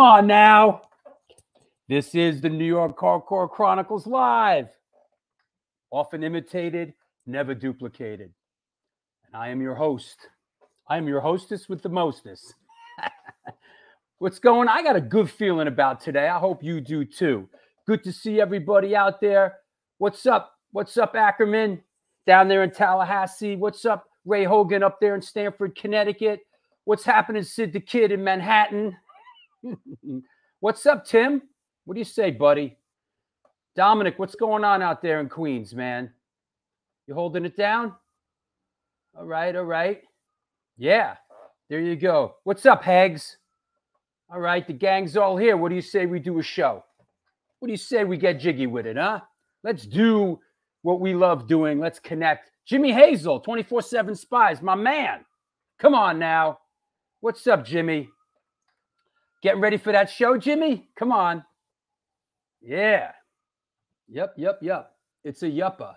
On now. This is the New York Hardcore Chronicles Live. Often imitated, never duplicated. And I am your host. I am your hostess with the mostest. What's going I got a good feeling about today. I hope you do too. Good to see everybody out there. What's up? What's up, Ackerman? Down there in Tallahassee. What's up, Ray Hogan up there in Stamford, Connecticut? What's happening, Sid the Kid in Manhattan? what's up, Tim? What do you say, buddy? Dominic, what's going on out there in Queens, man? You holding it down? All right, all right. Yeah, there you go. What's up, Hags? All right, the gang's all here. What do you say we do a show? What do you say we get jiggy with it, huh? Let's do what we love doing. Let's connect. Jimmy Hazel, 24 7 Spies, my man. Come on now. What's up, Jimmy? Getting ready for that show, Jimmy? Come on. Yeah. Yep, yep, yep. It's a yuppa.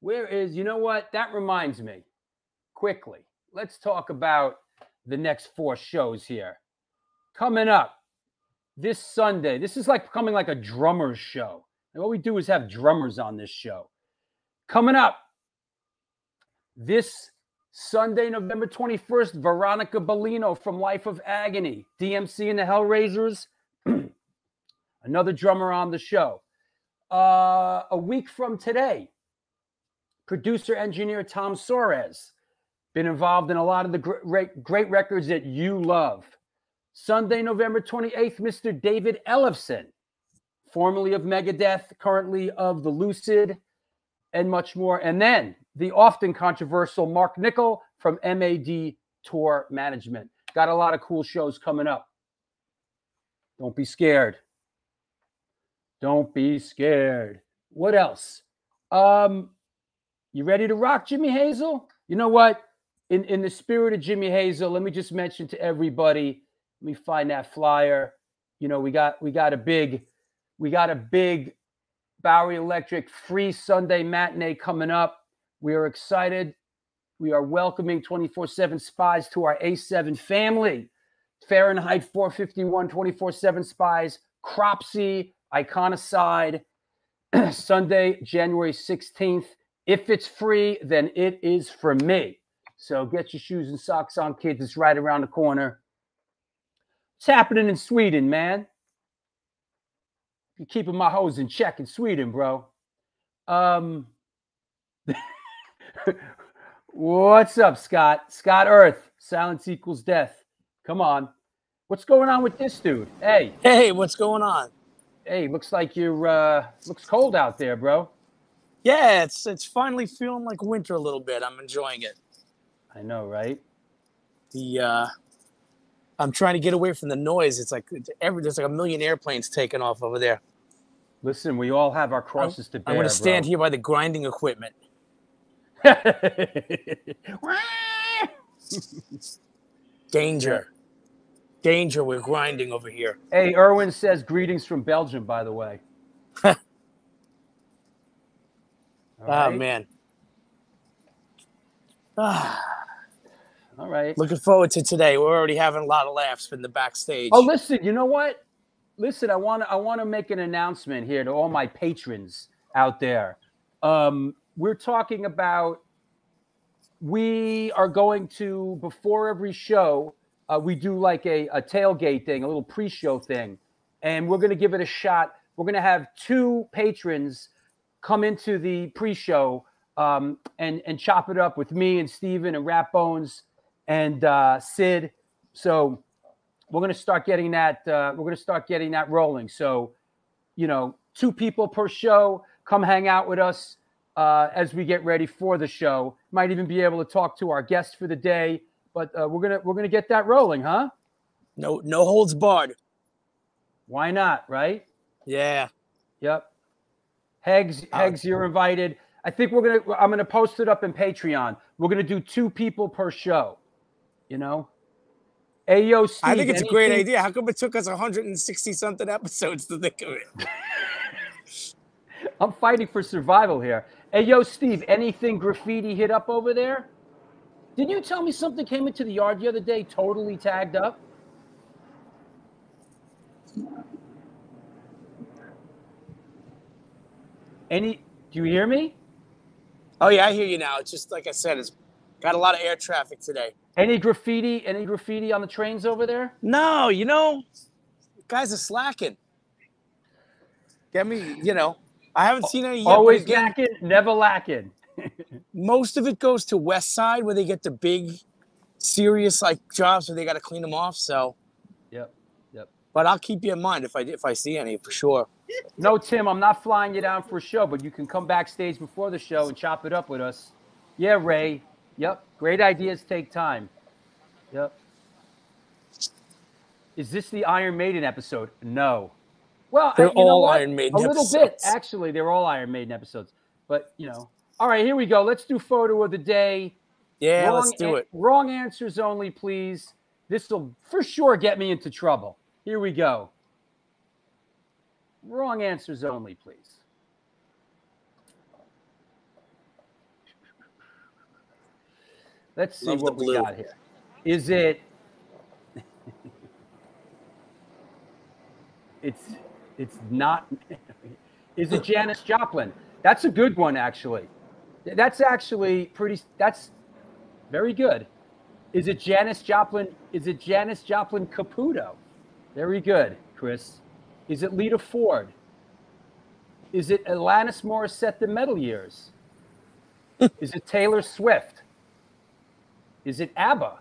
Where is, you know what? That reminds me quickly. Let's talk about the next four shows here. Coming up this Sunday, this is like becoming like a drummer's show. And what we do is have drummers on this show. Coming up this Sunday, November 21st, Veronica Bellino from Life of Agony, DMC and the Hellraisers, another drummer on the show. Uh, a week from today, producer engineer Tom Soares, been involved in a lot of the great, great records that you love. Sunday, November 28th, Mr. David Ellefson, formerly of Megadeth, currently of The Lucid, and much more. And then the often controversial Mark Nickel from MAD Tour Management. Got a lot of cool shows coming up. Don't be scared. Don't be scared. What else? Um, you ready to rock, Jimmy Hazel? You know what? In in the spirit of Jimmy Hazel, let me just mention to everybody. Let me find that flyer. You know, we got we got a big, we got a big Bowery Electric free Sunday matinee coming up. We are excited. We are welcoming 24 7 spies to our A7 family. Fahrenheit 451 24 7 spies, Cropsy, Iconicide, Sunday, January 16th. If it's free, then it is for me. So get your shoes and socks on, kids. It's right around the corner. What's happening in Sweden, man? You're keeping my hose in check in Sweden, bro. Um, What's up, Scott? Scott Earth. Silence equals death. Come on. What's going on with this dude? Hey. Hey, what's going on? Hey, looks like you're uh looks cold out there, bro. Yeah, it's it's finally feeling like winter a little bit. I'm enjoying it. I know, right? The uh I'm trying to get away from the noise. It's like every there's like a million airplanes taking off over there. Listen, we all have our crosses I'm, to bear. I'm going to stand bro. here by the grinding equipment. Danger. Danger, we're grinding over here. Hey, Erwin says greetings from Belgium, by the way. oh, right. man. All right. Looking forward to today. We're already having a lot of laughs from the backstage. Oh, listen, you know what? Listen, I want to I want to make an announcement here to all my patrons out there. Um, we're talking about we are going to before every show uh, we do like a, a tailgate thing a little pre-show thing and we're going to give it a shot we're going to have two patrons come into the pre-show um, and and chop it up with me and Steven and Ratbones and uh, Sid. So we're going to start getting that. Uh, we're going to start getting that rolling. So, you know, two people per show. Come hang out with us uh, as we get ready for the show. Might even be able to talk to our guest for the day. But uh, we're gonna we're gonna get that rolling, huh? No no holds barred. Why not? Right? Yeah. Yep. Hegs, Hegs, you're invited. I think we're gonna. I'm gonna post it up in Patreon. We're gonna do two people per show. You know. Ayo, Steve, I think it's anything? a great idea. How come it took us 160 something episodes to think of it? I'm fighting for survival here. Hey, yo, Steve, anything graffiti hit up over there? Did you tell me something came into the yard the other day totally tagged up? Any, do you hear me? Oh, yeah, I hear you now. It's just like I said, it's got a lot of air traffic today. Any graffiti, any graffiti on the trains over there? No, you know, guys are slacking. Get me, you know, I haven't seen any yet. Always again, lacking, never lacking. most of it goes to West Side where they get the big, serious like jobs where they got to clean them off. So, Yep. Yep. but I'll keep you in mind if I if I see any for sure. No, Tim, I'm not flying you down for a show, but you can come backstage before the show and chop it up with us. Yeah, Ray. Yep. Great ideas take time. Yep. Is this the Iron Maiden episode? No. Well, They're know all? Iron Maiden A little bit, actually. They're all Iron Maiden episodes. But, you know. All right, here we go. Let's do photo of the day. Yeah, wrong let's do it. Wrong answers only, please. This will for sure get me into trouble. Here we go. Wrong answers only, please. Let's see Love what we got here. Is it? it's it's not. Is it Janis Joplin? That's a good one, actually. That's actually pretty. That's very good. Is it Janis Joplin? Is it Janis Joplin Caputo? Very good, Chris. Is it Lita Ford? Is it Alanis Morissette the Metal Years? Is it Taylor Swift? Is it ABBA?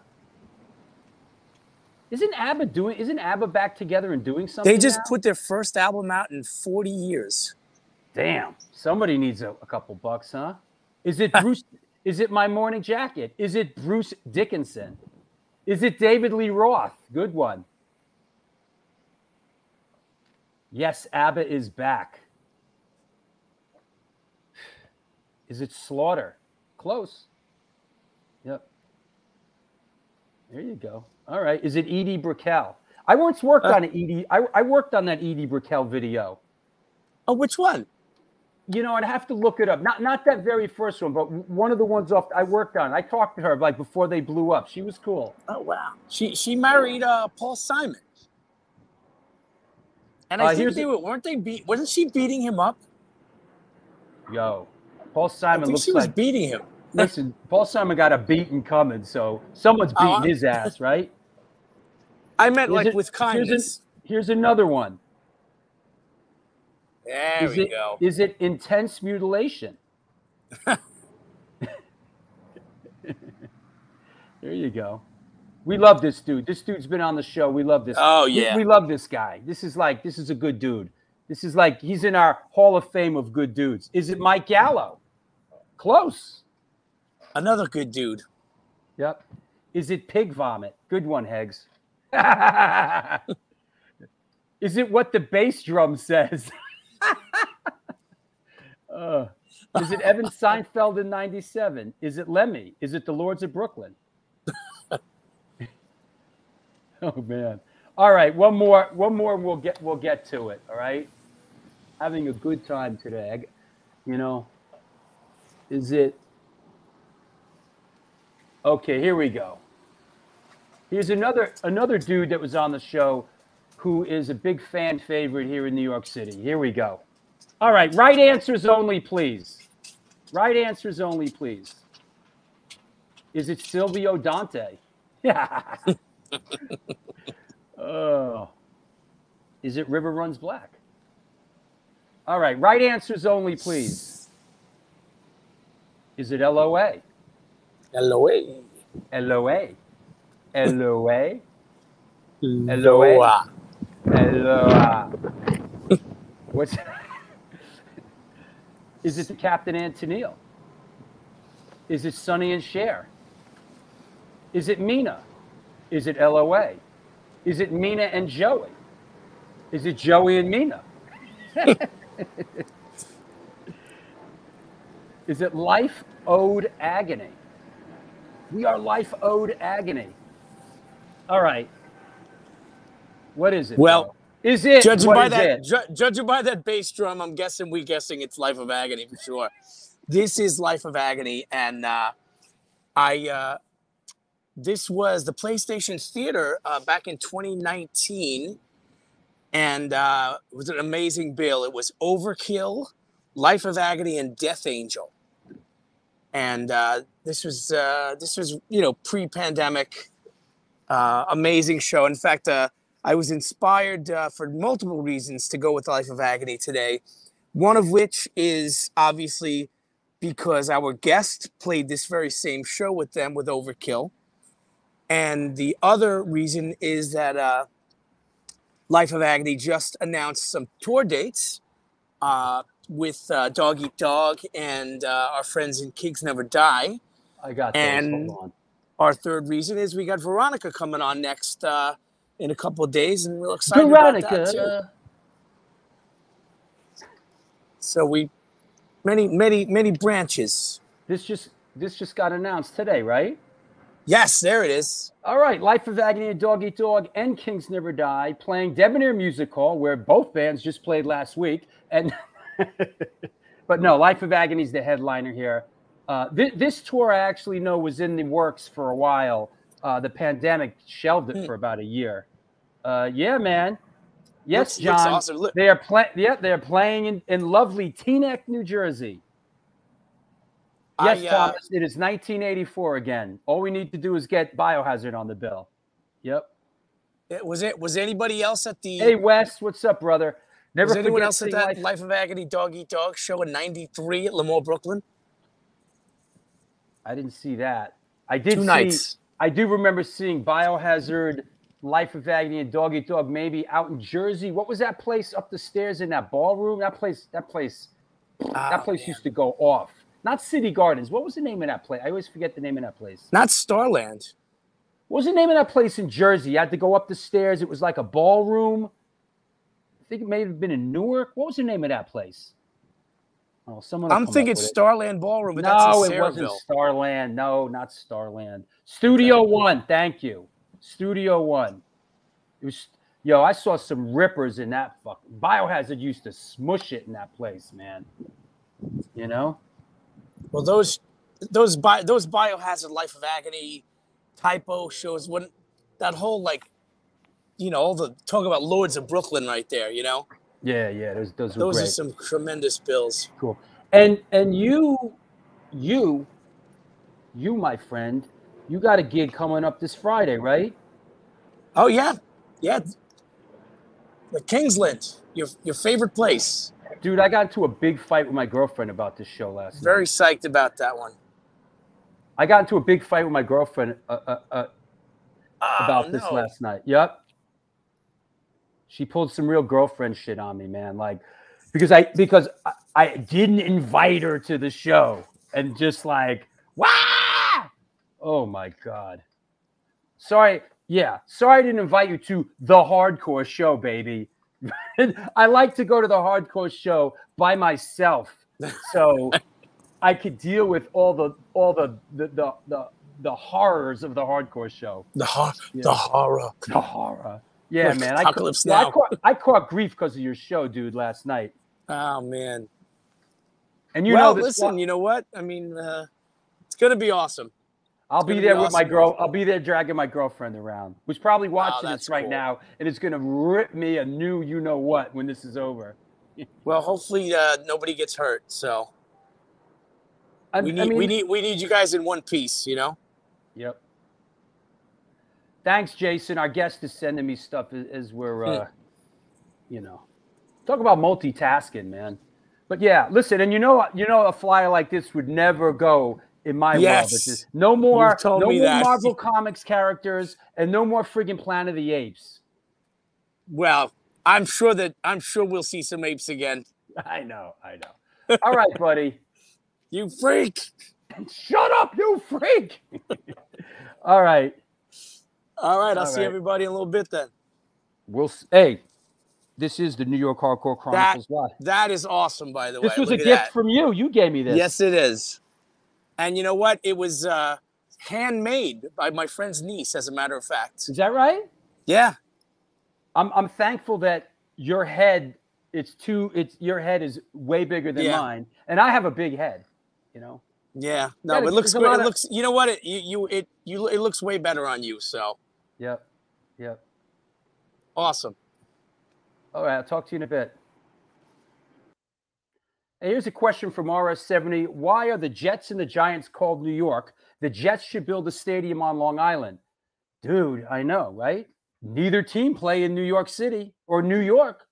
Isn't ABBA doing? Isn't ABBA back together and doing something? They just now? put their first album out in 40 years. Damn, somebody needs a, a couple bucks, huh? Is it Bruce? is it My Morning Jacket? Is it Bruce Dickinson? Is it David Lee Roth? Good one. Yes, ABBA is back. Is it Slaughter? Close. Yep. There you go. All right. Is it Edie Brickell? I once worked Uh. on an Edie. I, I worked on that Edie Brickell video Oh, which one? you know, I'd have to look it up. Not not that very first one, but one of the ones off I worked on. I talked to her like before they blew up. She was cool. Oh wow. She she married uh Paul Simon. And Uh, I think here's they the- were weren't they beat wasn't she beating him up? Yo, Paul I Simon think looks she was like. beating him. listen, Paul Simon got a beating coming, so someone's Oh, beating I- his ass, right? I meant Here's like it- with here's kindness. Here's another one. There Is we it go. is it intense mutilation? there you go. We love this dude. This dude's been on the show. We love this. Oh We- yeah. We, love this guy. This is like this is a good dude. This is like he's in our Hall of Fame of good dudes. Is it Mike Gallo? Close. Another good dude. Yep. Is it pig vomit? Good one, Hegs. is it what the bass drum says? Uh, is it Evan Seinfeld in 97? Is it Lemmy? Is it the Lords of Brooklyn? oh man. All right, one more, one more and we'll get we'll get to it. All right. Having a good time today. I you know. Is it Okay, here we go. Here's another another dude that was on the show who is a big fan favorite here in New York City. Here we go. All right, right answers only, please. Right answers only, please. Is it Silvio Dante? Yeah. oh. Is it River Runs Black? All right, right answers only, please. Is it LOA? LOA. LOA. LOA. Loa. LOA. What's Is it the Captain Antonio? Is it Sonny and Cher? Is it Mina? Is it LOA? Is it Mina and Joey? Is it Joey and Mina? Is it life owed agony? We are life owed agony. All right. What is it? Well, Bill? is it? Judging by that, ju- judging by that bass drum, I'm guessing we guessing it's Life of Agony for sure. This is Life of Agony, and uh, I uh, this was the PlayStation Theater uh, back in 2019, and uh, it was an amazing bill. It was Overkill, Life of Agony and Death Angel. And uh, this was uh, this was you know pre-pandemic, uh, amazing show. In fact, uh, I was inspired uh, for multiple reasons to go with Life of Agony today. One of which is obviously because our guest played this very same show with them with Overkill. And the other reason is that uh, Life of Agony just announced some tour dates uh, with uh, Dog Eat Dog and uh, our friends in Kings Never Die. I got those. And Hold on. Our third reason is we got Veronica coming on next uh, in a couple of days, and we're excited about that too. Veronica. So we many many many branches. This just this just got announced today, right? Yes, there it is. All right, Life of Agony and Dog Eat Dog and Kings Never Die playing Debonair Music Hall, where both bands just played last week. And but no, Life of Agony is the headliner here. Uh, thi- this tour I actually know was in the works for a while. Uh, the pandemic shelved it Hmm. for about a year. Uh, yeah, man. Yes, Looks- looks John. awesome. Look- They are playing. Yeah, they are playing in, in lovely Teaneck, New Jersey. Yes, I, uh, Thomas. It is 1984 again. All we need to do is get Biohazard on the bill. Yep. it- was it was anybody else at the Hey, Wes, what's up, brother? Never was anyone else at that Life- Life of Agony Dog Eat Dog show in '93 at L'Amour, Brooklyn? I didn't see that. I did Two see. nights. I do remember seeing Biohazard, Life of Agony, and Dog Eat Dog maybe out in Jersey. What was that place up the stairs in that ballroom? That place. That place. Oh, that place man. used to go off. Not City Gardens. What was the name of that place? I always forget the name of that place. Not Starland. What was the name of that place in Jersey? You had to go up the stairs. It was like a ballroom. I think it may have been in Newark. What was the name of that place? Oh, someone. I'm thinking with it. Starland Ballroom, but no, that's in it wasn't Starland. No, not Starland. Studio One. Thank you. Studio One. It was. Yo, I saw some rippers in that fucking Biohazard used to smush it in that place, man. You know? Well, those those bi- those biohazard life of agony typo shows when that whole like you know all the talk about lords of Brooklyn right there. You know Yeah, yeah. Those those those are some tremendous bills. Cool. And and you, you, you, my friend, you got a gig coming up this Friday, right? Oh yeah, yeah. The Kingsland, your your favorite place. Dude, I got into a big fight with my girlfriend about this show last night. Very psyched about that one. I got into a big fight with my girlfriend uh, uh, uh, about Oh, this no. last night. Yep. She pulled some real girlfriend shit on me, man. Like because I because I, I didn't invite her to the show and just like wow. Oh my god. Sorry. Yeah. Sorry I didn't invite you to the hardcore show, baby. I like to go to the hardcore show by myself. So I could deal with all the all the the the the, the horrors of the hardcore show. The hor- Yeah. the horror. The horror. Yeah, Like man. I, Apocalypse yeah, I caught, I caught grief because of your show, dude, last night. Oh man. And you well, know this. listen. You know what? I mean, uh, it's gonna be awesome. I'll be be there with my girl. I'll be there dragging my girlfriend around, who's probably watching that's this right cool. now, and it's gonna rip me a new you know what when this is over. Well, hopefully uh, nobody gets hurt. So I, we I need mean, we need we need you guys in one piece. You know. Yep. Thanks, Jason. Our guest is sending me stuff as, we're, uh, you know, talk about multitasking, man. But yeah, listen, and you know, you know, a flyer like this would never go in my world. Yes. It's just no more, told no more that. Marvel Comics characters, and no more friggin' Planet of the Apes. Well, I'm sure that I'm sure we'll see some apes again. I know, I know. All right, buddy. You freak! Shut up, you freak. All right. All right, I'll see everybody in a little bit then. We'll hey, this is the New York Hardcore Chronicles Live. That is awesome, by the way. This was a Look at gift that. from you. You gave me this. Yes, it is. And you know what? It was uh, handmade by my friend's niece, as a matter of fact. Is that right? Yeah. I'm I'm thankful that your head it's too it's your head is way bigger than Yeah. mine, and I have a big head. You know. Yeah. No, but it looks a lot It of- looks. You know what? It you, you it you it looks way better on you. So Yep. Yep. awesome. All right. I'll talk to you in a bit. And here's a question from RS70. Why are the Jets and the Giants called New York? The Jets should build a stadium on Long Island. Dude, I know, right? Neither team play in New York City or New York.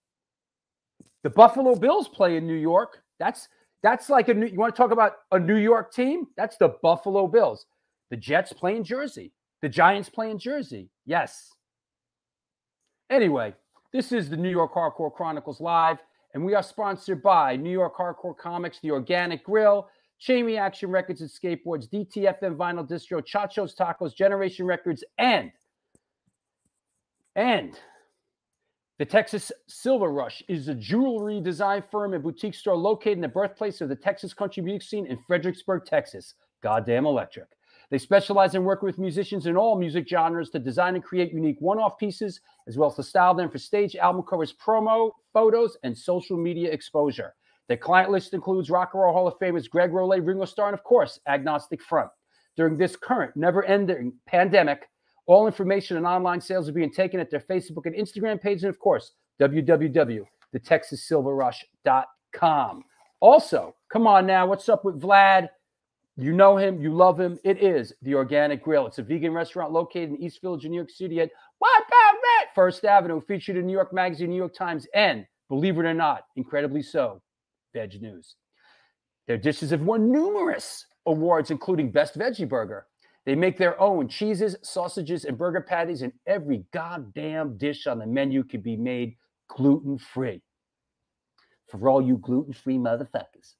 The Buffalo Bills play in New York. That's that's like a new, you want to talk about a New York team? That's the Buffalo Bills. The Jets play in Jersey. The Giants play in Jersey. Yes. Anyway, this is the New York Hardcore Chronicles Live, and we are sponsored by New York Hardcore Comics, The Organic Grill, Chain Reaction Records and Skateboards, DTFM Vinyl Distro, Chacho's Tacos, Generation Records, and and the Texas Silver Rush is a jewelry design firm and boutique store located in the birthplace of the Texas country music scene in Fredericksburg, Texas. Goddamn electric. They specialize in working with musicians in all music genres to design and create unique one off pieces, as well as to style them for stage, album covers, promo, photos, and social media exposure. Their client list includes Rock and Roll Hall of Famers Greg Rolie, Ringo Starr, and of course, Agnostic Front. During this current never ending pandemic, all information and online sales are being taken at their Facebook and Instagram page, and of course, www.thetexassilverrush.com. Also, come on now, what's up with Vlad? You know him, you love him. It is the Organic Grill. It's a vegan restaurant located in East Village, New York City at What About Red? First Avenue, featured in New York Magazine, New York Times, and believe it or not, incredibly so, Veg News. Their dishes have won numerous awards, including Best Veggie Burger, they make their own cheeses, sausages, and burger patties, and every goddamn dish on the menu can be made gluten free. For all you gluten free motherfuckers.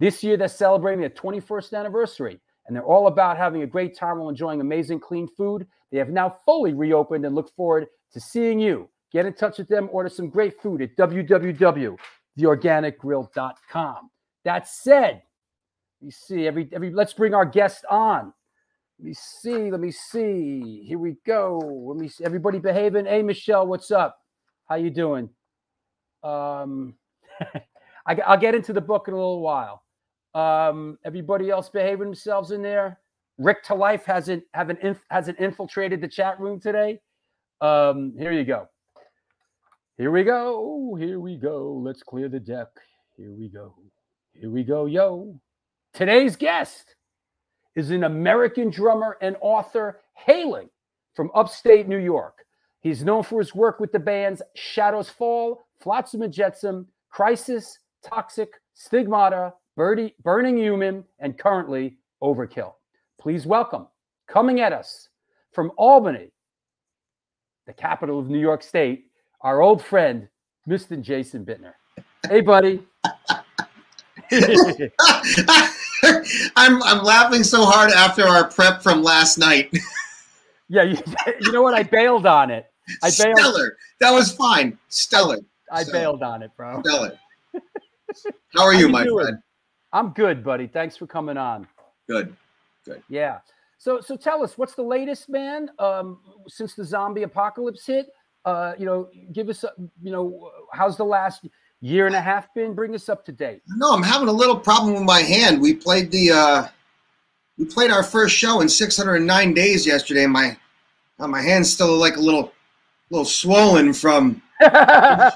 This year, they're celebrating their 21st anniversary, and they're all about having a great time while enjoying amazing clean food. They have now fully reopened and look forward to seeing you. Get in touch with them, order some great food at www.theorganicgrill.com. That said, you see, every every let's bring our guest on. Let me see. Let me see. Here we go. Let me see. Everybody behaving. Hey, Michelle, what's up? How you doing? Um, I, will get into the book in a little while. Um, everybody else behaving themselves in there. Rick to life hasn't haven't inf- hasn't infiltrated the chat room today. Um, here you go. Here we go. Here we go. Let's clear the deck. Here we go. Here we go, yo. Today's guest is an American drummer and author hailing from upstate New York. He's known for his work with the bands Shadows Fall, Flotsam and Jetsam, Crisis, Toxic, Stigmata, Birdie, Burning Human, and currently Overkill. Please welcome, coming at us from Albany, the capital of New York State, our old friend, Mr. Jason Bittner. Hey, buddy. I'm I'm laughing so hard after our prep from last night. yeah, you, you, know what? I bailed on it. I bailed. Stellar. That was fine. Stellar. I bailed on it, bro. Stellar. How are you, you my doing? friend? I'm good, buddy. Thanks for coming on. Good. Good. Yeah. So so tell us what's the latest, man? Um, since the zombie apocalypse hit, uh, you know, give us, you know, how's the last year and a half been? Bring us up to date. No, I'm having a little problem with my hand. We played the uh we played our first show in 609 days yesterday. My uh, my hand's still like a little little swollen from I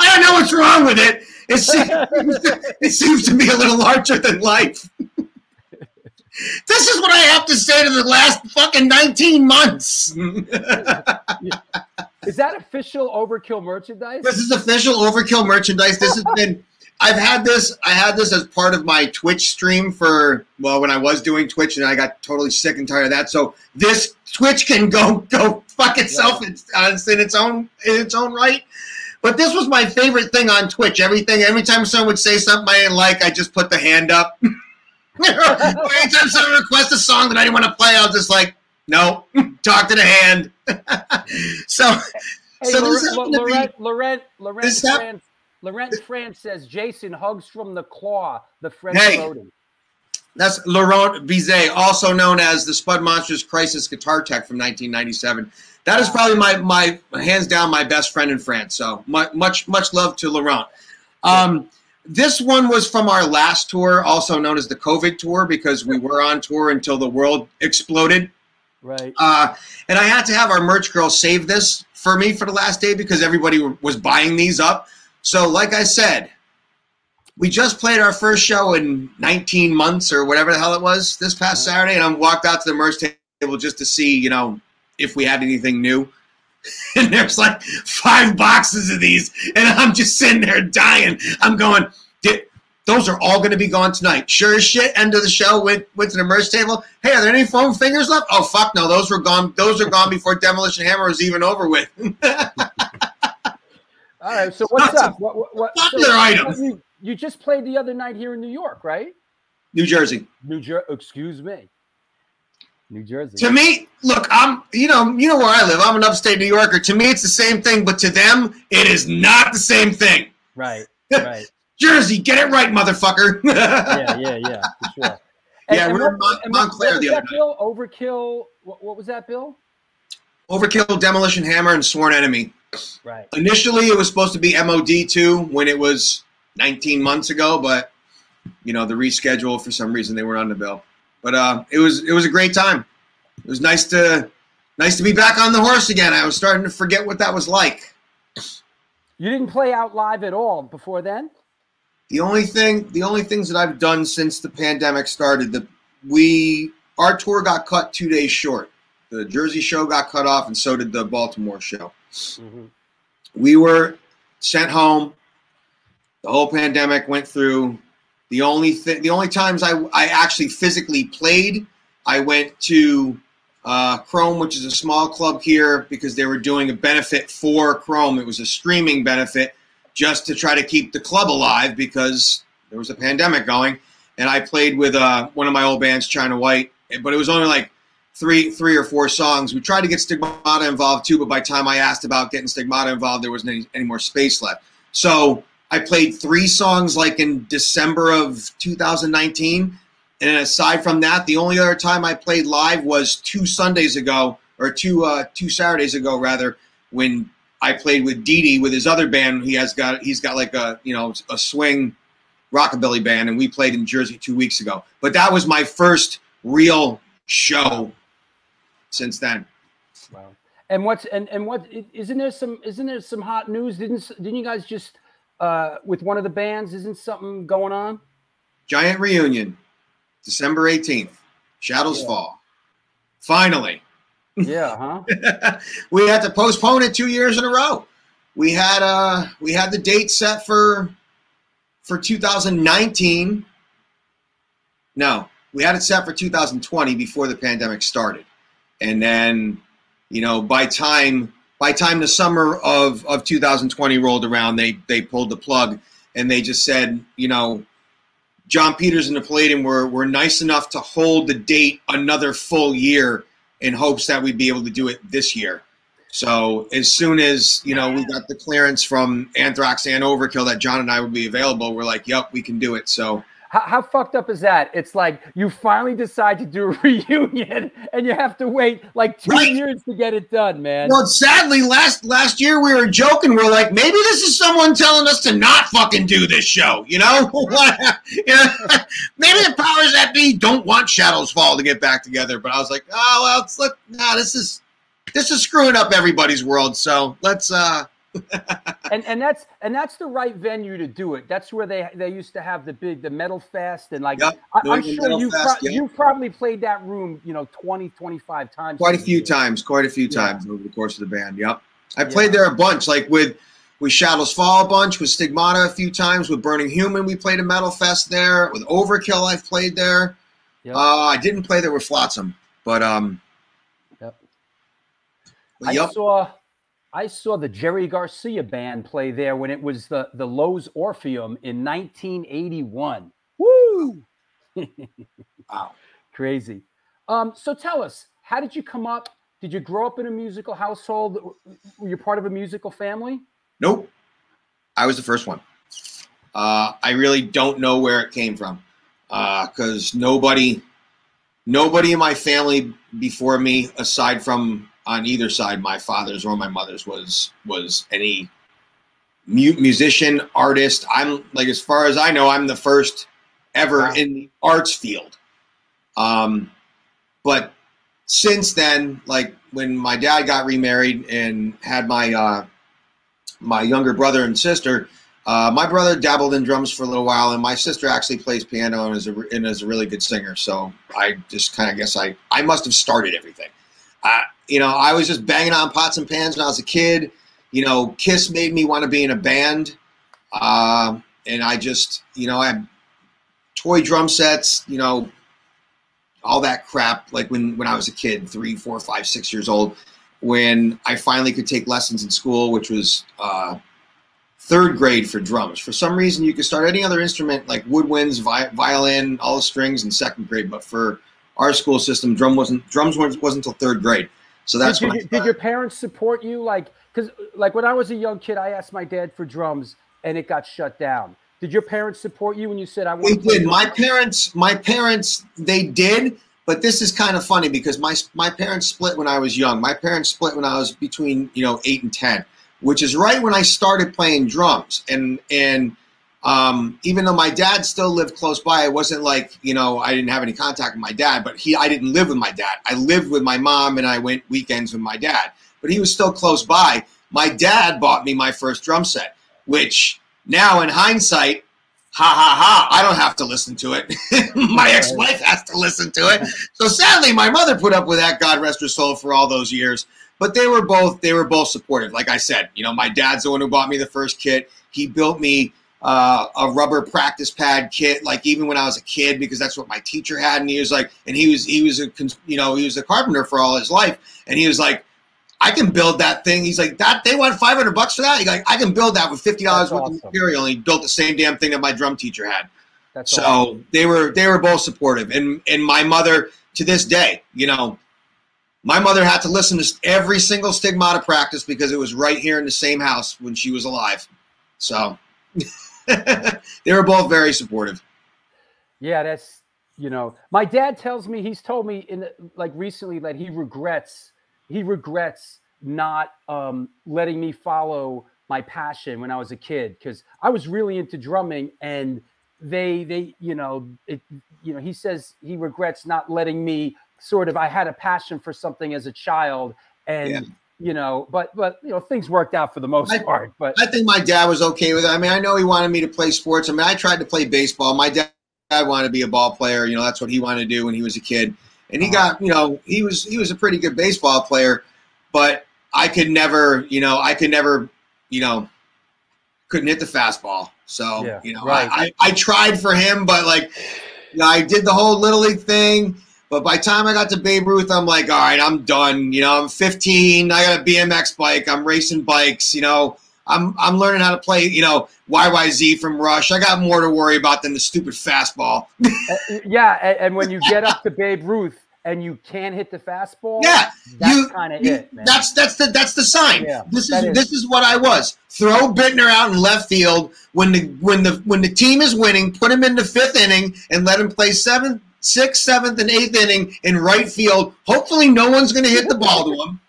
don't know what's wrong with it. It seems, it seems to be a little larger than life. this is what I have to say to the last fucking 19 months. Is that official Overkill merchandise? This is official Overkill merchandise. This has been. I've had this. I had this as part of my Twitch stream for well, when I was doing Twitch, and I got totally sick and tired of that. So this Twitch can go go fuck itself yeah. in, uh, in its own in its own right. But this was my favorite thing on Twitch. Everything, every time someone would say something I didn't like, I just put the hand up. Anytime someone requests a song that I didn't want to play, I'll just like, no, talk to the hand. so, hey, so Laurent, Laurent, Laurent, France, Laurent France says Jason hugs from the claw, the French hey, That's Laurent Bizet, also known as the Spud Monsters Crisis guitar tech from 1997. That is probably my my hands down my best friend in France. So much much love to Laurent. Um, this one was from our last tour, also known as the COVID tour, because we were on tour until the world exploded. Right. Uh, and I had to have our merch girl save this for me for the last day because everybody was buying these up. So, like I said, we just played our first show in 19 months or whatever the hell it was this past Saturday, and I walked out to the merch table just to see, you know, if we had anything new. and there's like five boxes of these, and I'm just sitting there dying. I'm going, those are all going to be gone tonight. Sure as shit. End of the show. Went went to the merch table. Hey, are there any foam fingers left? Oh fuck no, those were gone. Those are gone before Demolition Hammer was even over with. all right. So what's up? What, what, what popular so, item? You, just played the other night here in New York, right? New Jersey. New Jersey. Excuse me. New Jersey. To me, look, I'm you know you know where I live. I'm an upstate New Yorker. To me, it's the same thing, but to them, it is not the same thing. Right. Right. Jersey, get it right, motherfucker. yeah, yeah, yeah, for sure. And, yeah, and we are in Mon- Montclair the other bill? Overkill. What, what was that, Bill? Overkill, Demolition Hammer, and Sworn Enemy. Right. Initially, it was supposed to be MOD two when it was 19 months ago, but you know the reschedule for some reason they weren't on the bill. But uh, it was it was a great time. It was nice to nice to be back on the horse again. I was starting to forget what that was like. You didn't play out live at all before then. The only thing, the only things that I've done since the pandemic started, that we our tour got cut two days short. The Jersey show got cut off, and so did the Baltimore show. Mm-hmm. We were sent home. The whole pandemic went through. The only thing, the only times I I actually physically played, I went to uh, Chrome, which is a small club here, because they were doing a benefit for Chrome. It was a streaming benefit just to try to keep the club alive because there was a pandemic going. And I played with uh, one of my old bands, China White, but it was only like three, three or four songs. We tried to get Stigmata involved too, but by the time I asked about getting Stigmata involved, there wasn't any, any more space left. So I played three songs like in December of 2019. And aside from that, the only other time I played live was two Sundays ago, or two uh, two Saturdays ago rather, when I played with Dee with his other band. He has got he's got like a you know a swing rockabilly band, and we played in Jersey two weeks ago. But that was my first real show since then. Wow. And what's and and what isn't there some isn't there some hot news? Didn't didn't you guys just uh, with one of the bands? Isn't something going on? Giant reunion, December eighteenth. Shadows yeah. Fall. Finally. Yeah, huh? we had to postpone it two years in a row. We had uh we had the date set for for 2019. No, we had it set for 2020 before the pandemic started. And then, you know, by time by time the summer of, of 2020 rolled around, they they pulled the plug and they just said, you know, John Peters and the Palladium were were nice enough to hold the date another full year in hopes that we'd be able to do it this year. So as soon as you know we got the clearance from Anthrax and Overkill that John and I would be available, we're like, "Yep, we can do it." So how, how, fucked up is that? It's like you finally decide to do a reunion, and you have to wait like two right. years to get it done, man. Well, sadly, last last year we were joking. We're like, maybe this is someone telling us to not fucking do this show. You know, maybe the powers that be don't want Shadows Fall to get back together. But I was like, oh well, let's let nah, this is this is screwing up everybody's world. So let's uh and and that's and that's the right venue to do it. That's where they they used to have the big the metal fest and like yep. I, am sure you pro- you probably played that room you know 20 25 times. Quite a few year. times, quite a few times over the course of the band. Yep, I played yeah. there a bunch, like with with Shadows Fall a bunch, with Stigmata a few times, with Burning Human we played a metal fest there. With Overkill I've played there. Yep. Uh, I didn't play there with Flotsam, but um. Yep. But, yep. I saw I saw the Jerry Garcia band play there when it was the the Lowe's Orpheum in 1981. Woo! wow, crazy. Um, so tell us, how did you come up? Did you grow up in a musical household? Were you part of a musical family? Nope. I was the first one. Uh, I really don't know where it came from because uh, nobody, nobody in my family before me, aside from on either side, my father's or my mother's, was was any mu- musician, artist. I'm like, as far as I know, I'm the first ever wow. in the arts field. Um, but since then, like when my dad got remarried and had my uh, my younger brother and sister, Uh, my brother dabbled in drums for a little while, and my sister actually plays piano and is a, and is a really good singer. So I just kind of guess I I must have started everything. Uh, you know, I was just banging on pots and pans when I was a kid. You know, Kiss made me want to be in a band, uh, and I just you know I had toy drum sets. You know, all that crap. Like when when I was a kid, three, four, five, six years old, when I finally could take lessons in school, which was uh, third grade for drums. For some reason, you could start any other instrument like woodwinds, vi- violin, all the strings in second grade. But for our school system, drum wasn't drums wasn't, wasn't until third grade. So that's did, did, did your parents support you? Like, because like when I was a young kid, I asked my dad for drums, and it got shut down. Did your parents support you when you said I want? They play did. My parents, my parents, they did. But this is kind of funny because my my parents split when I was young. My parents split when I was between you know eight and ten, which is right when I started playing drums. And and um, even though my dad still lived close by, it wasn't like you know I didn't have any contact with my dad. But he, I didn't live with my dad. I lived with my mom, and I went weekends with my dad. But he was still close by. My dad bought me my first drum set, which now in hindsight ha ha ha i don't have to listen to it my ex-wife has to listen to it so sadly my mother put up with that god rest her soul for all those years but they were both they were both supportive like i said you know my dad's the one who bought me the first kit he built me uh, a rubber practice pad kit like even when i was a kid because that's what my teacher had and he was like and he was he was a you know he was a carpenter for all his life and he was like I can build that thing. He's like, that they want 500 bucks for that. He's like, I can build that with $50 That's worth awesome. of material. And he built the same damn thing that my drum teacher had. That's So awesome. they were they were both supportive, and and my mother to this day, you know, my mother had to listen to every single stigmata practice because it was right here in the same house when she was alive. So they were both very supportive. Yeah, that's you know, my dad tells me he's told me in like recently that he regrets he regrets not um, letting me follow my passion when I was a kid because I was really into drumming and they they you know it you know he says he regrets not letting me sort of I had a passion for something as a child and Yeah. You know but but you know things worked out for the most I- part but I think my dad was okay with it. I mean, I know he wanted me to play sports. I mean, I tried to play baseball. My dad wanted to be a ball player. You know, that's what he wanted to do when he was a kid. And he Uh-huh. got, you know, he was he was a pretty good baseball player, but I could never, you know, I could never, you know, couldn't hit the fastball. So, Yeah, you know, right. I, I, I tried for him, but like, you know, I did the whole little league thing. But by the time I got to Babe Ruth, I'm like, all right, I'm done. You know, I'm 15. I got a BMX bike. I'm racing bikes. You know, I'm I'm learning how to play. You know, YYZ from Rush. I got more to worry about than the stupid fastball. Yeah and, and when you get up to Babe Ruth and you can't hit the fastball Yeah, that's kind of it man That's that's the that's the sign. Yeah, this is, is. this is what I was. Throw Bittner out in left field when the when the when the team is winning. Put him in the fifth inning and let him play seventh, sixth, seventh, and eighth inning in right field. Hopefully, no one's going to hit the ball to him.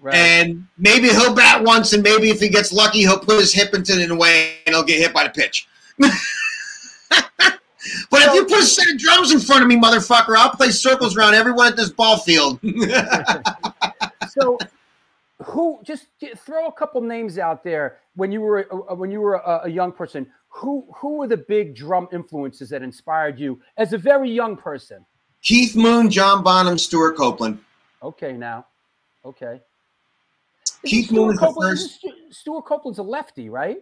right. And maybe he'll bat once, and maybe if he gets lucky, he'll put his hip into it in a way, and he'll get hit by the pitch. but if you put a set of drums in front of me, motherfucker, I'll play circles around everyone at this ball field. so who just throw a couple names out there when you were when you were a, a young person who who were the big drum influences that inspired you as a very young person Keith Moon, John Bonham, Stewart Copeland. okay now okay Keith Moon is the first- isn't Stu- Stewart Copeland's a lefty right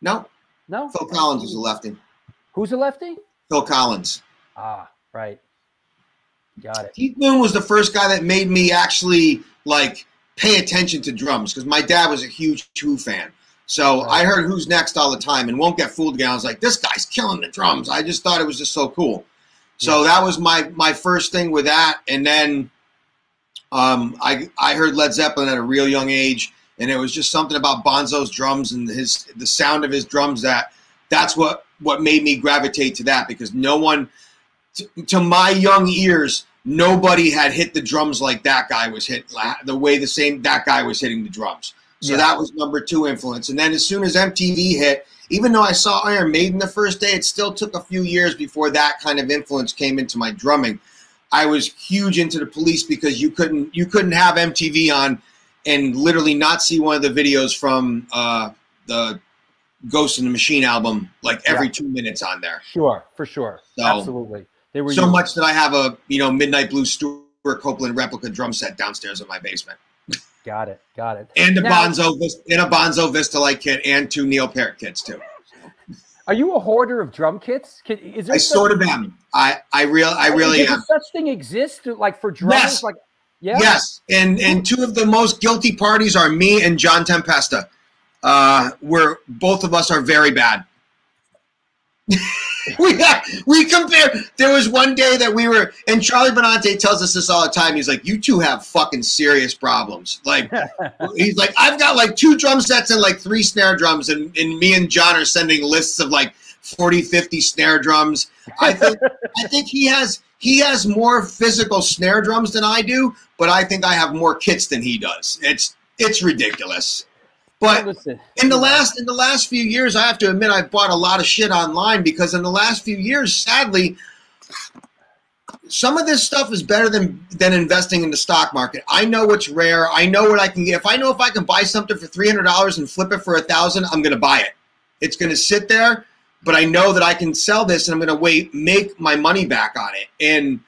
No, no Phil Collins is a lefty. who's a lefty Phil Collins. ah right got it Keith Moon was the first guy that made me actually like pay attention to drums because my dad was a huge Who fan. So Right. I heard Who's Next all the time and won't get fooled again. I was like, this guy's killing the drums. I just thought it was just so cool. So that was my my first thing with that, and then um, I I heard Led Zeppelin at a real young age, and it was just something about Bonzo's drums and his the sound of his drums that that's what what made me gravitate to that because no one to, to my young ears nobody had hit the drums like that guy was hit the way the same that guy was hitting the drums so Yeah. that was number two influence and then as soon as mtv hit even though i saw iron maiden the first day it still took a few years before that kind of influence came into my drumming i was huge into the police because you couldn't you couldn't have mtv on and literally not see one of the videos from uh, the Ghost in the Machine album like every Yeah. two minutes on there. Sure, for sure. So- Absolutely. They were So used- much that I have a you know Midnight Blue Stewart Copeland replica drum set downstairs in my basement, Got it. Got it. and a Now- Bonzo and a Bonzo Vistalite kit, and two Neil Peart kits too. Are you a hoarder of drum kits? Is there I sort of am. I I real I really does am. such thing exist? Like for drummers? Yes. Like yeah. Yes, and and two of the most guilty parties are me and John Tempesta. Uh, we're both of us are very bad. we we compare. There was one day that we were, and Charlie Benante tells us this all the time. He's like, "You two have fucking serious problems." Like, he's like, "I've got like two drum sets and like three snare drums, and, and me and John are sending lists of like 40, 50 snare drums." I think I think he has he has more physical snare drums than I do, but I think I have more kits than he does. It's it's ridiculous. But Listen, in the last in the last few years, I have to admit I've bought a lot of shit online because in the last few years, sadly, some of this stuff is better than than investing in the stock market. I know what's rare. I know what I can get. If I know if I can buy something for three hundred dollars and flip it for a thousand, I'm going to buy it. It's going to sit there, but I know that I can sell this and I'm going to wait, make my money back on it. And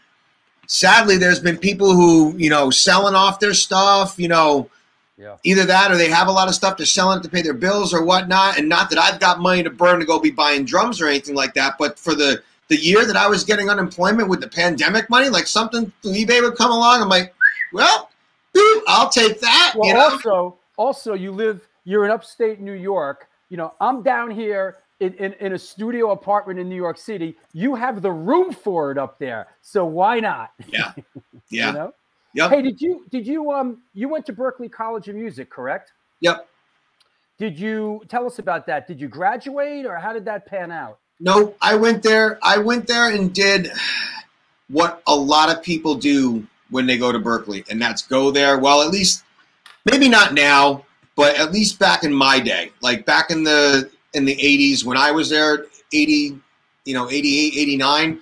sadly, there's been people who you know selling off their stuff. You know yeah. either that or they have a lot of stuff they're selling it to pay their bills or whatnot and not that i've got money to burn to go be buying drums or anything like that but for the the year that i was getting unemployment with the pandemic money like something ebay would come along i'm like well boop, i'll take that Well, you know also, also, you live. You're in upstate New York. You know, I'm down here in, in, in a studio apartment in New York City. You have the room for it up there, so why not? yeah yeah You know. Yep Hey, did you did you um you went to Berklee College of Music, correct? yep Did you tell us about that? Did you graduate or how did that pan out? no i went there i went there and did what a lot of people do when they go to berklee and that's go there well at least maybe not now but at least back in my day like back in the in the 80s when i was there 80 you know 88 89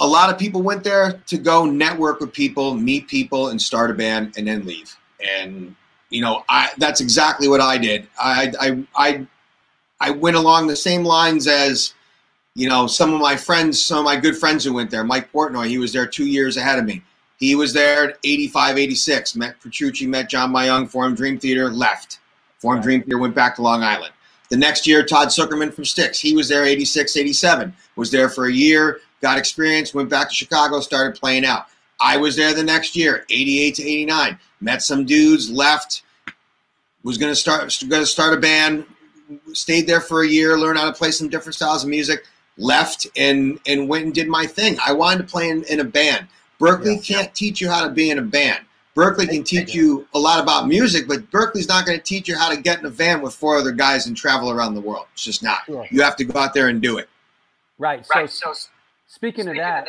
a lot of people went there to go network with people meet people and start a band and then leave and you know i that's exactly what i did i i i, I went along the same lines as you know some of my friends some of my good friends who went there mike portnoy he was there two years ahead of me he was there at 85, 86. Met Petrucci, met John Myung, formed Dream Theater, left. Formed Dream Theater, went back to Long Island. The next year, Todd Sucherman from Styx. He was there 86, 87. Was there for a year, got experience, went back to Chicago, started playing out. I was there the next year, 88 to 89. Met some dudes, left. Was going to start going to start a band. Stayed there for a year, learned how to play some different styles of music. Left and and went and did my thing. I wanted to play in, in a band. Berklee Yeah. can't teach you how to be in a band. Berklee can teach you a lot about music, but Berklee's not going to teach you how to get in a van with four other guys and travel around the world. It's just not. Sure. You have to go out there and do it. Right. So, speaking, of that,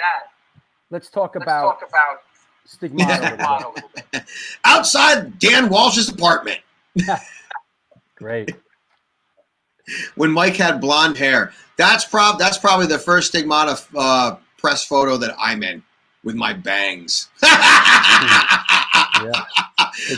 let's talk about about stigmata. a little bit. Outside Dan Walsh's apartment, Great. when Mike had blonde hair, that's prob that's probably the first stigmata uh, press photo that I'm in with my bangs. Yeah.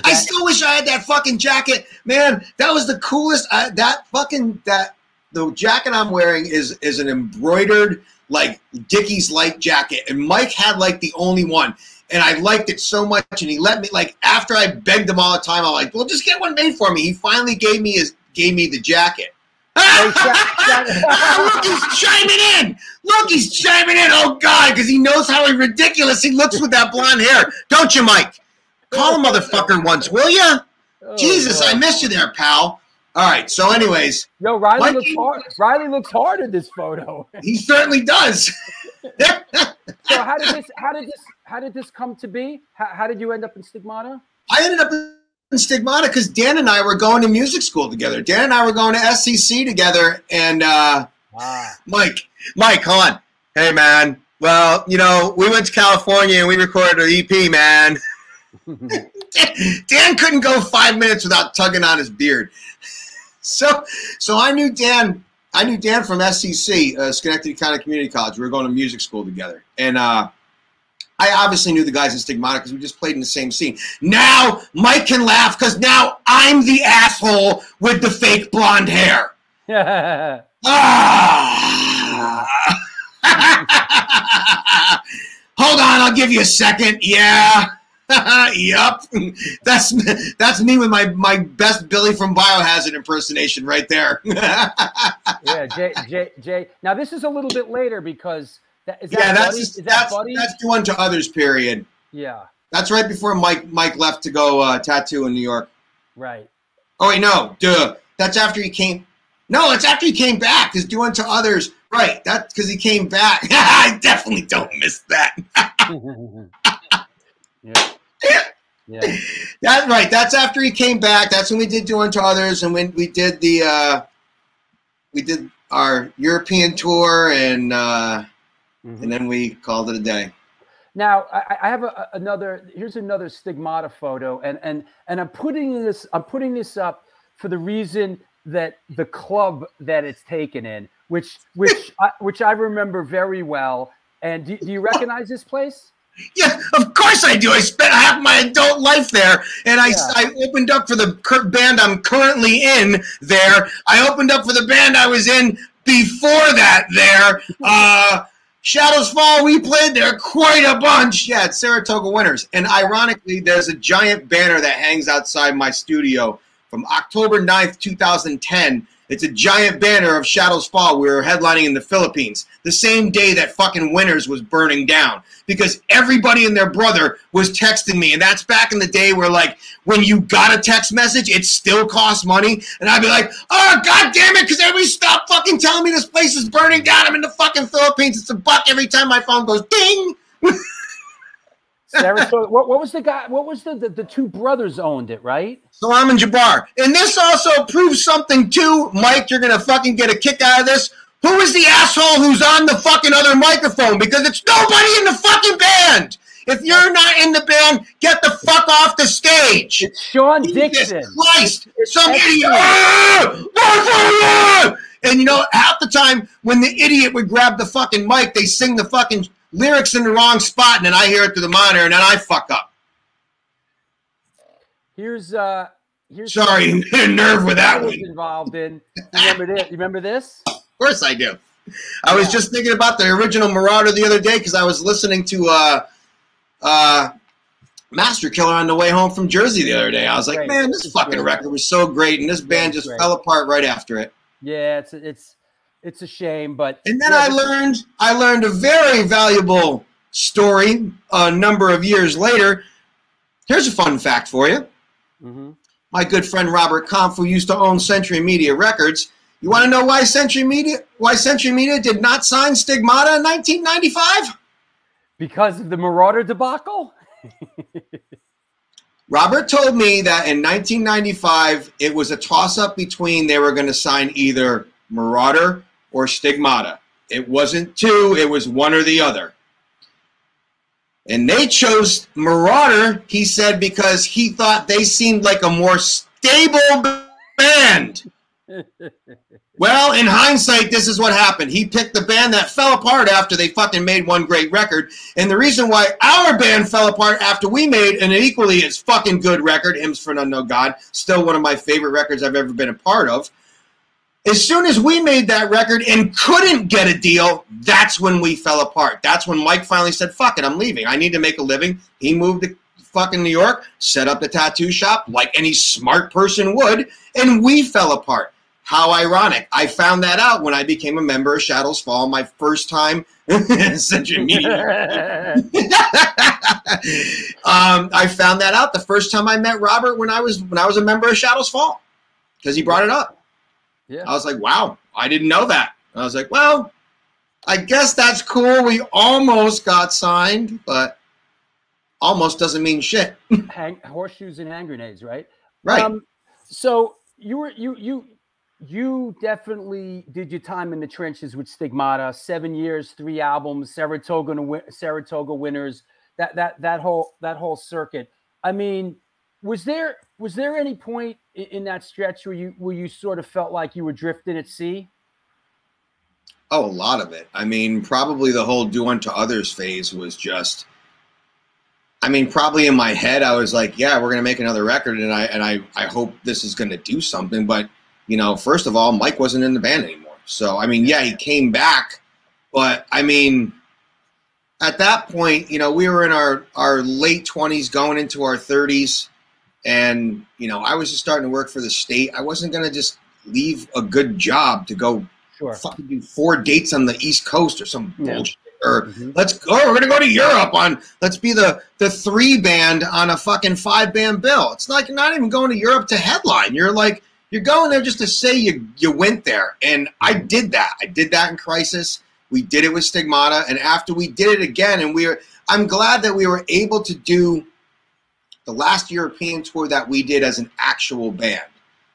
I still wish I had that fucking jacket, man. That was the coolest. I, that fucking that the jacket I'm wearing is is an embroidered like Dickies light jacket, and Mike had like the only one, and I liked it so much, and he let me like after I begged him all the time, I'm like, well, just get one made for me. He finally gave me his gave me the jacket. Look, he's chiming in. Look, he's chiming in. Oh God, because he knows how ridiculous he looks with that blonde hair, don't you, Mike? Call a motherfucker once, will you? Oh, Jesus, I missed you there, pal. All right. So, anyways, Yo, Riley Mikey- looks hard. Riley looks hard in this photo. he certainly does. So how did this? How did this? How did this come to be? How, how did you end up in Stigmata? I ended up in Stigmata because Dan and I were going to music school together. Dan and I were going to SCC together, and uh, Ah, Mike, Mike, hold on. Hey, man. Well, you know, we went to California and we recorded an EP, man. Dan couldn't go five minutes without tugging on his beard. So, so I knew Dan. I knew Dan from SCC, uh, Schenectady County Community College. We were going to music school together, and uh, I obviously knew the guys in Stigmata because we just played in the same scene. Now Mike can laugh because now I'm the asshole with the fake blonde hair. Ah! Hold on, I'll give you a second. Yeah. yep. That's that's me with my my best Billy from Biohazard impersonation right there. yeah, Jay, Jay, Jay. Now this is a little bit later because that, is that yeah, that's Buddy? just, is that that's Buddy? that's unto others. Period. yeah, That's right before Mike Mike left to go uh, tattoo in New York. right. Oh wait, no, duh. That's after he came. No, it's after he came back. Because do unto others. Right. That's because he came back. I definitely don't miss that. Yeah. That's right. That's after he came back. That's when we did do unto others, and when we did the uh, we did our European tour, and uh, Mhm. and then we called it a day. Now I, I have a- another. Here's another stigmata photo, and and and I'm putting this. I'm putting this up for the reason that the club that it's taken in, which which I, which I remember very well. And do, do you recognize this place? Yeah, of course I do. I spent half my adult life there, and I, Yeah. I opened up for the band I'm currently in there. I opened up for the band I was in before that there. Uh, Shadows Fall, we played there quite a bunch. Yeah, it's Saratoga Winners. And ironically, there's a giant banner that hangs outside my studio from October 9th, 2010. It's a giant banner of Shadows Fall. We were headlining in the Philippines the same day that fucking Winners was burning down because everybody and their brother was texting me. And that's back in the day where, like, when you got a text message, it still costs money. And I'd be like, oh, god damn it, because everybody stop fucking telling me this place is burning down. I'm in the fucking Philippines. It's a buck every time my phone goes ding. Saratoga. what, what was the guy? What was the, the the two brothers owned it, right? Salam and Jabbar. And this also proves something too, Mike. You're gonna fucking get a kick out of this. Who is the asshole who's on the fucking other microphone? Because it's nobody in the fucking band. If you're not in the band, get the fuck off the stage. It's Sean Jesus Dixon. Christ, some Excellent. idiot. Ah! And you know, half the time when the idiot would grab the fucking mic, they sing the fucking lyrics in the wrong spot, and then I hear it through the monitor, and then I fuck up. Here's uh here's Sorry, a nerve with that one. involved in. You remember this? You remember this? Of course I do. I was just thinking about the original Marauder the other day because I was listening to uh, uh, Master Killer on the way home from Jersey the other day. I was like, Great. man, this fucking great. record was so great, and this band just great. fell apart right after it. Yeah, it's it's it's a shame, but And then yeah, I learned I learned a very valuable story a number of years later. Here's a fun fact for you. Mhm. My good friend Robert Kampf, who used to own Century Media Records. You want to know why Century Media why Century Media did not sign Stigmata in 1995? because of the Marauder debacle. Robert told me that in 1995 it was a toss up between they were going to sign either Marauder or Stigmata. It wasn't two, it was one or the other. And they chose Marauder, he said, because he thought they seemed like a more stable band. Well, in hindsight, this is what happened. He picked the band that fell apart after they fucking made one great record. And the reason why our band fell apart after we made an equally as fucking good record, Hymns for an Unknown God, still one of my favorite records I've ever been a part of. As soon as we made that record and couldn't get a deal, that's when we fell apart. That's when Mike finally said, fuck it, I'm leaving. I need to make a living. He moved to fucking New York, set up the tattoo shop like any smart person would, and we fell apart. How ironic. I found that out when I became a member of Shadows Fall my first time Century Media. um, I found that out the first time I met Robert when I was when I was a member of Shadows Fall because he brought it up. Yeah. I was like, wow, I didn't know that. I was like, well, I guess that's cool. We almost got signed, but almost doesn't mean shit. Hang, horseshoes and hand grenades, right? Right. Um, so you were you you you definitely did your time in the trenches with Stigmata. Seven years, three albums, Saratoga Saratoga winners. That that that whole that whole circuit. I mean, was there was there any point in, that stretch where you where you sort of felt like you were drifting at sea? Oh, a lot of it. I mean, probably the whole do unto others phase was just. I mean, probably in my head, I was like, "Yeah, we're gonna make another record, and I and I I hope this is gonna do something." But you know, first of all, Mike wasn't in the band anymore. So I mean, yeah, he came back, but I mean, at that point, you know, we were in our our late twenties, going into our thirties, and you know, I was just starting to work for the state. I wasn't gonna just leave a good job to go Sure. fucking do four dates on the East Coast or some Yeah. bullshit. Or Mhm. let's go. We're gonna go to Europe on. Let's be the the three band on a fucking five band bill. It's like you're not even going to Europe to headline. You're like you're going there just to say you you went there. And I did that. I did that in Crisis. We did it with Stigmata, and after we did it again, and we were. I'm glad that we were able to do the last European tour that we did as an actual band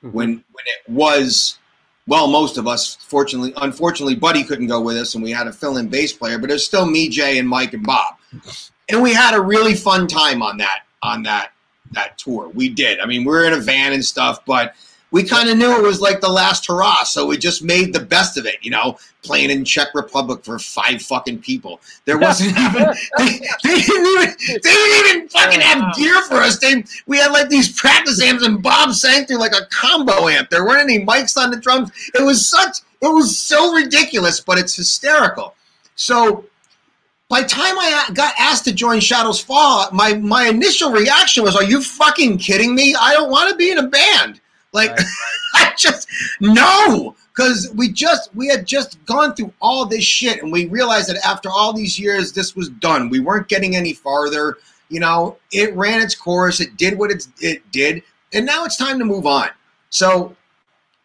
Mhm. when when it was well most of us fortunately unfortunately buddy couldn't go with us and we had a fill-in bass player but it was still me jay and mike and bob. And we had a really fun time on that on that that tour. We did. I mean we were in a van and stuff but we kind of knew it was like the last hurrah so we just made the best of it you know playing in czech republic for five fucking people there wasn't even they, they didn't even they didn't even fucking have gear for us they we had like these practice amps and Bob sang through like a combo amp. There weren't any mics on the drums. It was such it was so ridiculous, but it's hysterical. So by the time I got asked to join Shadows Fall, my my initial reaction was, "Are you fucking kidding me? I don't want to be in a band." Like Right. I just no, because we just we had just gone through all this shit, and we realized that after all these years, this was done. We weren't getting any farther. You know, it ran its course. It did what it's, it did, and now it's time to move on. So,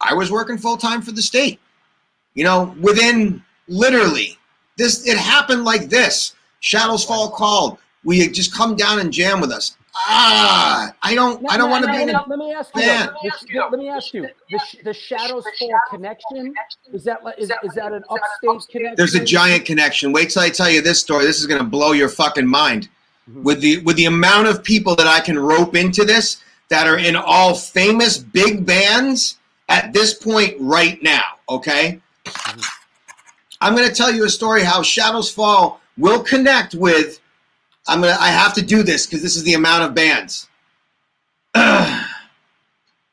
I was working full time for the state. You know, within literally this, it happened like this. Shadows Fall called. We had just come down and jam with us. Ah, I don't, I don't want to be in a Now, Let me ask you. Man. though, the- Let me ask you. The, the Shadows Fall connection is that is, is that an upstate connection? There's a giant connection. Wait till I tell you this story. This is going to blow your fucking mind. Mhm. With the with the amount of people that I can rope into this that are in all famous big bands at this point right now, okay? I'm going to tell you a story how Shadows Fall will connect with I'm to I have to do this cuz this is the amount of bands.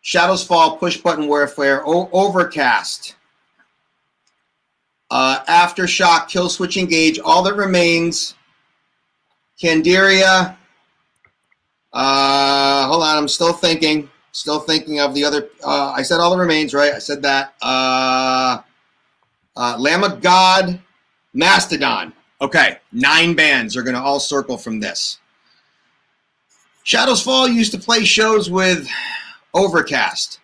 Shadows Fall, Push Button Warfare, o- Overcast, uh, Aftershock, Killswitch Engage, All That Remains, Candiria. Uh, hold on, I'm still thinking. Still thinking of the other. Uh, I said All That Remains, right? I said that. Uh, uh, Lamb of God, Mastodon. Okay, nine bands are going to all circle from this. Shadows Fall used to play shows with Overcast.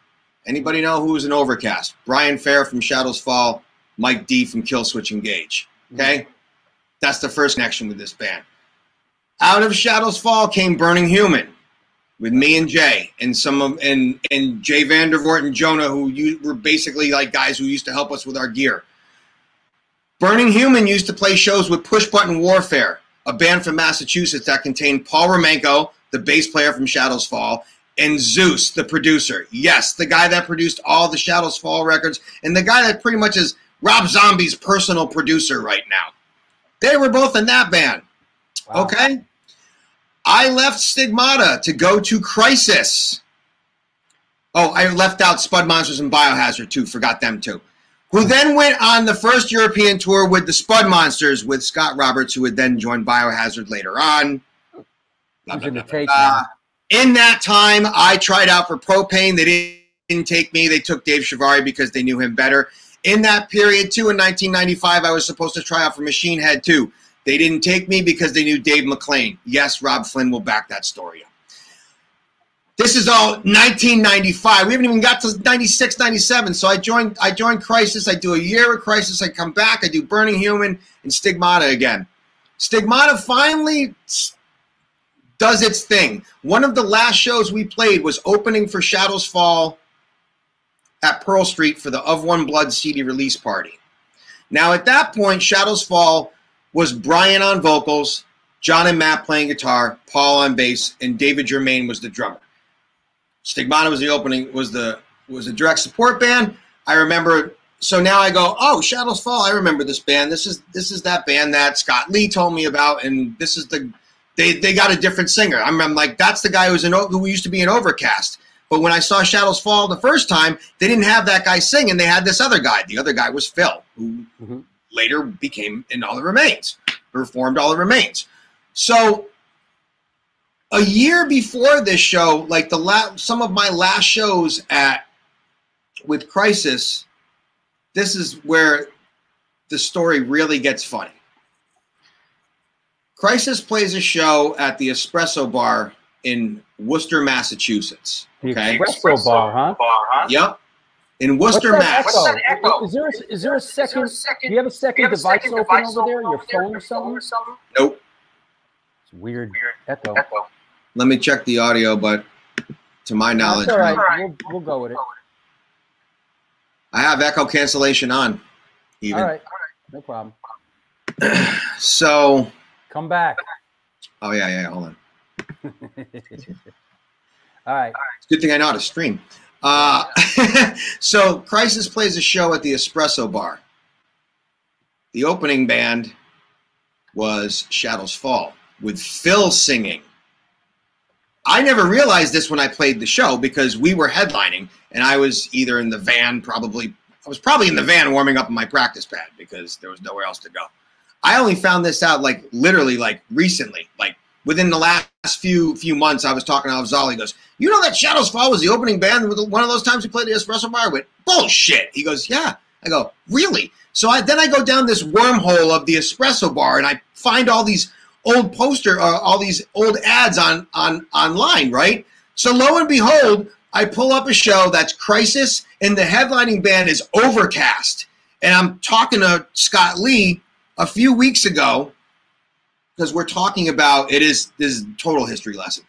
Anybody know who was in Overcast? Brian Fair from Shadows Fall, Mike D from Killswitch Engage. Okay, mm-hmm. that's the first connection with this band. Out of Shadows Fall came Burning Human with me and Jay and some of and and Jay Vandervoort and Jonah, who you, were basically like guys who used to help us with our gear. Burning Human used to play shows with Push Button Warfare, a band from Massachusetts that contained Paul Romanko, the bass player from Shadows Fall, and Zeus, the producer. Yes, the guy that produced all the Shadows Fall records, and the guy that pretty much is Rob Zombie's personal producer right now. They were both in that band. Wow. Okay. I left Stigmata to go to Crisis. Oh, I left out Spud Monsters and Biohazard too. Forgot them too. Who then went on the first European tour with the Spud Monsters with Scott Roberts, who would then join Biohazard later on. Blah, blah, in blah. In that time, I tried out for Pro-Pain. They didn't, didn't take me. They took Dave Chavarri because they knew him better. In that period, too, in 1995, I was supposed to try out for Machine Head, too. They didn't take me because they knew Dave McClain. Yes, Rob Flynn will back that story up. This is all 1995. We haven't even got to 96, 97. So I joined I joined Crisis. I do a year of Crisis. I come back. I do Burning Human and Stigmata again. Stigmata finally does its thing. One of the last shows we played was opening for Shadows Fall at Pearl Street for the Of One Blood CD release party. Now, at that point, Shadows Fall was Brian on vocals, John and Matt playing guitar, Paul on bass, and David Germain was the drummer. Stigmata was the opening, was the was a direct support band. I remember. So now I go, oh, Shadows Fall. I remember this band. This is this is that band that Scott Lee told me about, and this is the they they got a different singer. I'm, I'm like, that's the guy who was in who used to be in Overcast. But when I saw Shadows Fall the first time, they didn't have that guy singing. They had this other guy. The other guy was Phil, who Mhm. later became in All the Remains, performed All the Remains. So a year before this show, like the last, some of my last shows at with Crisis, this is where the story really gets funny. Crisis plays a show at the Espresso Bar in Worcester, Massachusetts. The Okay. espresso bar, huh? Yep. In Worcester, Mass. echo? that echo? Is there a, is there a second? Is there a Do you have a second You have a device second open device over there? open Your over phone or something? Nope. It's weird Weird echo. Echo. Let me check the audio, but to my knowledge, That's all right. no. We'll, we'll go with it. I have echo cancellation on. Even All right. No problem. so. Come back. Oh yeah, yeah. Hold on. all right. It's a good thing I know how to stream. Uh, so Crisis plays a show at the Espresso Bar. The opening band was Shadows Fall with Phil singing. I never realized this when I played the show because we were headlining and I was either in the van, probably, I was probably in the van warming up in my practice pad because there was nowhere else to go. I only found this out like literally like recently, like within the last few few months. I was talking to Afzaal. He goes, "You know that Shadows Fall was the opening band with one of those times we played the Espresso Bar." I went, "Bullshit." He goes, "Yeah." I go, "Really?" So I, then I go down this wormhole of the Espresso Bar and I find all these old poster, uh, all these old ads on on online, right? So lo and behold, I pull up a show that's Crisis, and the headlining band is Overcast. And I'm talking to Scott Lee a few weeks ago because we're talking about it is this is total history lesson.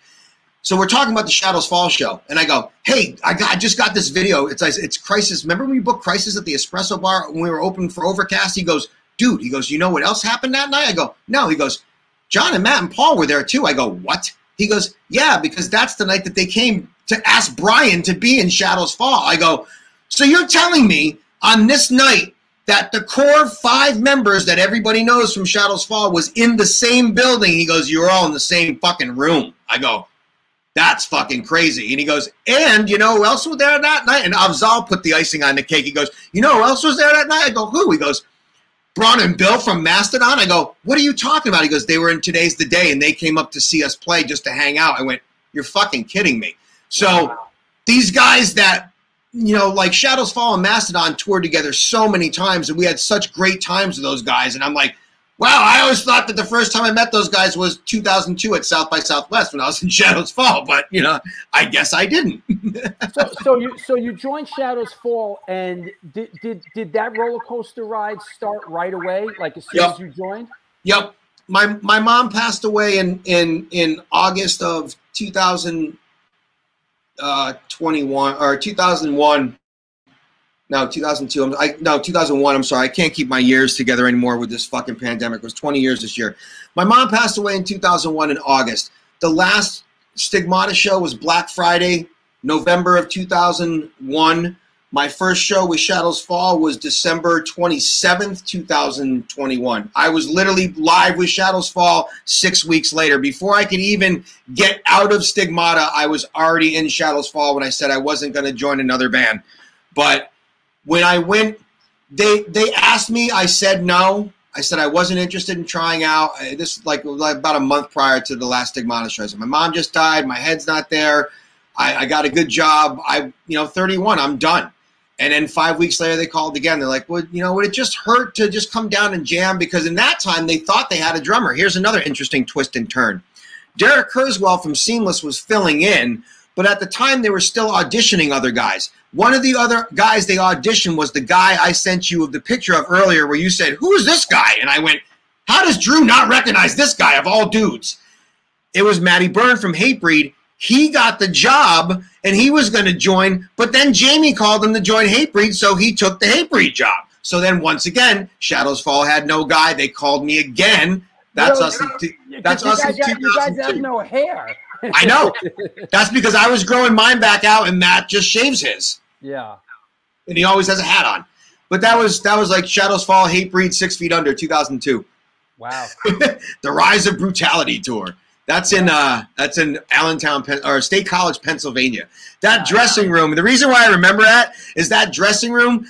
So we're talking about the Shadows Fall show, and I go, "Hey, I got I just got this video. It's it's Crisis. Remember when we booked Crisis at the Espresso Bar when we were open for Overcast?" He goes, "Dude," he goes, "You know what else happened that night?" I go, "No." He goes, "John and Matt and Paul were there too." I go, "What?" He goes, "Yeah, because that's the night that they came to ask Brian to be in Shadows Fall." I go, "So you're telling me on this night that the core five members that everybody knows from Shadows Fall was in the same building. He goes, You're all in the same fucking room. I go, That's fucking crazy. And he goes, And you know who else was there that night? And Afzaal put the icing on the cake. He goes, You know who else was there that night? I go, Who? He goes, Brann and Bill from Mastodon. I go, What are you talking about? He goes, They were in Today's the Day and they came up to see us play just to hang out. I went, You're fucking kidding me. So these guys that you know, like Shadows Fall and Mastodon toured together so many times, and we had such great times with those guys. And I'm like, wow, I always thought that the first time I met those guys was 2002 at South by Southwest when I was in Shadows Fall, but you know, I guess I didn't. So, so you so you joined Shadows Fall, and did did did that roller coaster ride start right away? Like as soon Yep. as you joined? Yep. My my mom passed away in in in August of 2021 uh, or 2001. No, 2002. I'm, I no 2001. I'm sorry. I can't keep my years together anymore with this fucking pandemic. It was 20 years this year. My mom passed away in 2001 in August. The last Stigmata show was Black Friday, November of 2001. My first show with Shadows Fall was December 27th, 2021. I was literally live with Shadows Fall six weeks later. Before I could even get out of Stigmata, I was already in Shadows Fall when I said I wasn't going to join another band. But when I went, they they asked me. I said no. I said I wasn't interested in trying out. Uh, This like, like about a month prior to the last Stigmata show. I said, my mom just died. My head's not there. I, I got a good job. I you know 31. I'm done. And then five weeks later, they called again. They're like, well, you know, would it just hurt to just come down and jam? Because in that time, they thought they had a drummer. Here's another interesting twist and turn. Derek Kerswill from Seemless was filling in, but at the time, they were still auditioning other guys. One of the other guys they auditioned was the guy I sent you of the picture of earlier, where you said, Who is this guy? And I went, How does Drew not recognize this guy of all dudes? It was Matty Byrne from Hatebreed. He got the job and he was going to join, but then Jamie called him to join Hatebreed, so he took the Hatebreed job. So then once again, Shadows Fall had no guy. They called me again. That's Really? us. T- that's you us guys, you guys have no hair. I know. That's because I was growing mine back out, and Matt just shaves his, yeah. and he always has a hat on. But that was that was like Shadows Fall, Hatebreed, Six Feet Under, 2002. Wow. the Rise of Brutality tour. That's in uh that's in Allentown or State College, Pennsylvania. That dressing room. The reason why I remember that is that dressing room.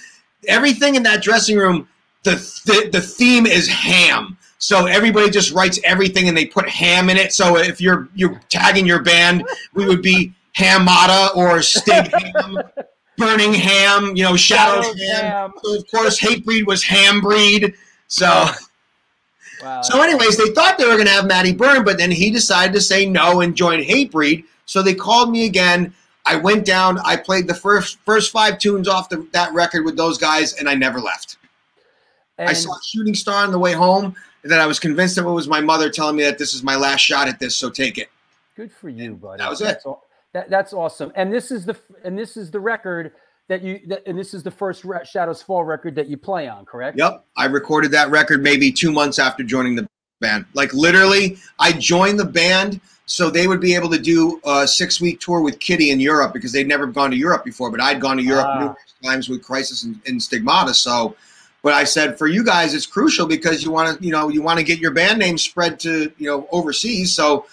Everything in that dressing room, the the, the theme is ham. So everybody just writes everything and they put ham in it. So if you're you're tagging your band, we would be Hamada or Stig Ham, Burning Ham, you know, Shadows, Shadows Ham. Ham. So of course, Hatebreed was Ham Breed. So. Wow. So, anyways, they thought they were going to have Matty Byrne, but then he decided to say no and join Hatebreed. So they called me again. I went down. I played the first first five tunes off the, that record with those guys, and I never left. I And- saw Shooting Star on the way home, then I was convinced that it was my mother telling me that this is my last shot at this, so take it. Good for you, buddy. that was it. That's, that, that's awesome. And this is the and this is the record that you that, and this is the first re- Shadows Fall record that you play on, correct? Yep, I recorded that record maybe two months after joining the band. Like literally, I joined the band so they would be able to do a six week tour with Kittie in Europe because they'd never gone to Europe before. But I'd gone to Europe Ah. numerous times with Crisis and, and Stigmata. So, but I said for you guys, it's crucial because you want to, you know, you want to get your band name spread to, you know, overseas. So.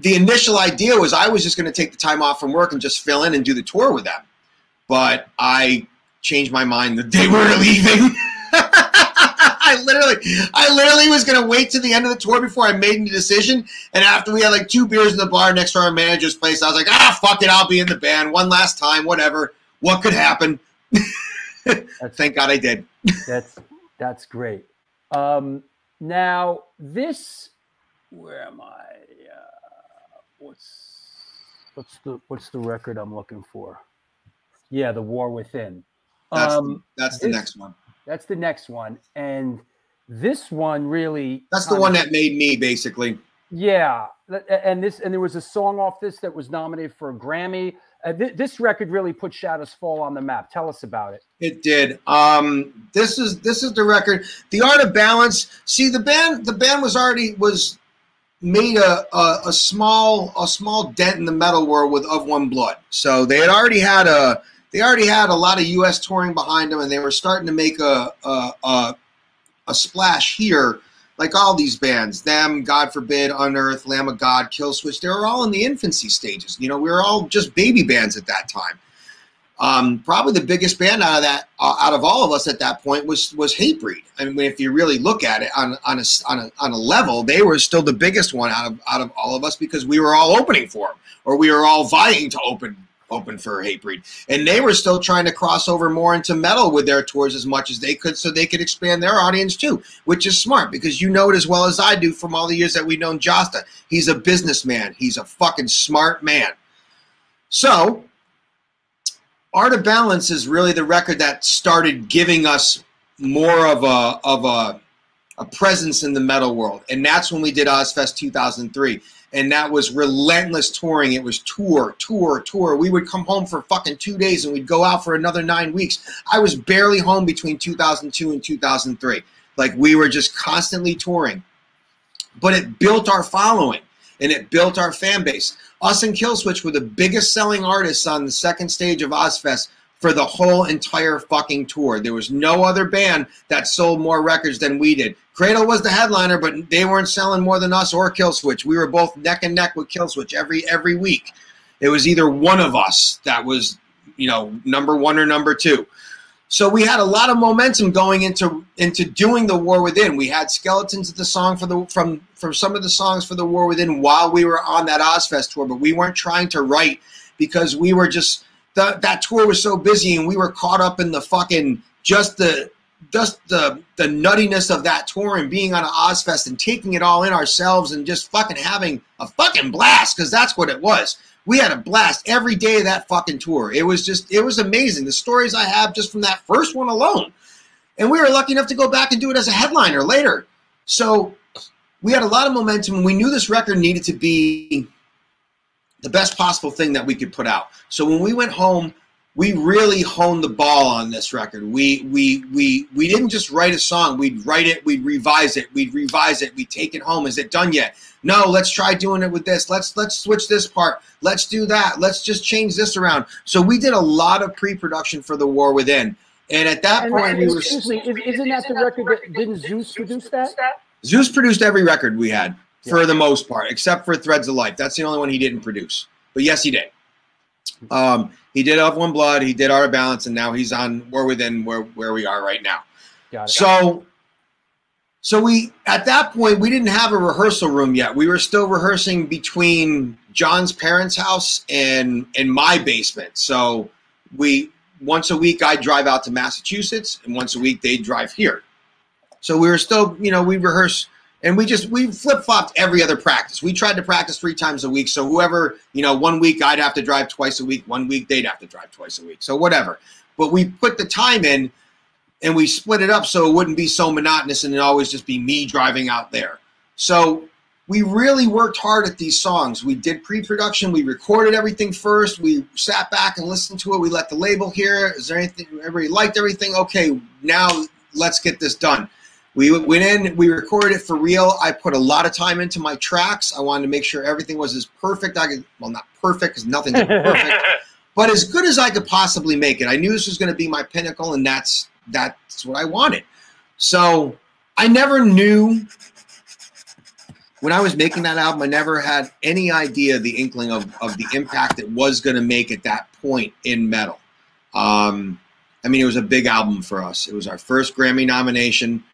The initial idea was I was just going to take the time off from work and just fill in and do the tour with them, but I changed my mind the day we were leaving. I literally, I literally was gonna wait to the end of the tour before I made any decision. And after we had like two beers in the bar next to our manager's place, I was like, ah, fuck it, I'll be in the band one last time, whatever. What could happen? Thank God I did. That's that's great. Um, now this, where am I? Uh, what's what's the what's the record I'm looking for? Yeah, the War Within. That's, Um, that's the this- next one. that's the next one, and this one really. That's the one that made me basically. Yeah, and this and there was a song off this that was nominated for a Grammy. Uh, thi- this record really put Shadows Fall on the map. Tell us about it. It did. Um, this is this is the record. The Art of Balance. See, the band the band was already was made a, a a small a small dent in the metal world with Of One Blood. So they had already had a they already had a lot of U.S. touring behind them, and they were starting to make a a, a, a splash here. Like all these bands, them, God forbid, Unearth, Lamb of God, Killswitch, they were all in the infancy stages. You know, we were all just baby bands at that time. Um, probably the biggest band out of that, uh, out of all of us at that point, was was Hatebreed. I mean, if you really look at it on on a on a, on a level, they were still the biggest one out of out of all of us because we were all opening for them, or we were all vying to open open for Hatebreed, and they were still trying to cross over more into metal with their tours as much as they could, so they could expand their audience too, which is smart because you know it as well as I do from all the years that we've known Jasta. He's a businessman. He's a fucking smart man. So Art of Balance is really the record that started giving us more of a of a a presence in the metal world, and that's when we did Ozzfest 2003, and that was relentless touring. It was tour, tour, tour. We would come home for fucking two days, and we'd go out for another nine weeks. I was barely home between 2002 and 2003. Like we were just constantly touring, but it built our following and it built our fan base. Us and Killswitch were the biggest selling artists on the second stage of Ozzfest for the whole entire fucking tour. There was no other band that sold more records than we did. Cradle was the headliner, but they weren't selling more than us or Killswitch. We were both neck and neck with Killswitch every every week. It was either one of us that was, you know, number one or number two. So we had a lot of momentum going into into doing the War Within. We had skeletons of the song for the from from some of the songs for the War Within while we were on that Ozzfest tour, but we weren't trying to write because we were just the, that tour was so busy and we were caught up in the fucking just the just the the nuttiness of that tour and being on an Ozzfest and taking it all in ourselves and just fucking having a fucking blast because that's what it was. We had a blast every day of that fucking tour. It was just it was amazing. The stories I have just from that first one alone. And we were lucky enough to go back and do it as a headliner later. So we had a lot of momentum. And we knew this record needed to be the best possible thing that we could put out. So when we went home, we really honed the ball on this record. We we we we didn't just write a song. We'd write it, we'd revise it, we'd revise it, we'd take it home. Is it done yet? No, let's try doing it with this. Let's let's switch this part. Let's do that. Let's just change this around. So we did a lot of pre-production for the War Within. And at that And, point and we were excuse me, is, isn't that the record that didn't Zeus produce that? Zeus produced every record we had. for Yeah. the most part, except for Threads of Life. That's the only one he didn't produce. But yes, he did. Um, he did Of One Blood, he did Art of Balance, and now he's on We're Within where where we are right now. Got it. So, so we at that point we didn't have a rehearsal room yet. We were still rehearsing between John's parents' house and in my basement. So we once a week I drive out to Massachusetts, and once a week they drive here. So we were still, you know, we rehearse and we just we flip flopped every other practice. We tried to practice three times a week. So whoever, you know, one week I'd have to drive twice a week, one week they'd have to drive twice a week. So whatever. But we put the time in and we split it up so it wouldn't be so monotonous and it always just be me driving out there. So we really worked hard at these songs. We did pre-production. We recorded everything first. We sat back and listened to it. We let the label hear. Is there anything? Everybody liked everything. Okay, now let's get this done. We went in. We recorded it for real. I put a lot of time into my tracks. I wanted to make sure everything was as perfect. I could. Well, not perfect because nothing's perfect but as good as I could possibly make it. I knew this was going to be my pinnacle, and that's that's what I wanted. So I never knew when I was making that album. I never had any idea the inkling of of the impact it was going to make at that point in metal. Um, I mean, it was a big album for us. It was our first Grammy nomination.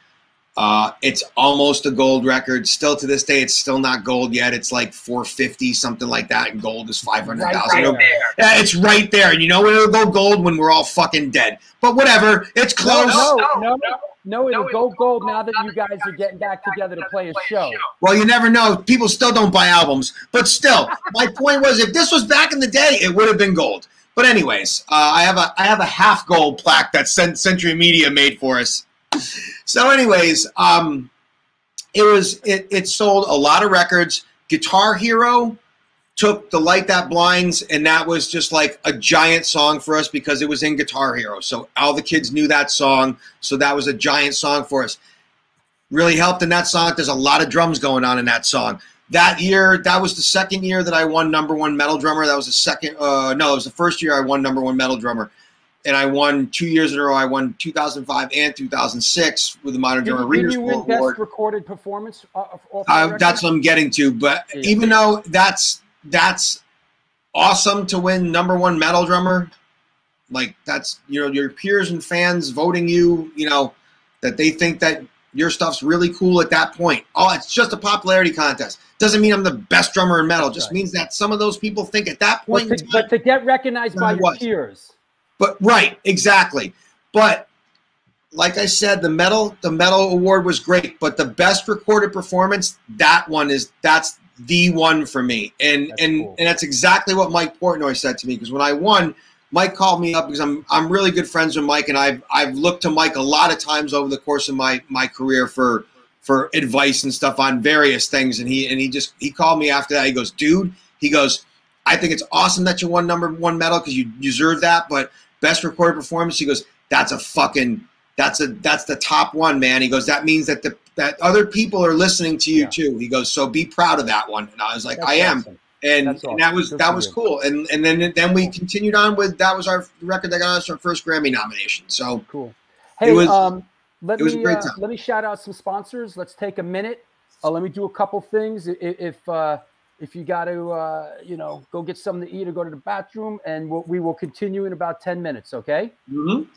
Uh, it's almost a gold record. Still to this day, it's still not gold yet. It's like 450, something like that. And gold is 500,000. Right there. Yeah, it's right there. And you know it'll go gold when we're all fucking dead. But whatever, it's close. no, No, no, no, no, it'll go it'll gold now that you guys are getting back together to play a show. Well, you never know. People still don't buy albums, but still, my point was, if this was back in the day, it would have been gold. But anyways, uh, I have a I have a half gold plaque that Century Media made for us. So, anyways, um, it was it it sold a lot of records. Guitar Hero took the light that blinds, and that was just like a giant song for us because it was in Guitar Hero. So all the kids knew that song. So that was a giant song for us really helped in that song. There's a lot of drums going on in that song. That year, that was the second year that I won number one metal drummer. That was the second, uh, no, it was the first year I won number one metal drummer. And I won two years in a row. I won 2005 and 2006 with the Modern Drummer you, did you win best recorded performance uh, Uh, that's what I'm getting to. But Yeah. even though that's that's awesome to win number one metal drummer, like that's you know your peers and fans voting you, you know, that they think that your stuff's really cool at that point. Oh, it's just a popularity contest. Doesn't mean I'm the best drummer in metal. That's Just right. means that some of those people think at that But point. in to, time- but to get recognized by your was. peers. But right, exactly. But like I said, the medal the medal award was great, but the best recorded performance, that one is that's the one for me. And That's and cool. and that's exactly what Mike Portnoy said to me because when I won, Mike called me up because I'm I'm really good friends with Mike and I've I've looked to Mike a lot of times over the course of my my career for for advice and stuff on various things and he and he just he called me after that he goes dude he goes I think it's awesome that you won number one medal because you deserve that but best recorded performance he goes that's a fucking that's a that's the top one man he goes that means that the that other people are listening to you Yeah. too he goes so be proud of that one and I was like That's I am awesome. and, That's and that was Good that was you. cool and and then then we continued on with that was our record that got us our first Grammy nomination so Cool. Hey, was- um, let it was a me uh, let me shout out some sponsors. Let's take a minute. Uh, let me do a couple things. I- i- If uh, if you got to uh, you know go get something to eat or go to the bathroom, and we'll, we will continue in about ten minutes. Okay. mhm.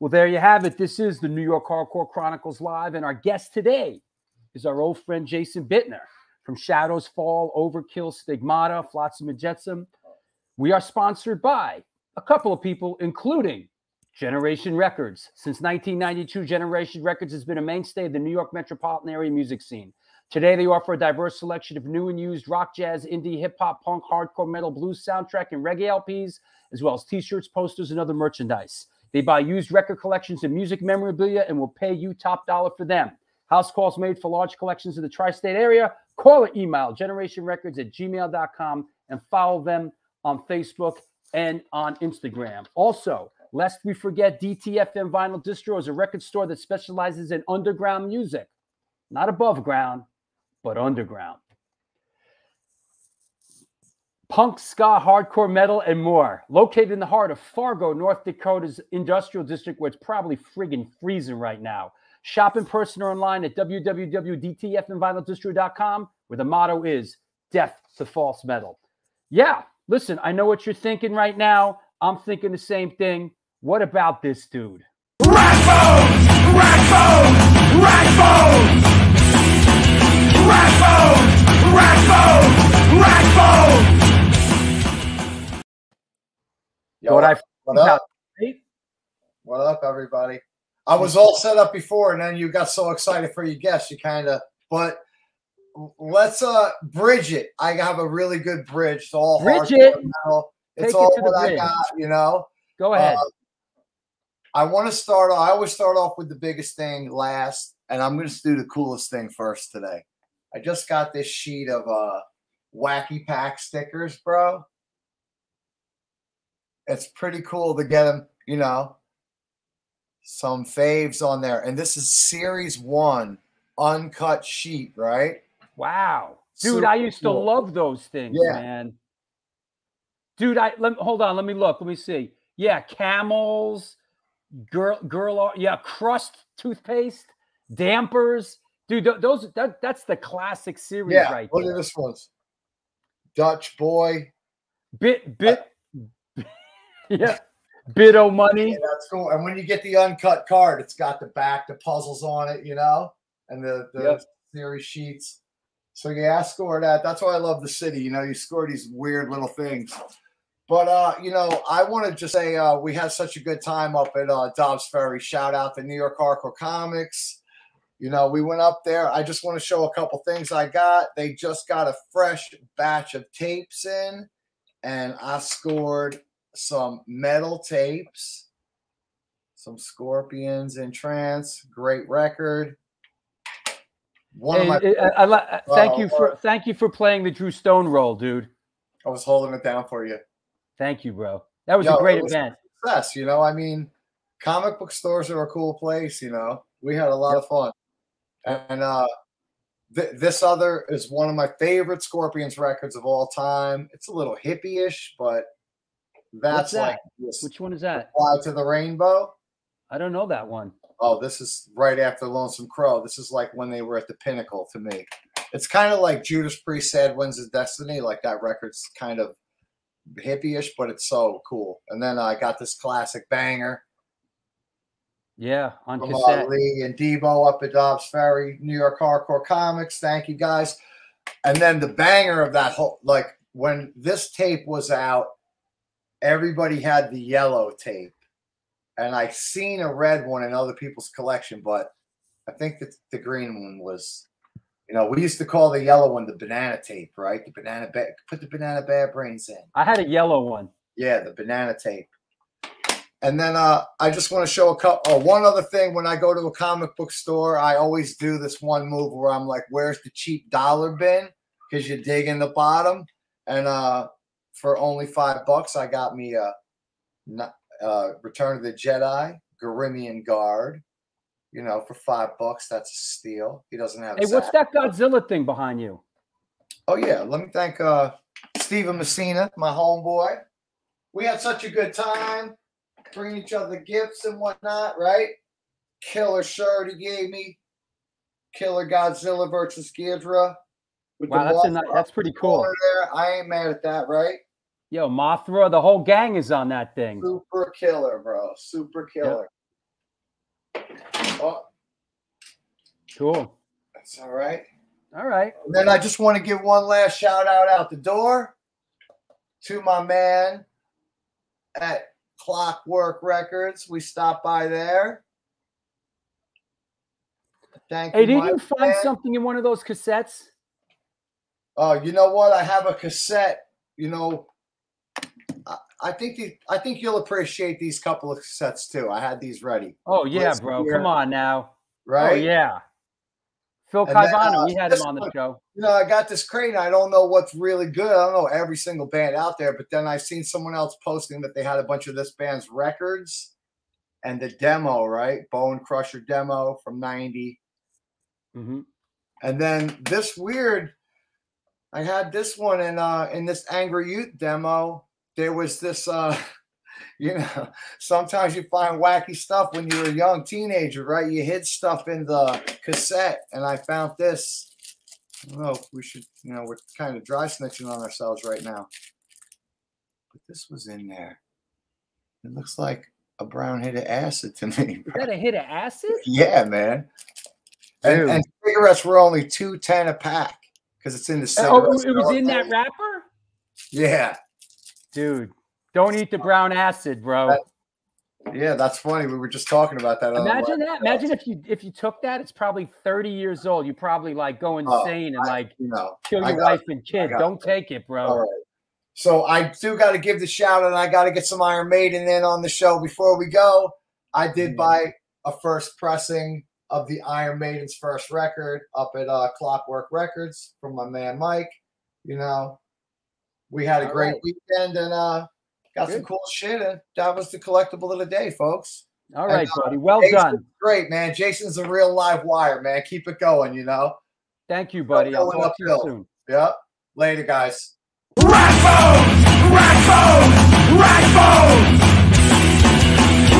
Well, there you have it. This is the New York Hardcore Chronicles Live, and our guest today is our old friend Jason Bittner from Shadows Fall, Overkill, Stigmata, Flotsam and Jetsam. We are sponsored by a couple of people, including Generation Records. Since 1992, Generation Records has been a mainstay of the New York metropolitan area music scene. Today, they offer a diverse selection of new and used rock, jazz, indie, hip hop, punk, hardcore, metal, blues, soundtrack, and reggae LPs, as well as t shirts, posters, and other merchandise. They buy used record collections and music memorabilia and will pay you top dollar for them. House calls made for large collections in the tri state area. Call or email generationrecords at gmail.com and follow them on Facebook and on Instagram. Also, lest we forget, DTFM Vinyl Distro is a record store that specializes in underground music, not above ground, but underground. Punk, ska, hardcore metal, and more. Located in the heart of Fargo, North Dakota's industrial district, where it's probably friggin' freezing right now. Shop in person or online at www.dtfmvinyldistro.com, where the motto is death to false metal. Yeah, listen, I know what you're thinking right now. I'm thinking the same thing. What about this dude? Rackbone! Rackbone! Rackbone! Rackbone! Rackbone! Rackbone! Yo, what I what up? What up, everybody? I was all set up before, and then you got so excited for your guest, you kind of. But let's uh bridge it. I have a really good bridge. It's all Bridge it. metal. It's Take it all the what I got, you know. Go ahead. Uh, I want to start. I always start off with the biggest thing last, and I'm going to do the coolest thing first today. I just got this sheet of uh wacky pack stickers, bro. It's pretty cool to get them, you know, some faves on there. And this is series one uncut sheet, right? wow. Dude, Super I used to love those things, Yeah. man. Dude, I let hold on, let me look. Let me see. Yeah, camels, girl, girl, yeah, crust toothpaste, dampers. Dude, th- those that that's the classic series Yeah. right look there. at this one. Dutch boy. Bit bit yeah. Bit o money. Yeah, that's cool. And when you get the uncut card, it's got the back, the puzzles on it, you know, and the, the Yep. series sheets. So yeah, I score that. That's why I love the city. You know, you score these weird little things. But uh, you know, I want to just say uh, we had such a good time up at uh, Dobbs Ferry. Shout out to New York Hardcore Comics. You know, we went up there. I just want to show a couple things I got. They just got a fresh batch of tapes in, and I scored some metal tapes, some Scorpions in Trance. Great record. One Hey, of my, I- I- uh, thank Oh, you for thank you for playing the Drew Stone role, dude. I was holding it down for you. Thank you, bro. That was Yo, a great was- event. Success, you know. I mean, comic book stores are a cool place. You know, we had a lot of fun, and uh, th- this other is one of my favorite Scorpions records of all time. It's a little hippie-ish, but that's that? like this Which one is that? fly to the rainbow. I don't know that one. Oh, this is right after Lonesome Crow. This is like when they were at the pinnacle to me. It's kind of like Judas Priest Sad Wings of Destiny Like that record's kind of hippie-ish, but it's so cool. And then I got this classic banger Yeah, on uh, cassette. Lee and Debo up at Dobbs Ferry, New York Hardcore Comics. Thank you guys. And then the banger of that whole like when this tape was out, everybody had the yellow tape. And I seen a red one in other people's collection, but I think that the green one was, you know, we used to call the yellow one the banana tape, right? The banana ba- put the banana bad brains in. I had a yellow one. Yeah, the banana tape. And then uh, I just want to show a couple. Oh, one other thing. When I go to a comic book store, I always do this one move where I'm like, "Where's the cheap dollar bin?" Because you dig in the bottom. And uh, for only five bucks, I got me a uh, Return of the Jedi Gamorrean Guard. You know, for five bucks, that's a steal. He doesn't have. Hey, what's that Godzilla thing behind you? Oh yeah, let me thank uh Steven Messina, my homeboy. We had such a good time, bringing each other gifts and whatnot, right? Killer shirt he gave me. Killer Godzilla versus the Wow, that's a that's pretty cool. There. I ain't mad at that, right? Yo, Mothra, the whole gang is on that thing. Super killer, bro. Super killer. Oh, Cool. that's all right. All right. And then I just want to give one last shout out out the door to my man at Clockwork Records. We stopped by there. Thank Hey, you. Hey, did you find man. something in one of those cassettes? Oh, you know what? I have a cassette. You know, I, I think the, I think you'll appreciate these couple of cassettes too. I had these ready, Oh yeah, Let's bro. Come on now. Oh, right? Oh yeah. Phil Caivano, uh, we had him on the show. you know, I got this crane. I don't know what's really good. I don't know every single band out there, but then I've seen someone else posting that they had a bunch of this band's records and the demo, right? Bone Crusher demo from 90. hmm And then this weird, I had this one in uh in this Angry Youth demo. There was this uh you know, sometimes you find wacky stuff when you're a young teenager, right? You hid stuff in the cassette, and I found this. I don't know if we should, you know, we're kind of dry snitching on ourselves right now. But this was in there. It looks like a brown hit of acid to me. Is that a hit of acid? Yeah, man. And, and cigarettes were only two ten a pack because it's in the Oh, it was in that wrapper? Yeah, Dude, don't eat the brown acid, bro. Yeah, that's funny. We were just talking about that. Imagine that. Imagine if you if you took that, it's probably 30 years old. You probably like go Oh, insane and like You know, kill your wife and kid. Don't take it, bro. All right. So I do got to give the shout out. and I got to get some Iron Maiden in on the show before we go. I did Mm. buy a first pressing of the Iron Maiden's first record up at uh, Clockwork Records from my man Mike. You know, we had a All great right. weekend and uh, got some cool shit. And that was the collectible of the day, folks. All right, And, uh, buddy. Well Jason's done. Great, man. Jason's a real live wire, man. Keep it going, you know? Thank you, buddy. I'll talk to you soon. Yep. Later, guys. Ratbones! Ratbones! Ratbones!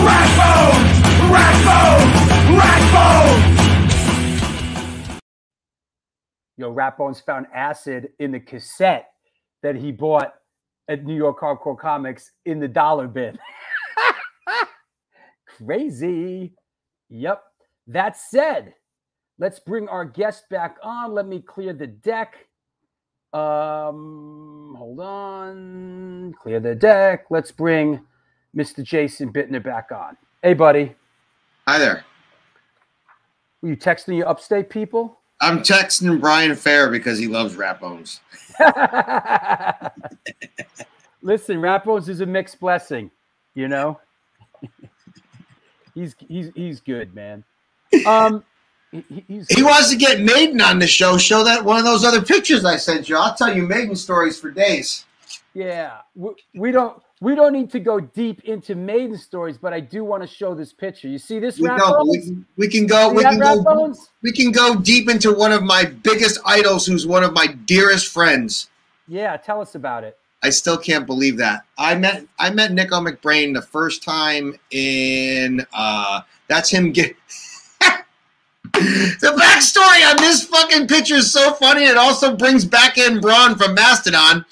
Ratbones! Ratbones! Ratbones! Yo, Rat Bones found acid in the cassette that he bought at New York Hardcore Comics in the dollar bin. Crazy. Yep. That said, let's bring our guest back on. Let me clear the deck. Um, hold on. Clear the deck. Let's bring Mr. Jason Bittner back on. Hey, buddy. Hi there. Were you texting your upstate people? I'm texting Brian Fair because he loves Rat Bones. Listen, Rappos is a mixed blessing, you know. he's he's he's good, man. Um, he, He wants to get Maiden on the show. Show that one of those other pictures I sent you. I'll tell you Maiden stories for days. yeah. We, we don't we don't need to go deep into maiden stories, but I do want to show this picture. You see this We, go, we, can, we can go. See We can go. Rappos? We can go deep into one of my biggest idols, who's one of my dearest friends. Yeah, tell us about it. I still can't believe that. I met I met Nicko McBrain the first time in uh that's him get the backstory on this fucking picture is so funny. It also brings back in Brann from Mastodon.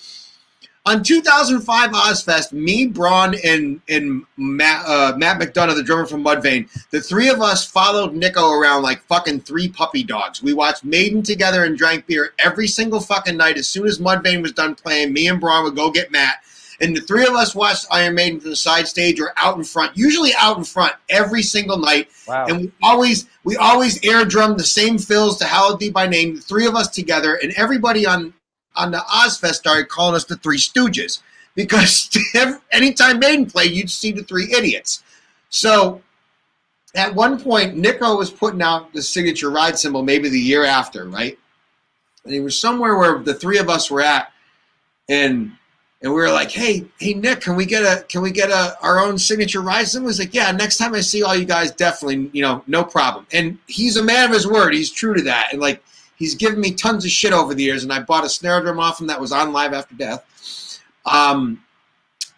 On 2005 Ozzfest, me, Brann, and and Matt, uh, Matt McDonough, the drummer from Mudvayne, the three of us followed Nicko around like fucking three puppy dogs. We watched Maiden together and drank beer every single fucking night. As soon as Mudvayne was done playing, me and Brann would go get Matt, and the three of us watched Iron Maiden from the side stage or out in front, usually out in front every single night Wow. and we always we always air drum the same fills to Hallowed Be Thy Name, the three of us together, and everybody on on the Ozzfest started calling us the Three Stooges because anytime Maiden played, you'd see the three idiots. So at one point, Nicko was putting out the signature ride cymbal, maybe the year after, right? And he was somewhere where the three of us were at, and and we were like, "Hey, hey, Nick, can we get a can we get a our own signature ride cymbal?" He's like, "Yeah, next time I see all you guys, definitely, you know, no problem." And he's a man of his word. He's true to that, and like he's given me tons of shit over the years. And I bought a snare drum off him that was on Live After Death. Um,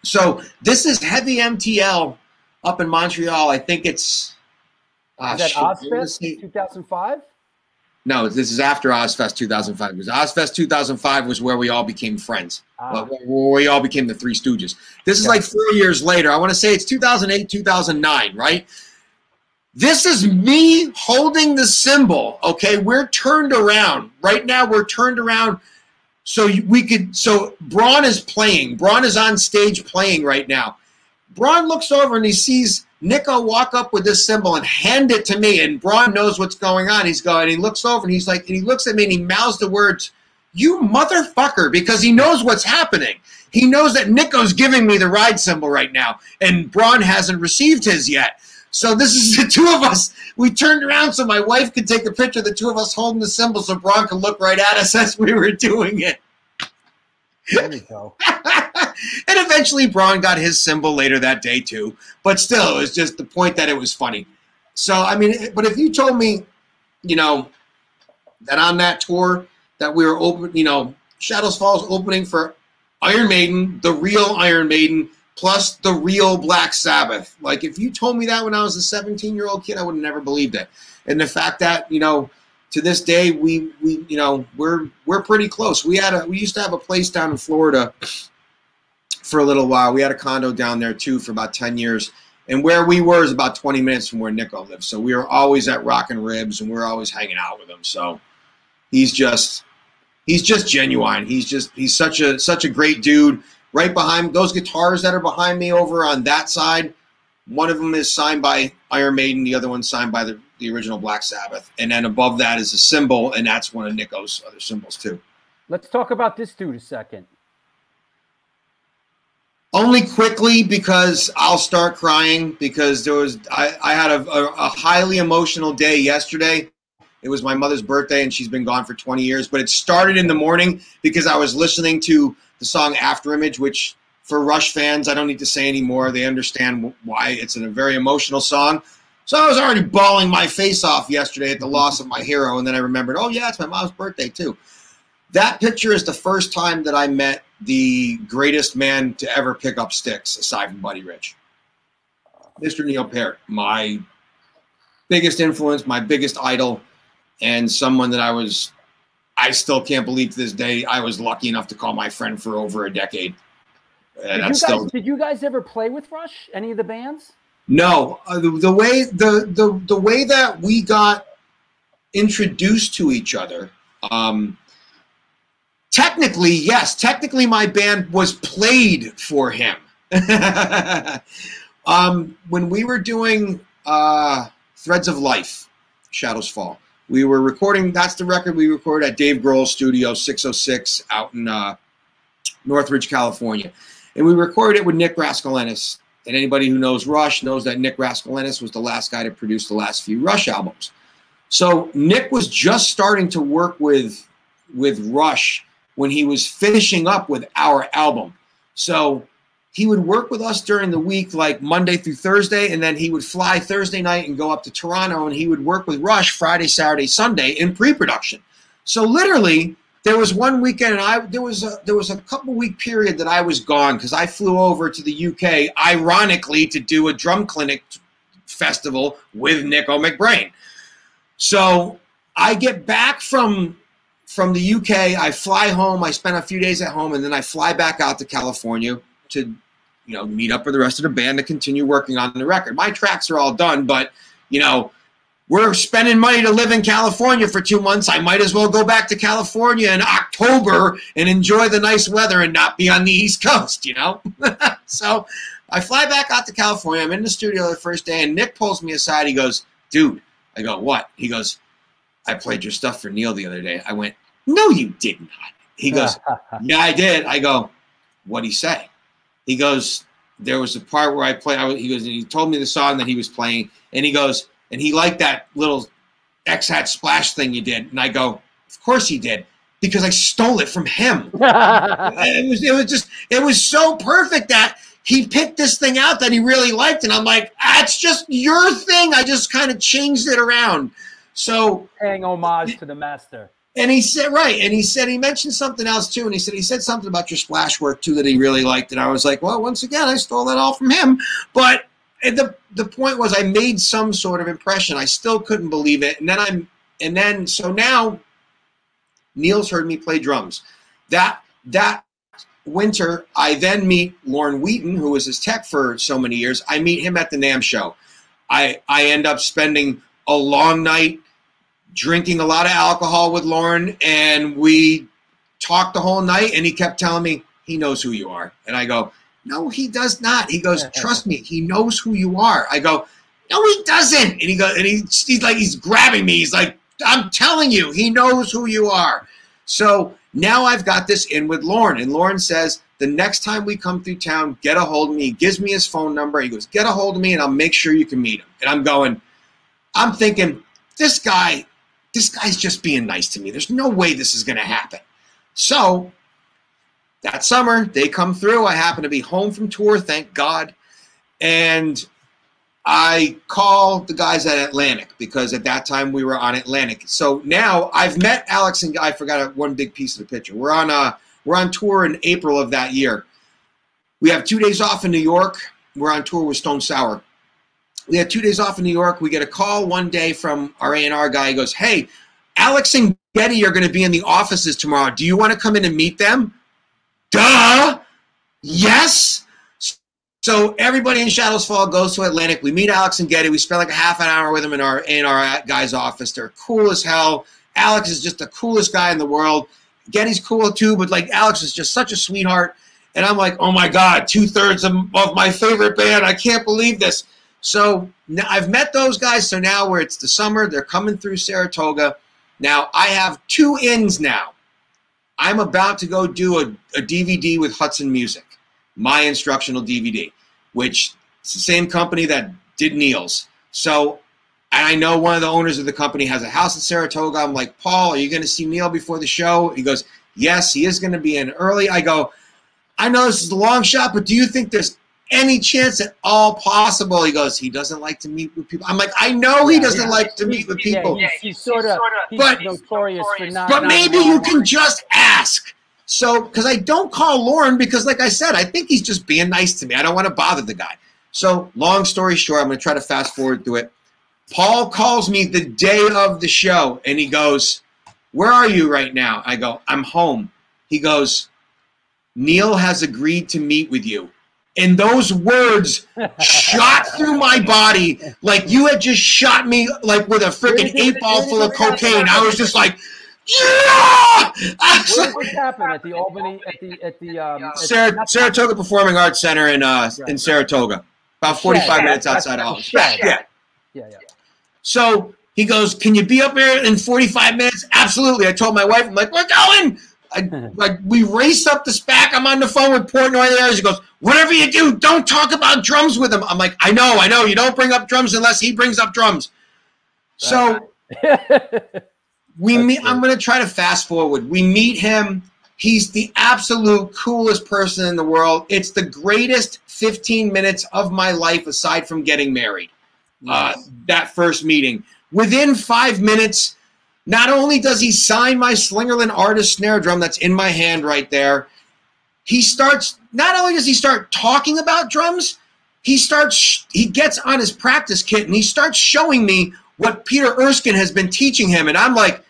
so this is heavy MTL up in Montreal. I think it's. ah, Is that shit, Ozzfest 2005? no, this is after Ozzfest 2005. Because Ozzfest 2005 was where we all became friends. Ah, where we all became the Three Stooges. This is like four years later. I want to say it's 2008, 2009, right? This is me holding the cymbal. Okay, we're turned around right now. We're turned around, so we could. So Brann is playing. Brann is on stage playing right now. Brann looks over and he sees Nicko walk up with this cymbal and hand it to me. And Brann knows what's going on. He's going. He looks over and he's like, and he looks at me and he mouths the words, "You motherfucker," because he knows what's happening. He knows that Nicko's giving me the ride cymbal right now, and Brann hasn't received his yet. So this is the two of us. We turned around so my wife could take a picture of the two of us holding the cymbal, so Brann could look right at us as we were doing it. there you go. and eventually Brann got his cymbal later that day too. But still, it was just the point that it was funny. So I mean, but if you told me, you know, that on that tour that we were open, you know, Shadows Falls opening for Iron Maiden, the real Iron Maiden, plus the real Black Sabbath. Like if you told me that when I was a 17 year old kid, I would have never believed it. And the fact that you know to this day we we you know we're we're pretty close. We had a we used to have a place down in Florida for a little while. We had a condo down there too for about 10 years. And where we were is about 20 minutes from where Nicko lived. So we were always at Rockin' Ribs and we were always hanging out with him. So he's just he's just genuine. He's just he's such a such a great dude. Right behind those guitars that are behind me over on that side, one of them is signed by Iron Maiden, the other one signed by the, the original Black Sabbath. And then above that is a cymbal, and that's one of Nicko's other cymbals too. Let's talk about this dude a second. Only quickly because I'll start crying because there was I, I had a, a, a highly emotional day yesterday. It was my mother's birthday and she's been gone for 20 years. But it started in the morning because I was listening to the song After Image, which for Rush fans, I don't need to say anymore. They understand why it's a very emotional song. So I was already bawling my face off yesterday at the loss of my hero. And then I remembered, oh, yeah, it's my mom's birthday too. That picture is the first time that I met the greatest man to ever pick up sticks, aside from Buddy Rich. Mr. Neil Peart, my biggest influence, my biggest idol, and someone that I was, I still can't believe to this day, I was lucky enough to call my friend for over a decade. And did, you guys, still, did you guys ever play with Rush? Any of the bands? No, uh, the, the way the, the the way that we got introduced to each other. Um, technically, yes, technically my band was played for him. um, when we were doing uh, Threads of Life, Shadows Fall, we were recording. That's the record we recorded at Dave Grohl's studio, 606, out in uh, Northridge, California, and we recorded it with Nick Raskulinecz. And anybody who knows Rush knows that Nick Raskulinecz was the last guy to produce the last few Rush albums. So Nick was just starting to work with with Rush when he was finishing up with our album. So he would work with us during the week, like Monday through Thursday, and then he would fly Thursday night and go up to Toronto, and he would work with Rush Friday, Saturday, Sunday in pre-production. So literally, there was one weekend, and I there was a there was a couple week period that I was gone because I flew over to the UK, ironically, to do a drum clinic festival with Nicko McBrain. So I get back from from the UK. I fly home. I spend a few days at home, and then I fly back out to California to, you know, meet up with the rest of the band to continue working on the record. My tracks are all done, but you know, we're spending money to live in California for two months. I might as well go back to California in October and enjoy the nice weather and not be on the East Coast, you know? so I fly back out to California. I'm in the studio the first day, and Nick pulls me aside. He goes, Dude, I go, What? He goes, I played your stuff for Neil the other day. I went, no, you did not. He goes, Yeah, I did. I go, What'd he say? He goes, There was a part where I play. I, he goes, and he told me the song that he was playing, and he goes, and he liked that little X hat splash thing you did. And I go, Of course he did. Because I stole it from him. it was it was just it was so perfect that he picked this thing out that he really liked. And I'm like, ah, it's just your thing. I just kind of changed it around. So paying homage to the master. And he said, right. And he said, he mentioned something else too. And he said, he said something about your splash work too that he really liked. And I was like, well, once again, I stole that all from him. But the, the point was, I made some sort of impression. I still couldn't believe it. And then I'm, and then, so now Neil's heard me play drums. That, that winter, I then meet Lorne Wheaton, who was his tech for so many years. I meet him at the NAMM show. I, I end up spending a long night drinking a lot of alcohol with Lorne, and we talked the whole night. And he kept telling me he knows who you are, and I go, no, he does not. He goes, trust me, he knows who you are. I go, no, he doesn't. And he goes, and he, he's like, he's grabbing me. He's like, I'm telling you, he knows who you are. So now I've got this in with Lorne, and Lorne says, the next time we come through town, get a hold of me. He gives me his phone number. He goes, get a hold of me, and I'll make sure you can meet him. And I'm going, I'm thinking, this guy this guy's just being nice to me. There's no way this is going to happen. So that summer, they come through. I happen to be home from tour, thank God. And I call the guys at Atlantic because at that time we were on Atlantic. So now I've met Alex and I forgot one big piece of the picture. We're on uh we're on tour in April of that year. we have two days off in New York. We're on tour with Stone Sour. We had two days off in New York. We get a call one day from our A&R guy. He goes, hey, Alex and Geddy are going to be in the offices tomorrow. Do you want to come in and meet them? Duh. Yes. So everybody in Shadows Fall goes to Atlantic. We meet Alex and Geddy. We spend like a half an hour with them in our in our guy's office. They're cool as hell. Alex is just the coolest guy in the world. Geddy's cool too, but like Alex is just such a sweetheart. And I'm like, oh my God, two thirds of, of my favorite band. I can't believe this. So now I've met those guys. So now where it's the summer, they're coming through Saratoga. Now I have two ins now. I'm about to go do a, a DVD with Hudson Music, my instructional DVD, which it's the same company that did Neil's. So and I know one of the owners of the company has a house in Saratoga. I'm like, Paul, are you going to see Neil before the show? He goes, Yes, he is going to be in early. I go, I know this is a long shot, but do you think there's any chance at all possible? He goes, he doesn't like to meet with people. I'm like, I know he doesn't yeah. like to meet with people. Yeah, he's, he's, sort of he's but, notorious for not. But not maybe you can just ask. So, because I don't call Lorne because, like I said, I think he's just being nice to me. I don't want to bother the guy. So, long story short, I'm going to try to fast forward through it. Paul calls me the day of the show and he goes, Where are you right now? I go, I'm home. He goes, Neil has agreed to meet with you. And those words shot through my body like you had just shot me like with a freaking eight ball full of cocaine. I was just like, yeah! What, what happened at the Albany at the at the um, Sar- Saratoga Performing Arts Center in uh in Saratoga, about forty five minutes outside of Yeah, yeah, yeah. So he goes, "Can you be up here in forty five minutes?" Absolutely. I told my wife, "I'm like, we're going." I, like we race up the SPAC. I'm on the phone with Portnoy there. He goes, "Whatever you do, don't talk about drums with him." I'm like, "I know, I know. You don't bring up drums unless he brings up drums." So we meet. I'm going to try to fast forward. We meet him. He's the absolute coolest person in the world. It's the greatest 15 minutes of my life aside from getting married. Uh, that first meeting. Within five minutes, not only does he sign my Slingerland artist snare drum that's in my hand right there, he starts, not only does he start talking about drums, he starts, he gets on his practice kit and he starts showing me what Peter Erskine has been teaching him. And I'm like,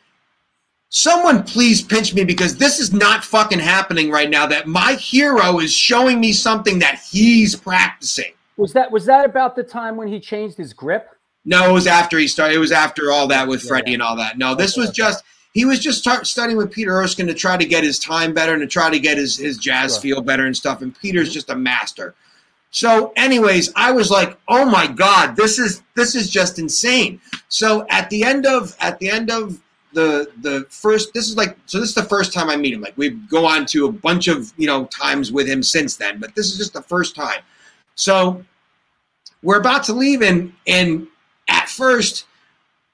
someone please pinch me because this is not fucking happening right now. That my hero is showing me something that he's practicing. Was that was that about the time when he changed his grip? No, it was after he started. It was after all that with Freddie yeah. and all that. No, this was just he was just start studying with Peter Erskine to try to get his time better and to try to get his his jazz sure. feel better and stuff. And Peter's mm-hmm. just a master. So, anyways, I was like, "Oh my god, this is this is just insane." So at the end of at the end of the the first, this is like so this is the first time I meet him. Like we go on to a bunch of you know times with him since then, but this is just the first time. So we're about to leave, and and at first,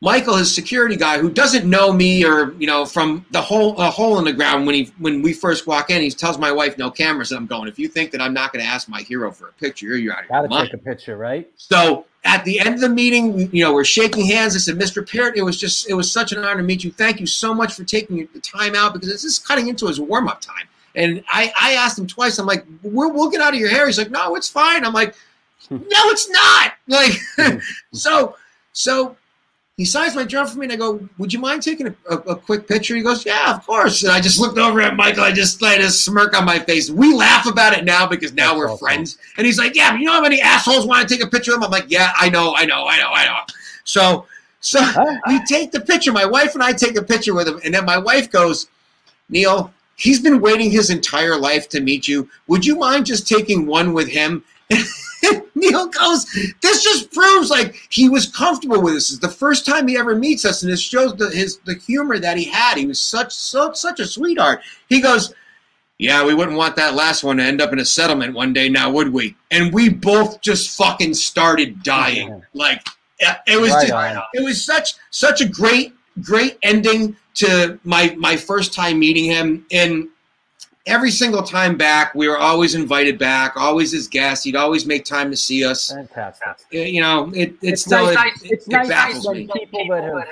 Michael, his security guy, who doesn't know me or you know from the hole a hole in the ground when he when we first walk in, he tells my wife no cameras. And I'm going. If you think that I'm not going to ask my hero for a picture, you're out of Gotta your mind. take a picture, right? So at the end of the meeting, you know, we're shaking hands. I said, Mr. Peart, it was just it was such an honor to meet you. Thank you so much for taking the time out because this is cutting into his warm up time. And I I asked him twice. I'm like, we'll, we'll get out of your hair. He's like, no, it's fine. I'm like, no, it's not. Like, so so he signs my drum for me, and I go, "Would you mind taking a, a, a, quick picture?" He goes, "Yeah, of course." And I just looked over at Michael. I just let a smirk on my face. We laugh about it now because now That's we're awesome. friends. And he's like, "Yeah, but you know how many assholes want to take a picture of him?" I'm like, "Yeah, I know, I know, I know, I know." So, so we take the picture. My wife and I take a picture with him, and then my wife goes, "Neil." He's been waiting his entire life to meet you. Would you mind just taking one with him? Neil goes, this just proves like he was comfortable with us. It's the first time he ever meets us, and it shows the his the humor that he had. He was such so such a sweetheart. He goes, Yeah, we wouldn't want that last one to end up in a settlement one day now, would we? And we both just fucking started dying. Like it was right just, it was such such a great, great ending to my my first time meeting him. And every single time back, we were always invited back, always as guests. He'd always make time to see us. Fantastic. You know, it, it it's still nice, it, it's it, nice when people that have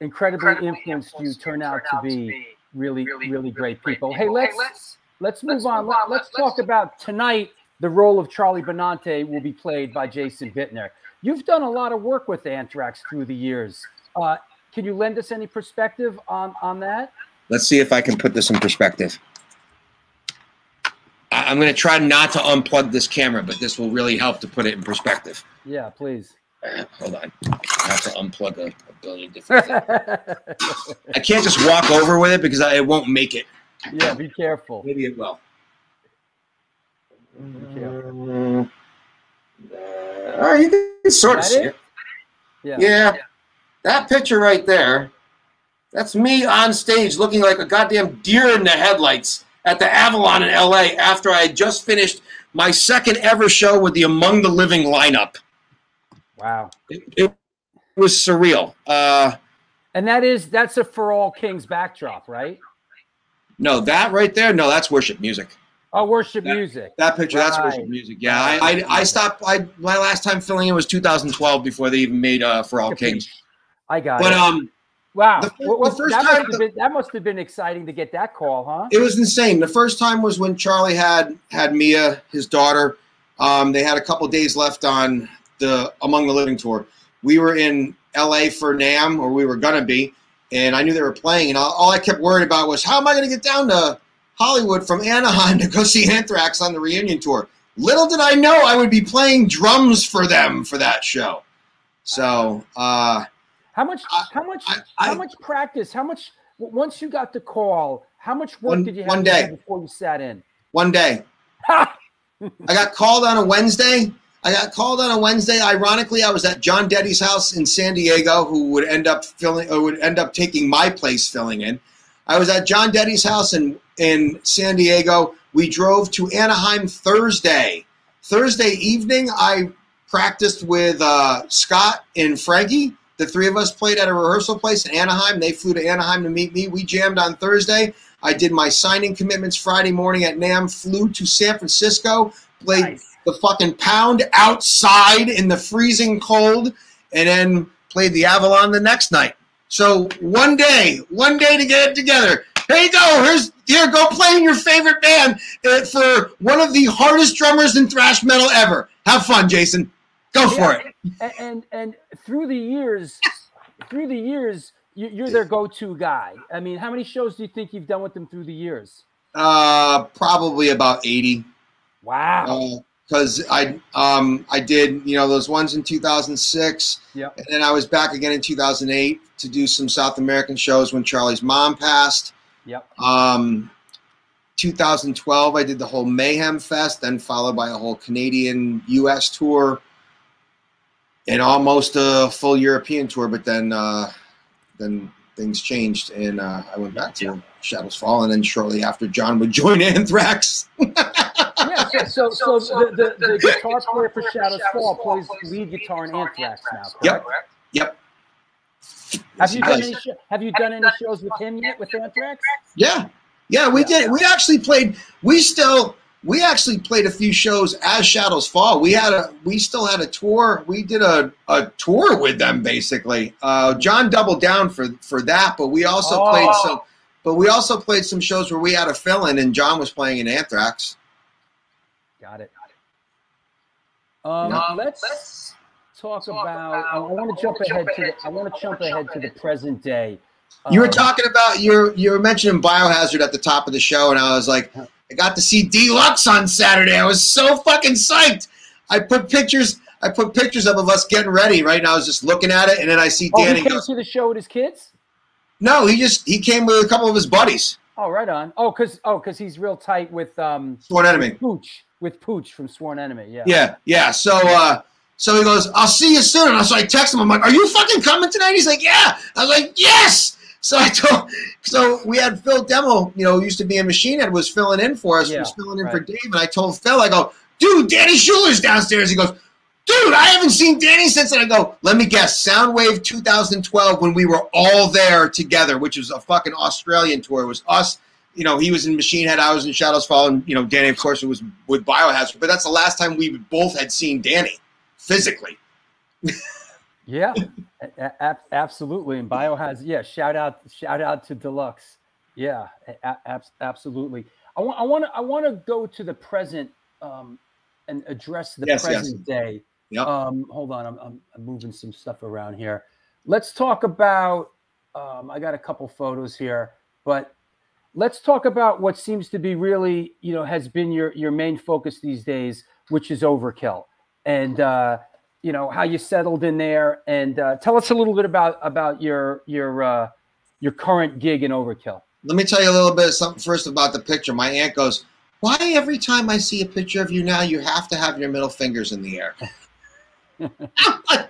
incredibly influenced you turn out to be really, really great people. Hey, let's let's let's, move on. Let, us talk about tonight. the role of Charlie Benante will be played by Jason Bittner. You've done a lot of work with Anthrax through the years. Uh, can you lend us any perspective on on that? Let's see if I can put this in perspective. I- I'm going to try not to unplug this camera, but this will really help to put it in perspective. Yeah, please. Uh, Hold on. I have to unplug a, a billion different things. I can't just walk over with it because I, it won't make it. yeah, be careful. Maybe it will. Be careful. Uh, all right, you can sort of see it? it. Yeah. Yeah, that picture right there, that's me on stage looking like a goddamn deer in the headlights at the Avalon in LA after I had just finished my second ever show with the Among the Living lineup. Wow. It, it was surreal. Uh, And that is that's a For All Kings backdrop, right? no, that right there, no, that's worship music. Oh, worship That- music. That picture, that's worship music. Yeah, I, I, I stopped. I my last time filling in was 2012 before they even made uh, For All Kings. I got But it. um, wow. the fir- What- what- the first that, time must have been, that must have been exciting to get that call, huh? it was insane. The first time was when Charlie had had Mia, his daughter. Um, they had a couple days left on the Among the Living tour. We were in LA for NAMM, or we were gonna be, and I knew they were playing. And all, all I kept worried about was how am I gonna get down to Hollywood from Anaheim to go see Anthrax on the reunion tour. Little did I know I would be playing drums for them for that show. So uh, How much? I- How much? I- how I- much practice? How much? Once you got the call, how much work One- did you have one day. before you sat in? one day I got called on a Wednesday. I got called on a Wednesday. Ironically, I was at Jon Dette's house in San Diego, who would end up filling or would end up taking my place filling in. I was at Jon Dette's house in in San Diego. We drove to Anaheim Thursday. Thursday evening, I practiced with uh, Scott and Frankie. The three of us played at a rehearsal place in Anaheim. They flew to Anaheim to meet me. We jammed on Thursday. I did my signing commitments Friday morning at NAMM, flew to San Francisco, played Nice. the fucking pound outside in the freezing cold, and then played the Avalon the next night. So one day, one day to get it together. Here you go. Here's here. Go play in your favorite band uh, for one of the hardest drummers in thrash metal ever. Have fun, Jason. Go for it. And, and and through the years, through the years, you, you're their go-to guy. I mean, how many shows do you think you've done with them through the years? Uh, probably about eighty. Wow. because I um I did you know those ones in 2006, Yep. and then I was back again in 2008 to do some South American shows when Charlie's mom passed. Yep. Um, 2012 I did the whole Mayhem Fest, then followed by a whole Canadian U.S. tour, and almost a full European tour. But then uh, then things changed, and uh, I went back to Shadows Fall, and then shortly after John would join Anthrax. Yeah. So, so, so the, the, the guitar player for Shadows Fall plays lead guitar in Anthrax now. Yep. correct? Yep. Have you done any? Sh- have you done any shows with him yet with Anthrax? Yeah, yeah, we Yeah. did. We actually played. We still. We actually played a few shows as Shadows Fall. We had a. We still had a tour. We did a, a tour with them basically. Uh, John doubled down for for that, but we also Oh. played some. But we also played some shows where we had a fill in, and John was playing in Anthrax. Got it. Um, Yeah. let's, talk, about. I, want to jump ahead to. The, I want to jump ahead to the present day. You were Um, talking about you're you were mentioning Biohazard at the top of the show, and I was like, I got to see Deluxe on Saturday. I was so fucking psyched. I put pictures. I put pictures up of us getting ready. Right now, I was just looking at it, and then I see Oh, Danny. he came to the show with his kids. no, he just he came with a couple of his buddies. Oh, right on. Oh, cause oh, cause he's real tight with um Sworn enemy. Pooch with Pooch from Sworn Enemy. Yeah. Yeah, yeah. So, uh, so he goes, "I'll see you soon." And so I text him. I'm like, "Are you fucking coming tonight?" He's like, "Yeah." I was like, "Yes." So I told. So we had Phil Demmel. You know, used to be a machine head, was filling in for us. Yeah, was filling in for. Dave, and I told Phil, I go, "Dude, Danny Schuler's downstairs." He goes. Dude, I haven't seen Danny since. And I go, let me guess, Soundwave 2012 when we were all there together, which was a fucking Australian tour. It was us, you know, he was in Machine Head, I was in Shadows Fall, and you know, Danny, of course, it was with Biohazard. But that's the last time we both had seen Danny physically. Yeah, a- absolutely. And Bio has yeah. Shout out, shout out to Deluxe. Yeah, a- a- absolutely. I want, I want to, I want to go to the present. Um, and address the Yes, yes. present day. Yep. Um, hold on, I'm, I'm, I'm moving some stuff around here. Let's talk about. Um, I got a couple photos here, but let's talk about what seems to be really, you know, has been your your main focus these days, which is Overkill, and uh, you know how you settled in there, and uh, tell us a little bit about about your your uh, your current gig in Overkill. Let me tell you a little bit of something first about the picture. My aunt goes, "Why every time I see a picture of you now, you have to have your middle fingers in the air?"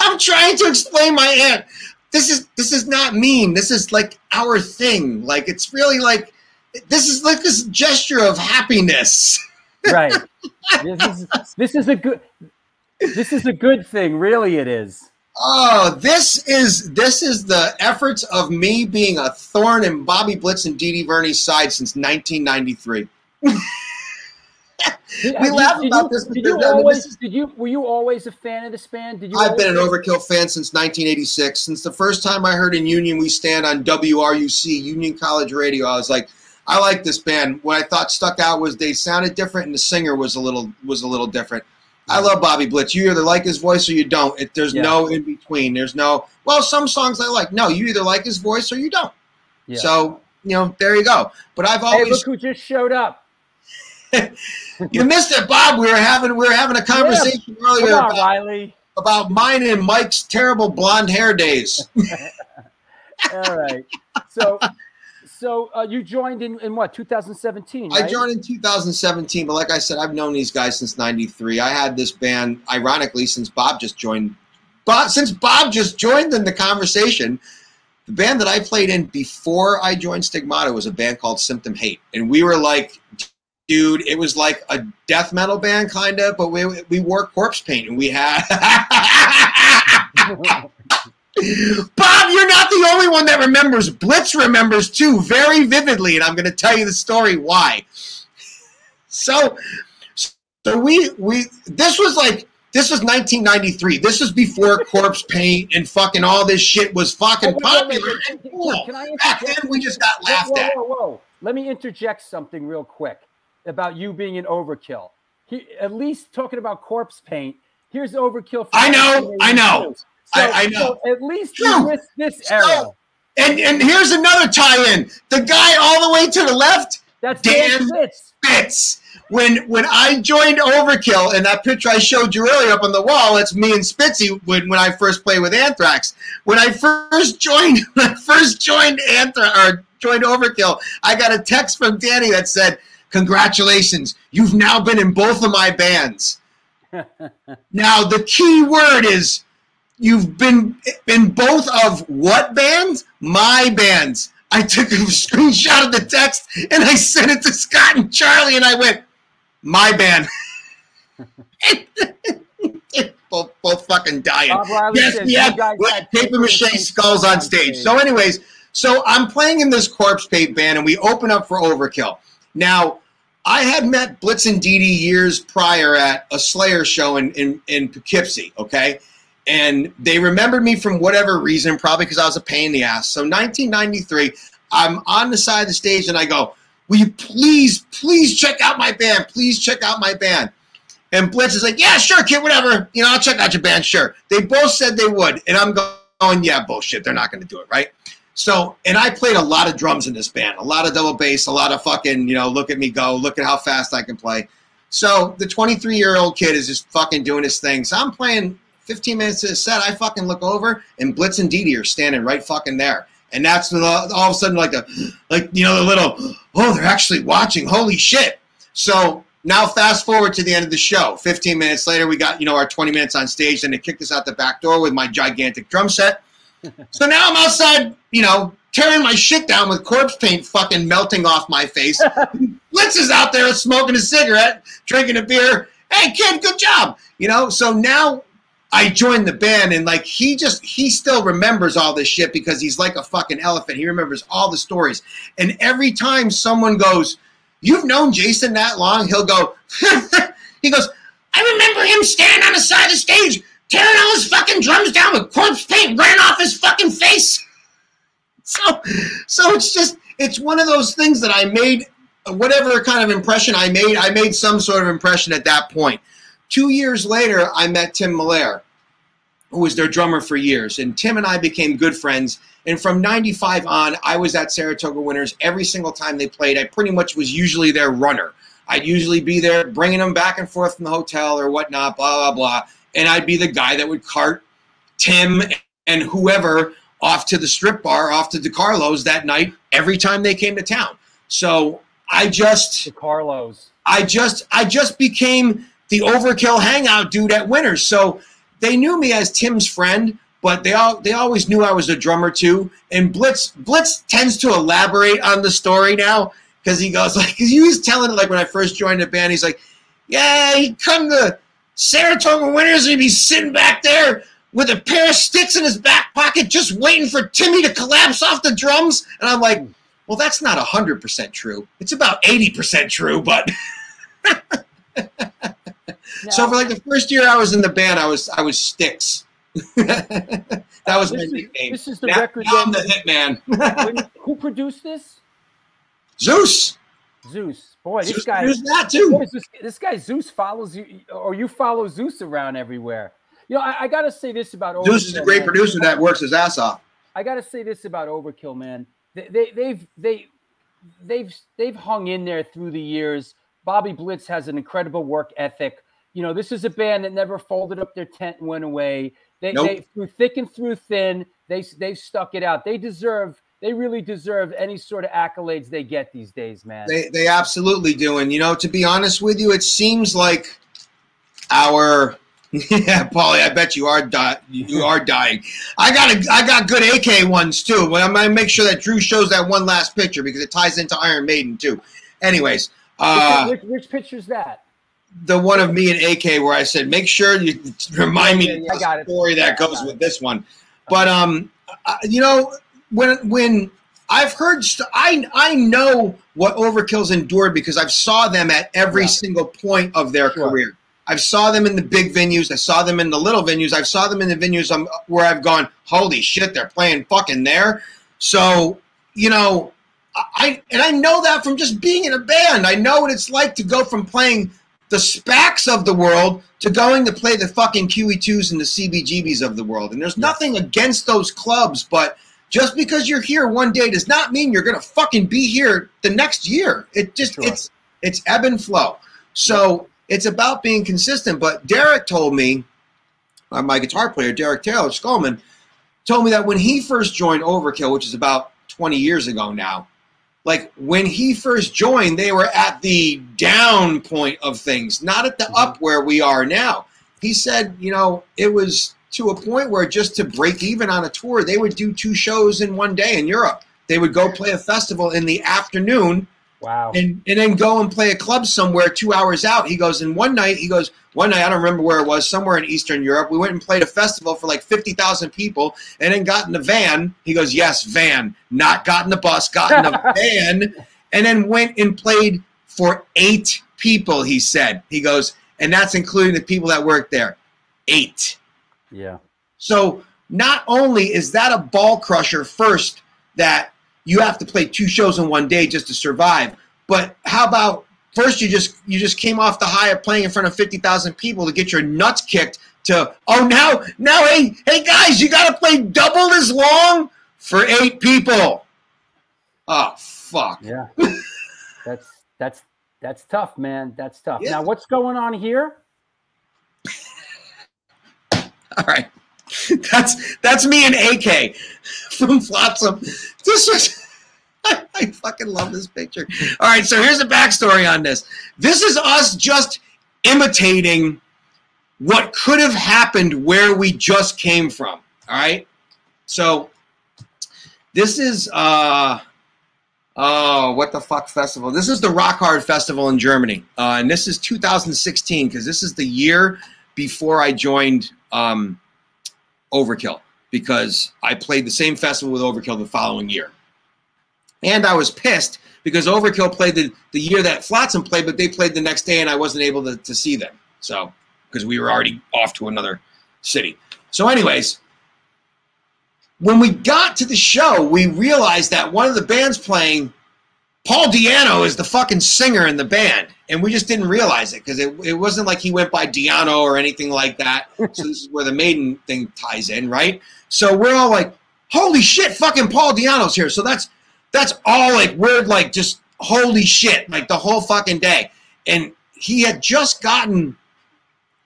I'm trying to explain my aunt. This is this is not mean. This is like our thing. Like it's really like this is like this gesture of happiness. Right. this is this is a good this is a good thing. Really, it is. Oh, this is this is the efforts of me being a thorn in Bobby Blitz and Dee Dee Verni's side since 1993. We laugh did about you, this Did you always? this Did you? Were you always a fan of this band? Did you? I've been an Overkill fan since 1986. Since the first time I heard "In Union We Stand" on WRUC Union College Radio, I was like, I like this band. What I thought stuck out was they sounded different, and the singer was a little was a little different. I love Bobby Blitz. You either like his voice or you don't. It, there's Yeah. no in between. There's no well, some songs I like. No, you either like his voice or you don't. Yeah. So you know, there you go. But I've hey, always look who just showed up! you missed it, Bob. We were having we were having a conversation earlier on, about, Riley. about mine and Mike's terrible blonde hair days. All right. So, so uh, you joined in in what 2017? Right? I joined in 2017, but like I said, I've known these guys since '93. I had this band, ironically, since Bob just joined. Bob, since Bob just joined in the conversation, the band that I played in before I joined Stigmata was a band called Symptom Hate, and we were like, dude, it was like a death metal band kind of, but we we wore corpse paint, and we had. Bob, you're not the only one that remembers. Blitz remembers too, very vividly, and I'm going to tell you the story why. So, so we we this was like this was 1993. This was before corpse paint and fucking all this shit was fucking popular. and can- cool. I Back then, we just got laughed whoa, at. Whoa, whoa, Let me interject something real quick about you being an overkill. He, at least talking about corpse paint. Here's overkill. I know, I know. 1982. So, I- I know. So at least you missed this So- era. And and here's another tie-in. The guy all the way to the left That's Dan Spitz. When when I joined Overkill, and that picture I showed you earlier up on the wall, that's me and Spitzy when, when I first played with Anthrax. When I first joined, when I first joined Anthrax or joined Overkill, I got a text from Danny that said, "Congratulations, you've now been in both of my bands." now the key word is you've been in both of what bands? My bands. I took a screenshot of the text and I sent it to Scott and Charlie, and I went, "My band." both, both fucking dying. Yes, says we guys we had have paper mache skulls on stage. So, anyways, so I'm playing in this corpse paint band, and we open up for Overkill. Now, I had met Blitz and Dee Dee years prior at a Slayer show in, in, in Poughkeepsie, okay? And they remembered me from whatever reason, probably because I was a pain in the ass. So 1993, I'm on the side of the stage and I go, Will you please, please check out my band? Please check out my band. And Blitz is like, Yeah, sure, kid, whatever. You know, I'll check out your band, sure. They both said they would. And I'm going, Yeah, bullshit. They're not going to do it, right? So, and I played a lot of drums in this band, a lot of double bass, a lot of fucking, you know, look at me go, look at how fast I can play. So the 23 year old kid is just fucking doing his thing. So I'm playing 15 minutes to the set. I fucking look over and Blitz and Dee are standing right fucking there. And that's when all, all of a sudden, like a, like you know, the little, oh, they're actually watching. Holy shit! So now, fast forward to the end of the show. 15 minutes later, we got you know our 20 minutes on stage, and they kicked us out the back door with my gigantic drum set. so now I'm outside, you know, tearing my shit down with corpse paint fucking melting off my face. Blitz is out there smoking a cigarette, drinking a beer. Hey, kid, good job. You know, so now I joined the band and like he just he still remembers all this shit because he's like a fucking elephant. He remembers all the stories. And every time someone goes, You've known Jason that long, he'll go, he goes, I remember him standing on the side of the stage, tearing all his fucking drums down with corpse paint running off his fucking face. So so it's just it's one of those things that I made whatever kind of impression I made, I made some sort of impression at that point. Two years later, I met Tim Mallare, who was their drummer for years, and Tim and I became good friends. And from '95 on, I was at Saratoga Winners every single time they played. I pretty much was usually their runner. I'd usually be there bringing them back and forth from the hotel or whatnot, blah blah blah, and I'd be the guy that would cart Tim and whoever off to the strip bar, off to DeCarlo's that night every time they came to town. So I just The Carlos. I just I just became the overkill hangout dude at Winners. So they knew me as Tim's friend, but they all they always knew I was a drummer too. And Blitz Blitz tends to elaborate on the story now because he goes like he was telling it like when I first joined the band. He's like, yeah, he'd come to Saratoga Winners and he'd be sitting back there with a pair of sticks in his back pocket, just waiting for Timmy to collapse off the drums. And I'm like, well, that's not hundred percent true. It's about eighty percent true, but. So for like the first year I was in the band, I was I was Sticks. that was my this, is, nickname. this is the Now, record. now I'm the hitman. who produced this? Zeuss. Zeuss. Boy, this guy. produced that boy, too. this, this guy Zeuss follows you, or you follow Zeuss around everywhere. You know, I, I got to say this about Zeuss is a Overkill, great man. producer that works his ass off. I got to say this about Overkill, man. They, they, they've they they've they've hung in there through the years. Bobby Blitz has an incredible work ethic. You know, this is a band that never folded up their tent and went away. They, Nope. they through thick and through thin, they they stuck it out. They deserve they really deserve any sort of accolades they get these days, man. They they absolutely do. And you know, to be honest with you, it seems like our yeah, Paulie, I bet you are di- you are dying. I got a, I got good AK ones too. But I'm gonna make sure that Drew shows that one last picture because it ties into Iron Maiden too. Anyways, uh, which, which, which picture's that? The one of me and AK where I said, make sure you remind me Yeah, yeah, the got it. story Yeah, that goes with it. this one. But um, I- you know, when when I've heard, st- I I know what Overkill's endured because I've saw them at every single point of their Sure. career. I've saw them in the big venues. I saw them in the little venues. I've saw them in the venues um, where I've gone, holy shit, they're playing fucking there. So you know, I and I know that from just being in a band. I know what it's like to go from playing the SPACs of the world to going to play the fucking QE2s and the CBGBs of the world. And there's nothing against those clubs, but just because you're here one day does not mean you're gonna fucking be here the next year. It just Sure. it's it's ebb and flow. So it's about being consistent. But Derek told me, uh, my guitar player, Derek Tailer Skullman, told me that when he first joined Overkill, which is about 20 years ago now, like when he first joined, they were at the down point of things, not at the Mhm. up where we are now. He said, you know, it was to a point where just to break even on a tour, they would do two shows in one day in Europe. They would go play a festival in the afternoon Wow. and and then go and play a club somewhere two hours out. He goes, and one night he goes, one night I don't remember where it was, somewhere in Eastern Europe. We went and played a festival for like fifty thousand people, and then got in the van. He goes, yes, van, not got in the bus, got in the van, and then went and played for eight people. He said, he goes, and that's including the people that worked there, eight. yeah. So not only is that a ball crusher first that you have to play two shows in one day just to survive, but how about first you just you just came off the high of playing in front of 50,000 people to get your nuts kicked to oh now now hey hey guys you got to play double as long for eight people. Oh fuck. Yeah. that's that's that's tough, man. That's tough. Yeah. Now, what's going on here? All right. That's that's me and AK from Flotsam. This was I, fucking love this picture. All right, so here's the backstory on this. This is us just imitating what could have happened where we just came from. All right. So this is uh oh what the fuck festival? This is the Rock Hard Festival in Germany. Uh, and this is 2016 because this is the year before I joined um, Overkill because I played the same festival with Overkill the following year. And I was pissed because Overkill played the, the year that Flotsam played, but they played the next day and I wasn't able to, to see them. So, because we were already off to another city. So, anyways, when we got to the show, we realized that one of the bands playing Paul Di'Anno is the fucking singer in the band, and we just didn't realize it because it, it wasn't like he went by Di'Anno or anything like that. so this is where the Maiden thing ties in, right? So we're all like, "Holy shit, fucking Paul Di'Anno's here!" So that's that's all like we're like just holy shit, like the whole fucking day. And he had just gotten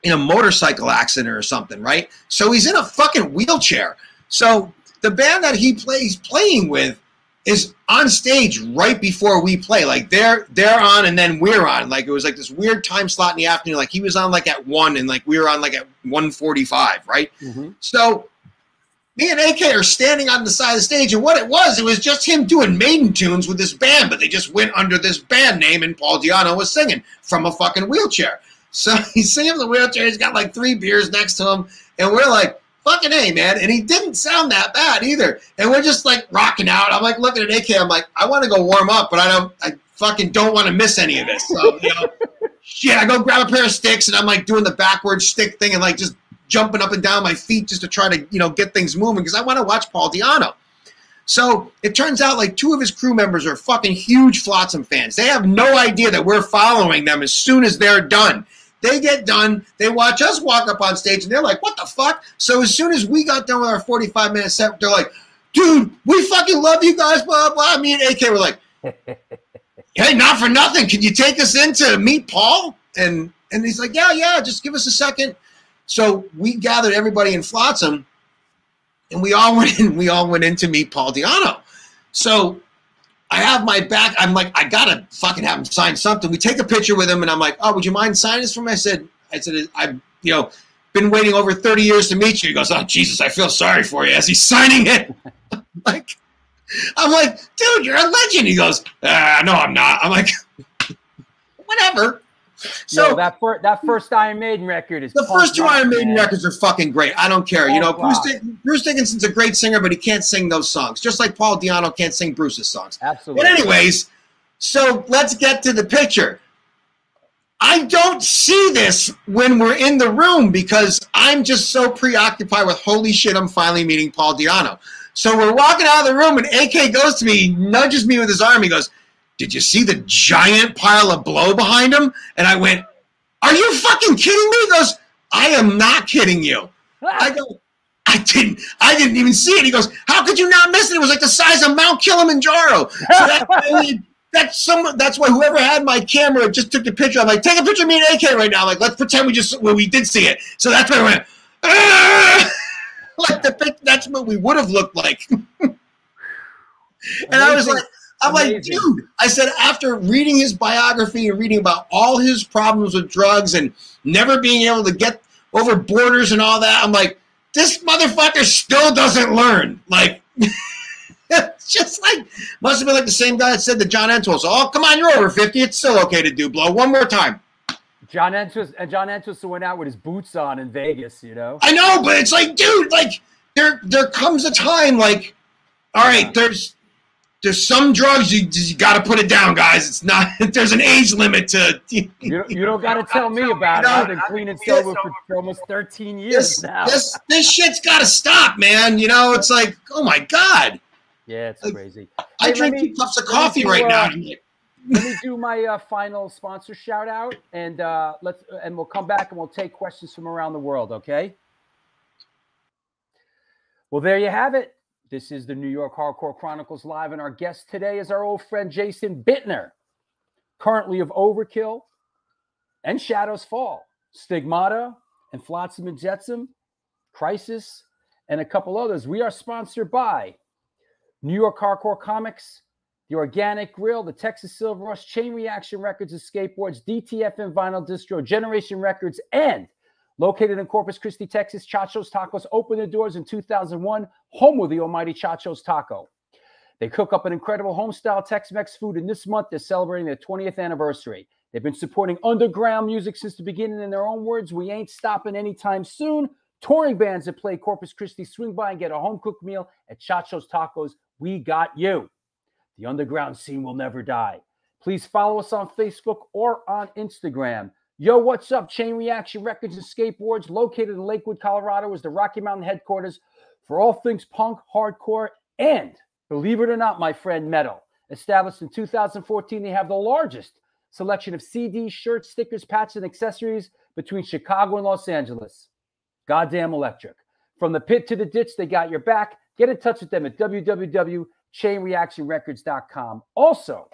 in a motorcycle accident or something, right? So he's in a fucking wheelchair. So the band that he plays playing with is on stage right before we play. Like they're they're on and then we're on. Like it was like this weird time slot in the afternoon. Like he was on like at one and like we were on like at 145, right? Mm-hmm. So me and AK are standing on the side of the stage, and what it was, it was just him doing maiden tunes with this band, but they just went under this band name, and Paul Di'Anno was singing from a fucking wheelchair. So he's singing from the wheelchair, he's got like three beers next to him, and we're like, fucking A, man. And he didn't sound that bad either. And we're just like rocking out. I'm like looking at AK, I'm like, I want to go warm up, but I don't, I fucking don't want to miss any of this. So, you know, shit, I go grab a pair of sticks, and I'm like doing the backwards stick thing and like just jumping up and down my feet just to try to you know get things moving because I want to watch Paul Di'Anno. So it turns out like two of his crew members are fucking huge Flotsam fans. They have no idea that we're following them as soon as they're done. They get done, they watch us walk up on stage, and they're like, "What the fuck?" So as soon as we got done with our 45 minute set, they're like, "Dude, we fucking love you guys." Blah blah. Me and AK were like, "Hey, not for nothing. Can you take us in to meet Paul?" And and he's like, "Yeah, yeah. Just give us a second. So we gathered everybody in Flotsam, and we all went in. We all went in to meet Paul Di'Anno. So I have my back. I'm like, I gotta fucking have him sign something. We take a picture with him, and I'm like, oh, would you mind signing this for me? I said, I said, I've you know been waiting over 30 years to meet you. He goes, oh Jesus, I feel sorry for you as he's signing it. like, I'm like, dude, you're a legend. He goes, ah, no, I'm not. I'm like, whatever. So no, that first that first Iron Maiden record is the first two Iron Maiden man. records are fucking great. I don't care. you know, Bruce, Bruce Dickinson's a great singer, but he can't sing those songs. Just like Paul Di'Anno can't sing Bruce's songs. Absolutely. But anyways, so let's get to the picture. I don't see this when we're in the room because I'm just so preoccupied with holy shit, I'm finally meeting Paul Di'Anno. So we're walking out of the room and AK goes to me, nudges me with his arm. He goes, did you see the giant pile of blow behind him? And I went, Are you fucking kidding me? He goes, I am not kidding you. I go, I didn't, I didn't even see it. He goes, How could you not miss it? It was like the size of Mount Kilimanjaro. So that, that's some. That's why whoever had my camera just took the picture. I'm like, take a picture of me and AK right now. Like, let's pretend we just well, we did see it. So that's why I went. Ah! like the that's what we would have looked like. and I was like, I'm Amazing. like, dude, I said, after reading his biography and reading about all his problems with drugs and never being able to get over borders and all that, I'm like, this motherfucker still doesn't learn. Like, it's just like, must have been like the same guy that said to John Entwistle, oh, come on, you're over 50. It's still okay to do blow. One more time. John Entwistle, and John Entwistle went out with his boots on in Vegas, you know? I know, but it's like, dude, like, there, there comes a time, like, all right, there's there's some drugs you, you got to put it down, guys. It's not. There's an age limit to. You, you, don't got to tell me about it. I've been clean and sober for almost 13 years this, now. This this shit's got to stop, man. You know, it's like, oh my god. Yeah, it's like, crazy. I hey, drink me, two cups of coffee do, right uh, now. let me do my uh, final sponsor shout out, and uh, let's and we'll come back and we'll take questions from around the world. Okay. Well, there you have it. This is the New York Hardcore Chronicles Live, and our guest today is our old friend Jason Bittner, currently of Overkill and Shadows Fall, Stigmata and Flotsam and Jetsam, Crisis, and a couple others. We are sponsored by New York Hardcore Comics, The Organic Grill, the Texas Silver Rush, Chain Reaction Records and Skateboards, DTFM Vinyl Distro, Generation Records, and Located in Corpus Christi, Texas, Chacho's Tacos opened their doors in 2001, home of the almighty Chacho's Taco. They cook up an incredible homestyle Tex Mex food, and this month they're celebrating their 20th anniversary. They've been supporting underground music since the beginning. In their own words, we ain't stopping anytime soon. Touring bands that play Corpus Christi swing by and get a home cooked meal at Chacho's Tacos. We got you. The underground scene will never die. Please follow us on Facebook or on Instagram. Yo, what's up? Chain Reaction Records and Skateboards, located in Lakewood, Colorado, is the Rocky Mountain headquarters for all things punk, hardcore, and believe it or not, my friend, metal. Established in 2014, they have the largest selection of CDs, shirts, stickers, patches, and accessories between Chicago and Los Angeles. Goddamn electric. From the pit to the ditch, they got your back. Get in touch with them at www.chainreactionrecords.com. Also,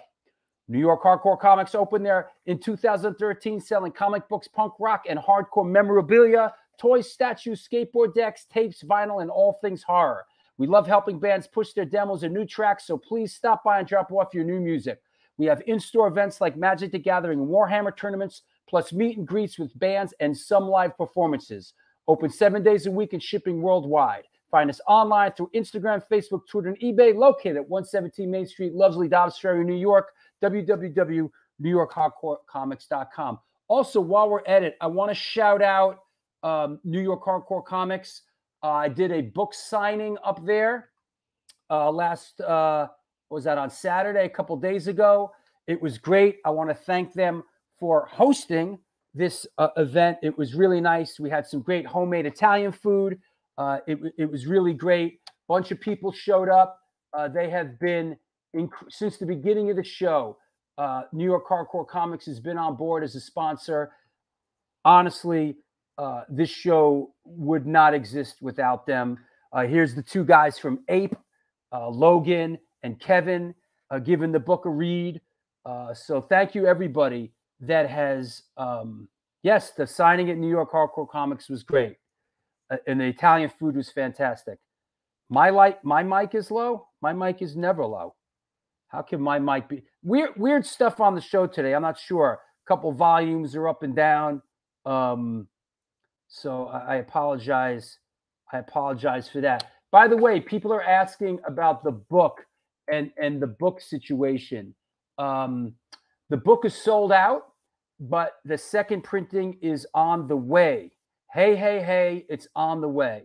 New York Hardcore Comics opened there in 2013, selling comic books, punk rock, and hardcore memorabilia, toys, statues, skateboard decks, tapes, vinyl, and all things horror. We love helping bands push their demos and new tracks, so please stop by and drop off your new music. We have in store events like Magic the Gathering and Warhammer tournaments, plus meet and greets with bands and some live performances. Open seven days a week and shipping worldwide. Find us online through Instagram, Facebook, Twitter, and eBay, located at 117 Main Street, Lovesley, Dobbs Ferry, New York, www.newyorkhardcorecomics.com. Also, while we're at it, I want to shout out um, New York Hardcore Comics. Uh, I did a book signing up there uh, last, uh, was that on Saturday, a couple days ago. It was great. I want to thank them for hosting this uh, event. It was really nice. We had some great homemade Italian food. Uh, it, it was really great. Bunch of people showed up. Uh, they have been inc- since the beginning of the show. Uh, New York Hardcore Comics has been on board as a sponsor. Honestly, uh, this show would not exist without them. Uh, here's the two guys from Ape, uh, Logan and Kevin, uh, giving the book a read. Uh, so thank you everybody that has. Um, yes, the signing at New York Hardcore Comics was great, and the Italian food was fantastic. My light, my mic is low. My mic is never low. How can my mic be weird? Weird stuff on the show today. I'm not sure. A couple volumes are up and down. Um, so I, I apologize. I apologize for that. By the way, people are asking about the book and and the book situation. Um, the book is sold out, but the second printing is on the way. Hey, hey, hey! It's on the way.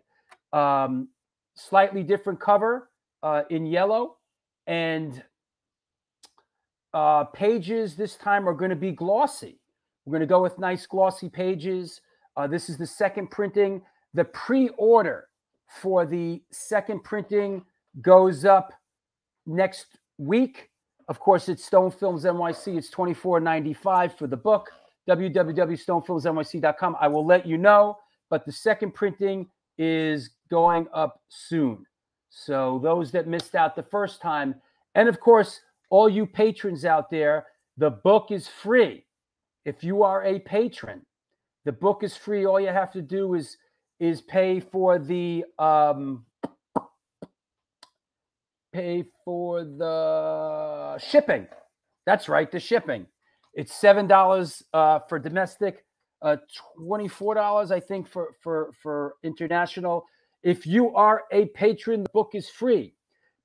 Um, slightly different cover uh, in yellow, and uh, pages this time are going to be glossy. We're going to go with nice glossy pages. Uh, this is the second printing. The pre-order for the second printing goes up next week. Of course, it's Stone Films NYC. It's twenty four ninety five for the book. www.stonefilmsnyc.com. I will let you know, but the second printing is going up soon. So those that missed out the first time, and of course, all you patrons out there, the book is free. If you are a patron, the book is free. All you have to do is is pay for the um, pay for the shipping. That's right, the shipping. It's seven dollars uh, for domestic, uh, twenty four dollars I think for for for international. If you are a patron, the book is free.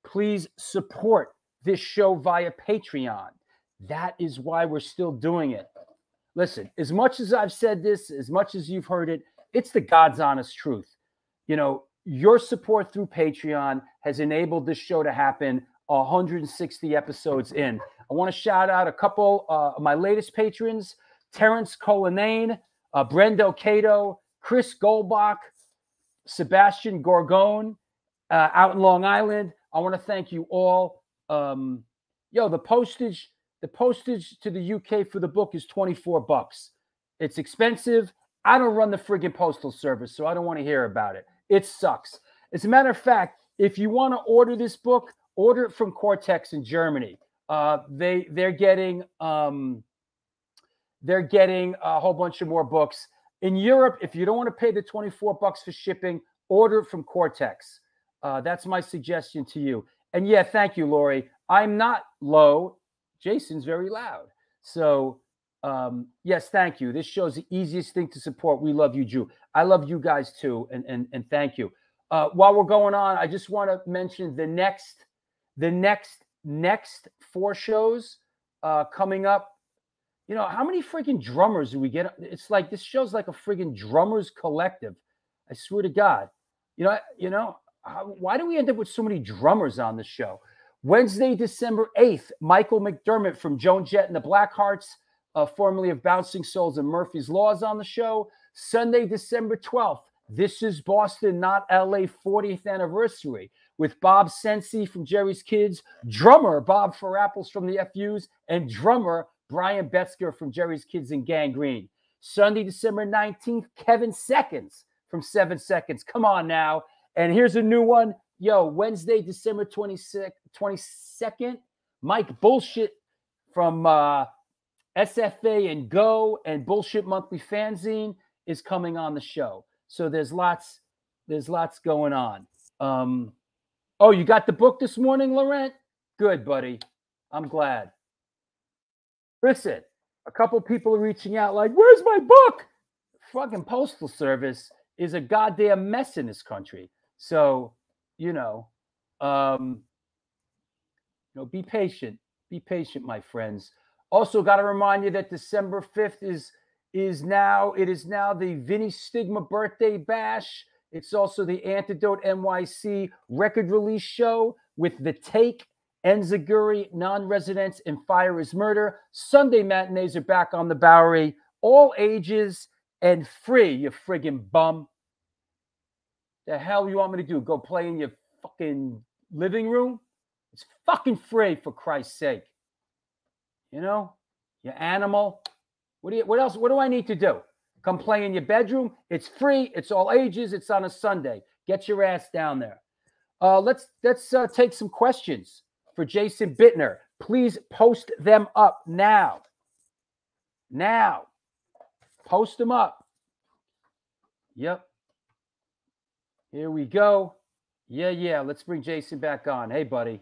Please support this show via Patreon. That is why we're still doing it. Listen, as much as I've said this, as much as you've heard it, it's the God's honest truth. You know, your support through Patreon has enabled this show to happen 160 episodes in. I want to shout out a couple uh, of my latest patrons Terrence Colinane, uh, Brendo Cato, Chris Goldbach, Sebastian Gorgone uh, out in Long Island. I want to thank you all. Um, yo, the postage the postage to the UK for the book is 24 bucks. It's expensive. I don't run the friggin' postal service, so I don't want to hear about it. It sucks. As a matter of fact, if you want to order this book, order it from Cortex in Germany. Uh, they they're getting um, they're getting a whole bunch of more books in Europe. If you don't want to pay the 24 bucks for shipping, order it from Cortex. Uh, that's my suggestion to you. And yeah, thank you, Lori. I'm not low. Jason's very loud. So, um, yes, thank you. This show's the easiest thing to support. We love you, Jew. I love you guys too, and and and thank you. Uh, while we're going on, I just want to mention the next, the next, next four shows uh, coming up. You know, how many freaking drummers do we get? It's like this show's like a freaking drummers collective. I swear to God. You know, you know, why do we end up with so many drummers on the show? Wednesday, December 8th, Michael McDermott from Joan Jett and the Blackhearts, uh, formerly of Bouncing Souls and Murphy's Laws on the show. Sunday, December 12th, This is Boston, not LA 40th anniversary with Bob Cenci from Jerry's Kids, drummer Bob Furapples from the FUs, and drummer Brian Betzger from Jerry's Kids and Gangrene. Sunday, December 19th, Kevin Seconds from Seven Seconds. Come on now. And here's a new one. Yo, Wednesday, December 26th, 22nd, Mike Bullshit from uh, SFA and Go and Bullshit Monthly Fanzine is coming on the show. So there's lots, there's lots going on. Um, oh, you got the book this morning, Laurent? Good, buddy. I'm glad. Listen, a couple people are reaching out like, "Where's my book?" Fucking postal service is a goddamn mess in this country. So, you know, um, you know, be patient. Be patient, my friends. Also, got to remind you that December 5th is is now it is now the Vinny Stigma birthday bash. It's also the Antidote NYC record release show with the take Enziguri, non-residents, and fire is murder. Sunday matinees are back on the Bowery, all ages and free. You friggin' bum. The hell you want me to do? Go play in your fucking living room? It's fucking free for Christ's sake. You know, you animal. What do you? What else? What do I need to do? Come play in your bedroom? It's free. It's all ages. It's on a Sunday. Get your ass down there. Uh, let's let's uh, take some questions for Jason Bittner. Please post them up now. Now, post them up. Yep. Here we go. Yeah, yeah. Let's bring Jason back on. Hey, buddy.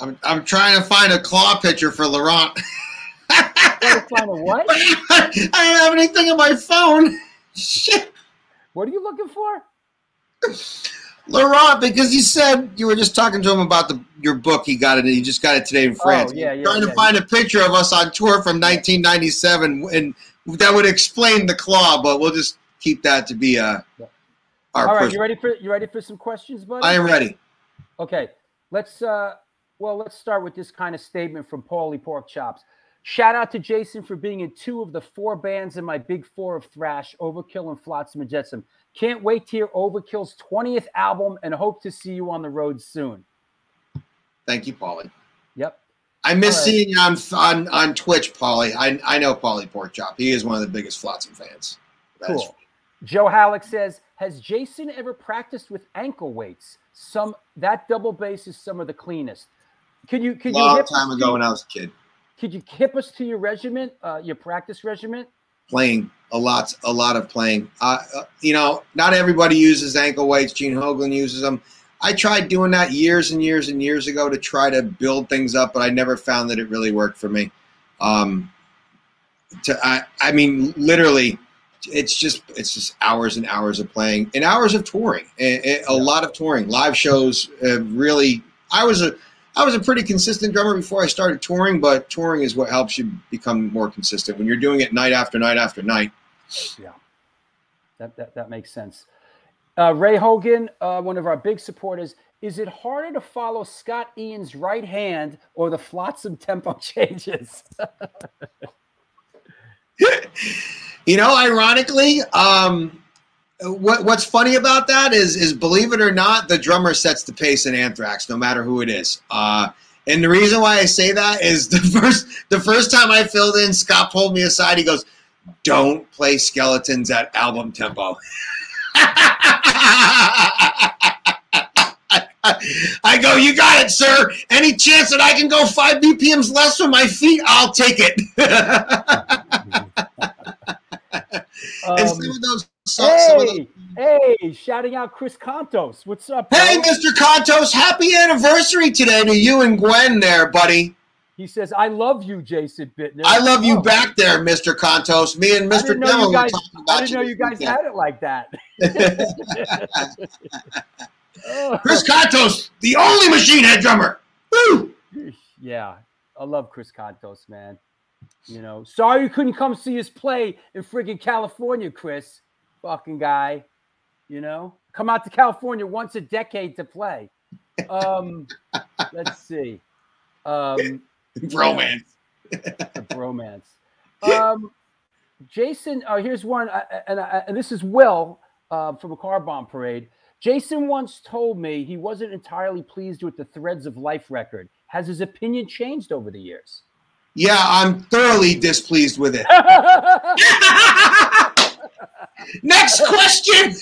I'm, I'm trying to find a claw picture for Laurent. Trying to find a what? I don't have anything on my phone. Shit. What are you looking for? Laurent, because you said you were just talking to him about the your book. He got it. He just got it today in oh, France. Oh, yeah, yeah, Trying yeah. to find a picture of us on tour from 1997, and that would explain the claw. But we'll just keep that to be a. Yeah. All right, you ready for you ready for some questions, buddy? I am ready. Okay, let's uh well, let's start with this kind of statement from Paulie Pork Chops. Shout out to Jason for being in two of the four bands in my big four of thrash, Overkill and Flotsam and Jetsam. Can't wait to hear Overkill's 20th album and hope to see you on the road soon. Thank you, Paulie. Yep. I miss right. seeing you on on on Twitch, Paulie. I I know Paulie Porkchop. He is one of the biggest Flotsam fans. That Cool. Joe Halleck says, "Has Jason ever practiced with ankle weights? Some that double bass is some of the cleanest. Could you could you long hip us time to- ago when I was a kid. could you hip us to your regiment, uh, your practice regiment? playing a lot a lot of playing uh, uh, you know not everybody uses ankle weights gene hoglan uses them i tried doing that years and years and years ago to try to build things up but i never found that it really worked for me um to i i mean literally it's just it's just hours and hours of playing and hours of touring a, a- a lot of touring live shows uh, really i was a I was a pretty consistent drummer before I started touring, but touring is what helps you become more consistent. When you're doing it night after night after night, yeah That that, that makes sense. Uh, Ray Hogan, uh, one of our big supporters, is it harder to follow Scott Ian's right hand or the flotsam tempo changes? you know, ironically, um, what what's funny about that is is believe it or not, the drummer sets the pace in Anthrax, no matter who it is. Uh, and the reason why I say that is the first the first time I filled in, Scott pulled me aside. He goes, "Don't play skeletons at album tempo." I go, you got it, sir. Any chance that I can go five BPMs less with my feet, I'll take it. and Um, some of those, some, some of those hey, hey, shouting out Chris Contos. What's up? Hey. Mr. Contos, happy anniversary today to you and Gwen there, buddy. He says, I love you, Jason Bittner. I love you Oh, back there, Mr. Contos. Me and Mr. Demmel you were talking about I didn't know this you guys weekend. had it like that. Chris Contos, the only machine head drummer. Woo! Yeah, I love Chris Contos, man. You know, sorry you couldn't come see us play in freaking California, Chris. Fucking guy. You know, come out to California once a decade to play. Um, let's see. Um, Bromance. bromance. Um, Jason, oh, here's one, uh, and, uh, and this is Will uh, from a car bomb parade. Jason once told me he wasn't entirely pleased with the Threads of Life record. Has his opinion changed over the years? Yeah, I'm thoroughly displeased with it. Next question.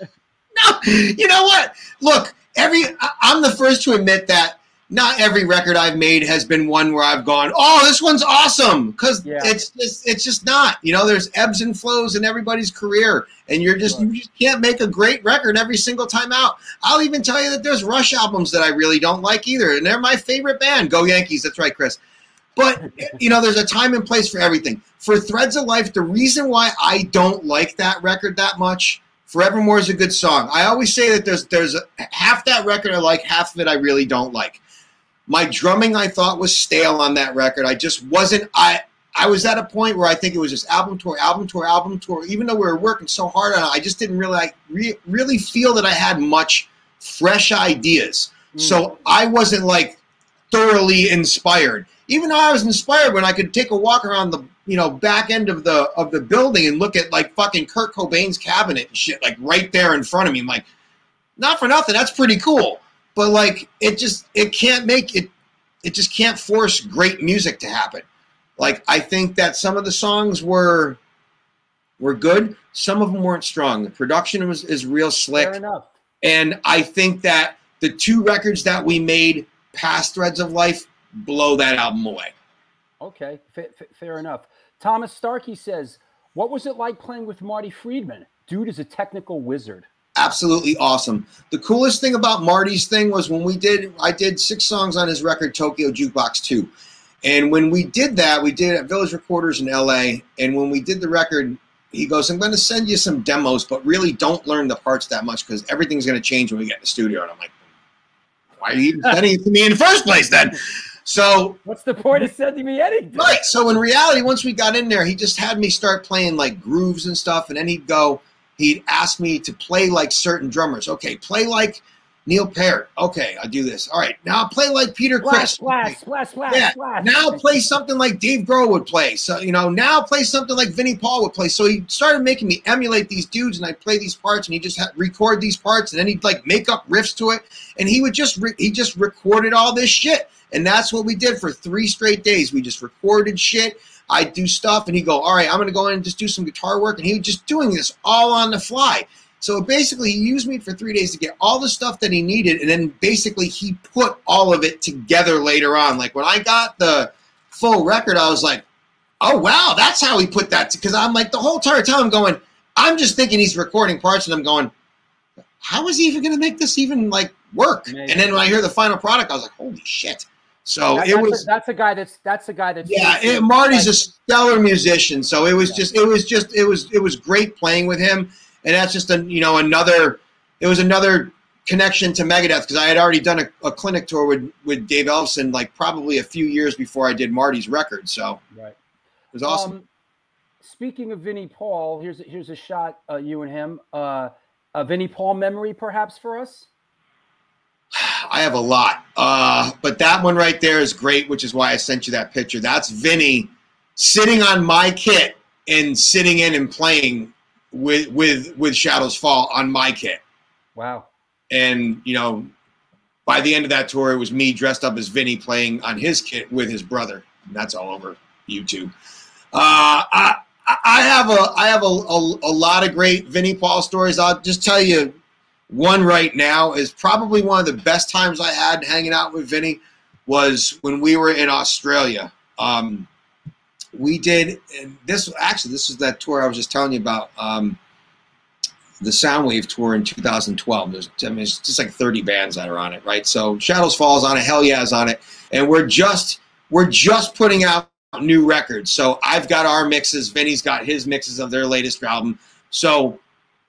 no, you know what? Look, every I'm the first to admit that not every record I've made has been one where I've gone, "Oh, this one's awesome," because Yeah. it's just it's just not. You know, there's ebbs and flows in everybody's career, and you're just you just can't make a great record every single time out. I'll even tell you that there's Rush albums that I really don't like either, and they're my favorite band. Go Yankees! That's right, Chris. But you know, there's a time and place for everything. For Threads of Life, the reason why I don't like that record that much, Forevermore is a good song. I always say that there's there's a, half that record I like, half of it I really don't like. My drumming I thought was stale on that record. I just wasn't I I was at a point where I think it was just album tour, album tour, album tour. Even though we were working so hard on it, I just didn't really like, re, really feel that I had much fresh ideas. Mm. So I wasn't like thoroughly inspired. Even though I was inspired when I could take a walk around the you know back end of the of the building and look at like fucking Kurt Cobain's cabinet and shit like right there in front of me. I'm like, not for nothing, that's pretty cool. But like it just it can't make it it just can't force great music to happen. Like I think that some of the songs were were good, some of them weren't strong. The production was is real slick. Fair enough. And I think that the two records that we made past Threads of Life blow that album away. Okay, fa- fa- fair enough. Thomas Starkey says, "What was it like playing with Marty Friedman? Dude is a technical wizard." Absolutely awesome. The coolest thing about Marty's thing was when we did, I did six songs on his record, Tokyo Jukebox 2. And when we did that, we did it at Village Recorders in LA. And when we did the record, he goes, I'm going to send you some demos, but really don't learn the parts that much because everything's going to change when we get in the studio. And I'm like, why are you even sending it to me in the first place then? So What's the point of sending me anything? Right. So in reality, once we got in there, he just had me start playing like grooves and stuff, and then he'd go, he'd ask me to play like certain drummers. Okay, play like Neil Peart. Okay, I'll do this. All right, now play like Peter Criss. splash, splash, splash, Yeah. splash. Now play something like Dave Grohl would play. So you know, now play something like Vinnie Paul would play. So he started making me emulate these dudes, and I'd play these parts, and he just had record these parts, and then he'd like make up riffs to it, and he would just re- he just recorded all this shit, and that's what we did for three straight days. We just recorded shit. I'd do stuff, and he'd go, "All right, I'm gonna go in and just do some guitar work," and he was just doing this all on the fly. So basically, he used me for three days to get all the stuff that he needed, and then basically he put all of it together later on. Like when I got the full record, I was like, "Oh wow, that's how he put that." Because I'm like the whole entire time I'm going, I'm just thinking he's recording parts, and I'm going, "How is he even going to make this even like work?" Amazing. And then when I hear the final product, I was like, "Holy shit!" So That- it that's, was a, that's a guy that's that's a guy that's yeah, it, Marty's a stellar musician. So it was just, it was just, it was, it was great playing with him, and that's just a, you know, another, it was another connection to Megadeth because I had already done a, a clinic tour with with Dave Ellefson like probably a few years before I did Marty's record. So right. it was awesome. Um, speaking of Vinnie Paul, here's a, here's a shot uh, you and him. Uh, a Vinnie Paul memory, perhaps for us. I have a lot, uh, but that one right there is great, which is why I sent you that picture. That's Vinny sitting on my kit and sitting in and playing with with with Shadows Fall on my kit. Wow. and you know by the end of that tour it was me dressed up as vinny playing on his kit with his brother and that's all over youtube uh, I, I have a I have a, a, a lot of great Vinnie Paul stories. I'll just tell you one right now is probably one of the best times I had hanging out with Vinnie was when we were in Australia. Um, we did and this actually this is that tour I was just telling you about. Um, the Soundwave tour in 2012. There's, I mean, it's just like 30 bands that are on it, right? So Shadows Falls on it, Hell Yeah's on it, and we're just we're just putting out new records. So I've got our mixes, Vinny's got his mixes of their latest album. So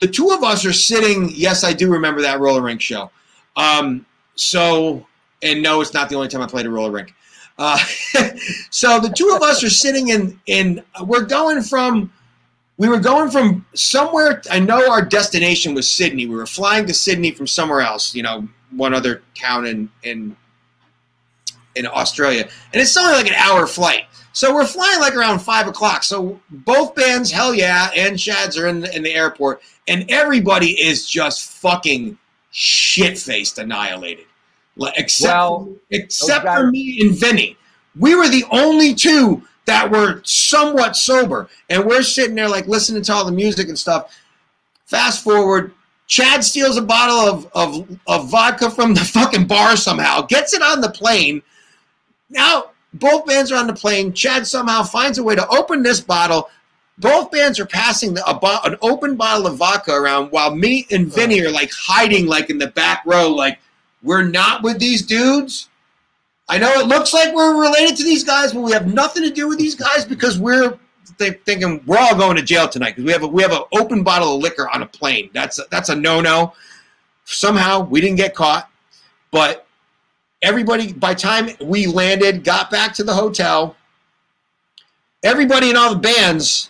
the two of us are sitting. Yes, I do remember that roller rink show. Um, so and no, it's not the only time I played a roller rink. Uh, so the two of us are sitting in in we're going from we were going from somewhere i know our destination was sydney. We were flying to sydney from somewhere else you know one other town in in in australia. And it's only like an hour flight. So we're flying like around five o'clock. So both bands hell yeah and shads are in the, in the airport. And everybody is just fucking shit faced annihilated. Like, except Well, for, except for me and Vinny. We were the only two that were somewhat sober. And we're sitting there like listening to all the music and stuff. Fast forward, Chad steals a bottle of, of, of vodka from the fucking bar somehow, gets it on the plane. Now, both bands are on the plane. Chad somehow finds a way to open this bottle. Both bands are passing the, a bo- an open bottle of vodka around while me and Vinny are like hiding, like in the back row, like we're not with these dudes. I know it looks like we're related to these guys, but we have nothing to do with these guys because we're thinking we're all going to jail tonight because we have a, we have an open bottle of liquor on a plane. That's a, that's a no no. Somehow we didn't get caught, but everybody by time we landed, got back to the hotel, everybody in all the bands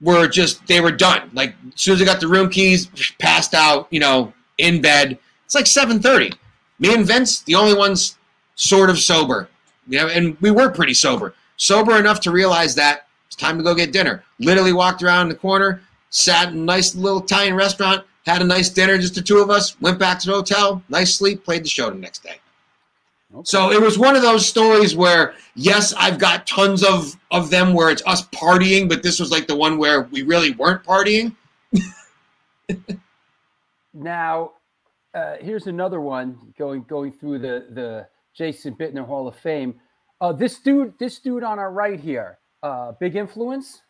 were just they were done. Like as soon as they got the room keys, passed out, you know, in bed. It's like seven thirty. Me and Vince, the only ones sort of sober. Yeah, and we were pretty sober. Sober enough to realize that it's time to go get dinner. Literally walked around the corner, sat in a nice little Italian restaurant, had a nice dinner, just the two of us, went back to the hotel, nice sleep, played the show the next day. So it was one of those stories where, yes, I've got tons of of them where it's us partying, but this was like the one where we really weren't partying. Now, uh, here's another one going going through the the Jason Bittner Hall of Fame. Uh, this dude, this dude on our right here, uh, big influence.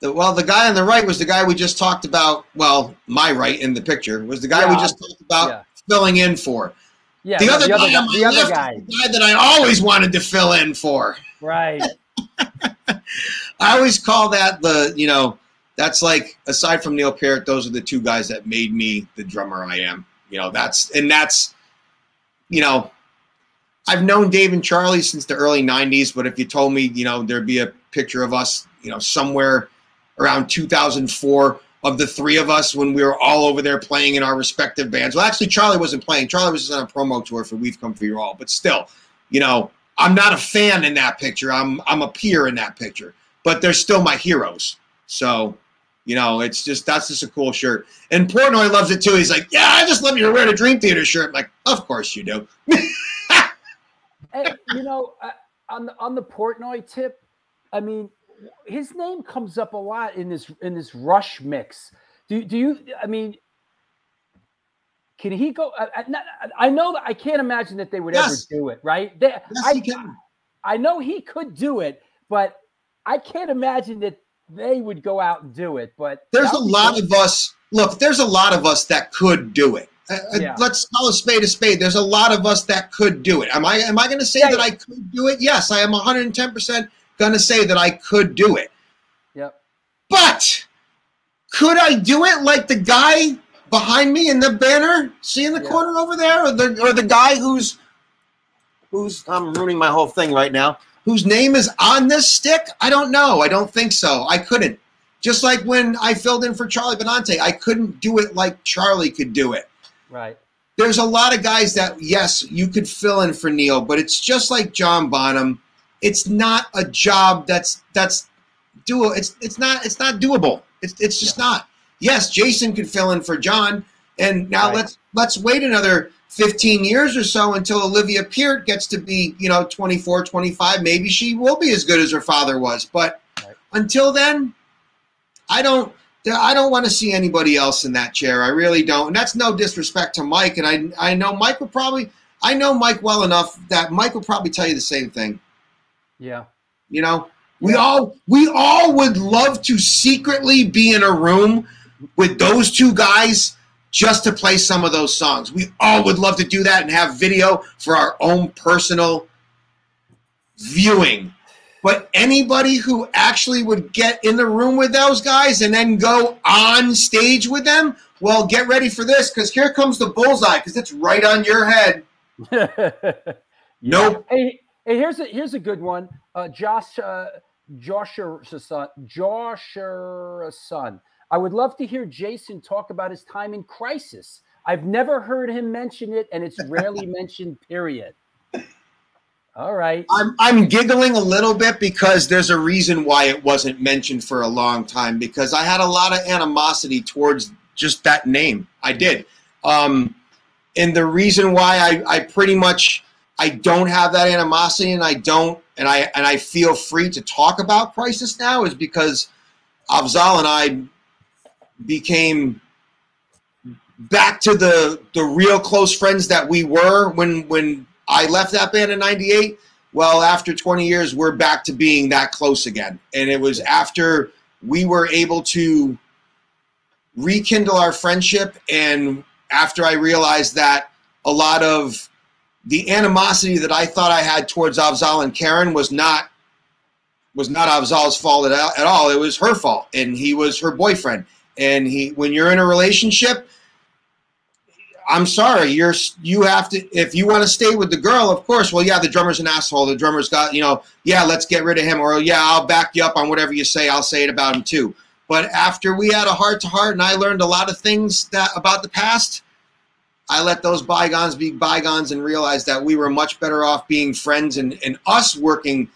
The, well, the guy on the right was the guy we just talked about. Well, my right in the picture was the guy we just talked about yeah. filling in for. Yeah, The other the other guy guy, on my the other guy, the guy that I always wanted to fill in for. right? I always call that the, you know, that's like aside from Neil Peart, those are the two guys that made me the drummer I am. You know, that's and that's, you know, I've known Dave and Charlie since the early '90s. But if you told me, you know, there'd be a picture of us, you know, somewhere around 2004 of the three of us when we were all over there playing in our respective bands. Well, actually, Charlie wasn't playing. Charlie was just on a promo tour for We've Come for You All. But still, you know, I'm not a fan in that picture. I'm I'm a peer in that picture. But they're still my heroes. So, you know, it's just that's just a cool shirt. And Portnoy loves it too. He's like, yeah, I just love you to wear the Dream Theater shirt. I'm like, of course you do. Hey, you know, uh, on the on the Portnoy tip, I mean, his name comes up a lot in this in this Rush mix. Do do you? I mean, can he go? I, I- I know that I can't imagine that they would Yes. ever do it, right? They, Yes, I. I know he could do it, but I can't imagine that they would go out and do it. But there's a lot of us. Look, there's a lot of us that could do it. Uh, uh, Yeah. Let's call a spade a spade. There's a lot of us that could do it. Am I? Am I going to say Yeah, that yeah. I could do it? Yes, I am 110 percent going to say that I could do it. Yep. But could I do it like the guy behind me in the banner? See in the corner over there, or the or the guy who's who's I'm ruining my whole thing right now. Whose name is on this stick? I don't know. I don't think so. I couldn't. Just like when I filled in for Charlie Benante, I couldn't do it like Charlie could do it. Right. There's a lot of guys that yes, you could fill in for Neil, but it's just like John Bonham. It's not a job that's that's doable. It's it's not it's not doable. It's it's just not. Yes, Jason could fill in for John, and now Right. let's let's wait another 15 years or so until Olivia Peart gets to be, you know, 24, 25. Maybe she will be as good as her father was. But Right. until then, I don't I don't want to see anybody else in that chair. I really don't. And that's no disrespect to Mike. And I I know Mike would probably I know Mike well enough that Mike will probably tell you the same thing. Yeah. You know, we all we all would love to secretly be in a room with those two guys just to play some of those songs. We all would love to do that and have video for our own personal viewing. But anybody who actually would get in the room with those guys and then go on stage with them, well, get ready for this because here comes the bullseye because it's right on your head. Nope. Hey, hey, here's a here's a good one. Uh, Josh, uh, Joshua son, Joshua son. I would love to hear Jason talk about his time in crisis. I've never heard him mention it, and it's rarely mentioned. Period. All right. I'm I'm giggling a little bit because there's a reason why it wasn't mentioned for a long time because I had a lot of animosity towards just that name. I did. Um, and the reason why I, I pretty much I don't have that animosity and I don't and I and I feel free to talk about crisis now is because Afzaal and I became back to the the real close friends that we were when when I left that band in 98 well after 20 years we're back to being that close again and it was after we were able to rekindle our friendship and after I realized that a lot of the animosity that I thought I had towards Afzaal and Karen was not was not Afzaal's fault at all. It was her fault, and he was her boyfriend. And he, when you're in a relationship, I'm sorry, you're you have to if you want to stay with the girl, of course. Well, yeah, the drummer's an asshole. The drummer's got you know, yeah, let's get rid of him, or yeah, I'll back you up on whatever you say. I'll say it about him too. But after we had a heart to heart, and I learned a lot of things that about the past, I let those bygones be bygones and realized that we were much better off being friends and, and us working,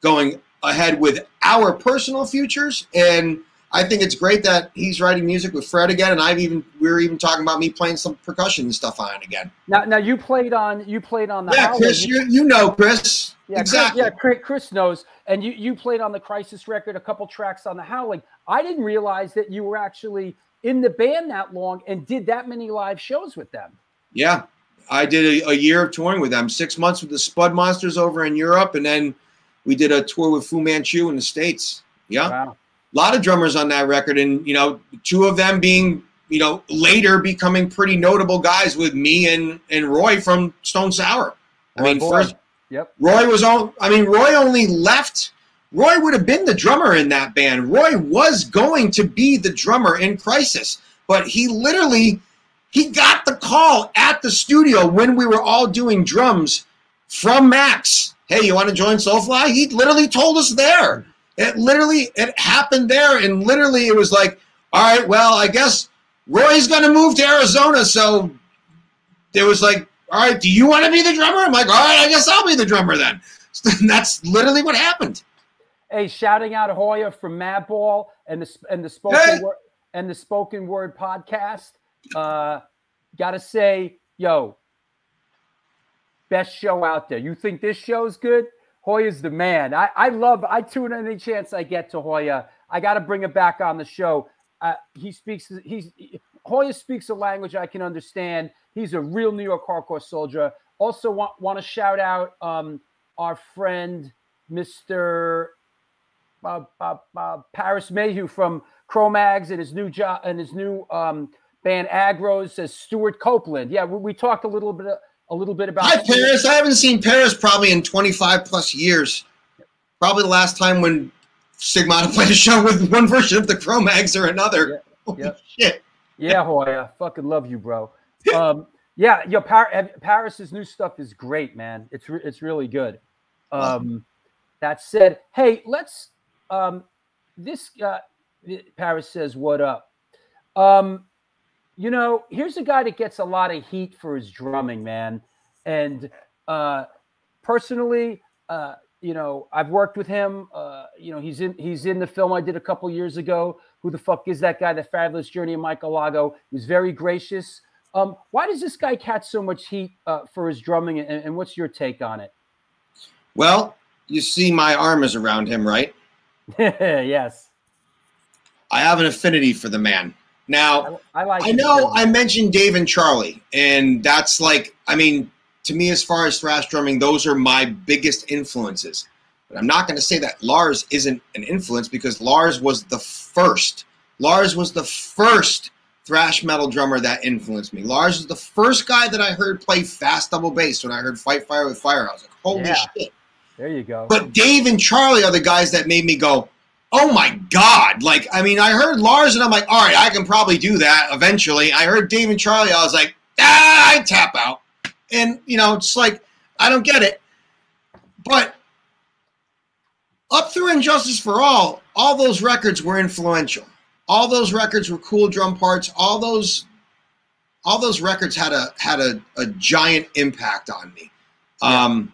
going ahead with our personal futures. And I think it's great that he's writing music with Fred again. And I've even we were even talking about me playing some percussion and stuff on it again. Now, now you played on you played on the yeah, Chris. You, you know, Chris. Yeah, exactly. Chris, yeah, Chris knows. And you you played on the Crisis record, a couple tracks on the Hollowing. I didn't realize that you were actually in the band that long and did that many live shows with them. Yeah, I did a, a, year of touring with them, six months with the Spudmonsters over in Europe, and then we did a tour with Fu Manchu in the States. Yeah, wow. A lot of drummers on that record, and you know, two of them being you know later becoming pretty notable guys with me and and Roy from Stone Sour. I mean, boy. first, yep, Roy was all. I mean, Roy only left. Roy would have been the drummer in that band. Roy was going to be the drummer in Crisis, but he literally he got the call at the studio when we were all doing drums from Max. Hey, you want to join Soulfly? He literally told us there. It literally it happened there, and literally it was like, all right, well, I guess Roy's going to move to Arizona, so it was like, all right, do you want to be the drummer? I'm like, all right, I guess I'll be the drummer then. that's literally what happened. Hey, shouting out Hoya from Madball and the and the spoken hey. word and the spoken word podcast. Uh, gotta say, yo, best show out there. You think this show's good? Hoya's the man. I, I love, I tune in any chance I get to Hoya. I got to bring it back on the show. Uh, he speaks, he's, Hoya speaks a language I can understand. He's a real New York hardcore soldier. Also, want, want to shout out um, our friend, Mr. Uh, uh, uh, Paris Mayhew from Cro-Mags and his new job and his new um, band Aggro says Stewart Copeland. Yeah, we, we, talked a little bit a little bit about Hi Paris. I haven't seen Paris probably in 25 plus years. Probably the last time when Stigmata played a show with one version of the Cro-Mags or another. Yeah. Yep. shit. Yeah, Hoya. Fucking love you, bro. Um, yeah, yo, Par- Paris's new stuff is great, man. It's re- it's really good. Um, that said, hey, let's um, this uh, Paris says, "What up?" Um, you know, here's a guy that gets a lot of heat for his drumming, man. And uh, personally, uh, you know, I've worked with him. Uh, you know, he's in he's in the film I did a couple years ago. Who the fuck is that guy? The Fabulous Journey of Michael Alago. He was very gracious. Um, why does this guy catch so much heat uh, for his drumming, and, and what's your take on it? Well, you see, my arm is around him, right? yes. I have an affinity for the man. Now, I, I like. I know I mentioned Dave and Charlie, and that's like, I mean, to me, as far as thrash drumming, those are my biggest influences. But I'm not going to say that Lars isn't an influence because Lars was the first. Lars was the first thrash metal drummer that influenced me. Lars was the first guy that I heard play fast double bass when I heard Fight Fire with Fire. I was like, holy yeah. shit. There you go. But Dave and Charlie are the guys that made me go, oh my god. Like i mean i heard lars and i'm like all right i can probably do that eventually. I heard dave and charlie i was like ah i tap out. And you know it's like i don't get it. But up through And Justice for all all those records were influential. All those records were cool drum parts. All those all those records had a had a, a giant impact on me. Yeah. um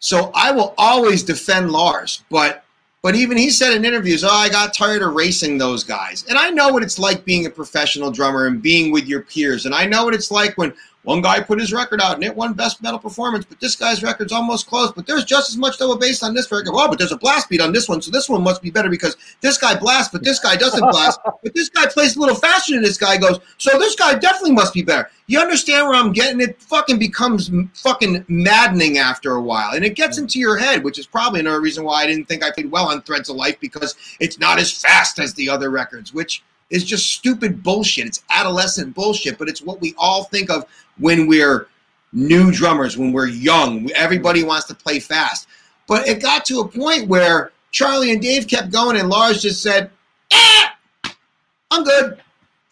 so i will always defend lars but But even he said in interviews, "Oh, I got tired of racing those guys." And I know what it's like being a professional drummer and being with your peers, and I know what it's like when one guy put his record out and it won best metal performance, but this guy's record's almost close. But there's just as much double bass on this record. Well, but there's a blast beat on this one, so this one must be better because this guy blasts, but this guy doesn't blast. But this guy plays a little faster than this guy goes, so this guy definitely must be better. You understand where I'm getting? It fucking becomes fucking maddening after a while, and it gets into your head, which is probably another reason why I didn't think I played well on Threads of Life because it's not as fast as the other records, which is just stupid bullshit. It's adolescent bullshit, but it's what we all think of when we're new drummers, when we're young. Everybody wants to play fast. But it got to a point where Charlie and Dave kept going, and Lars just said, eh, I'm good.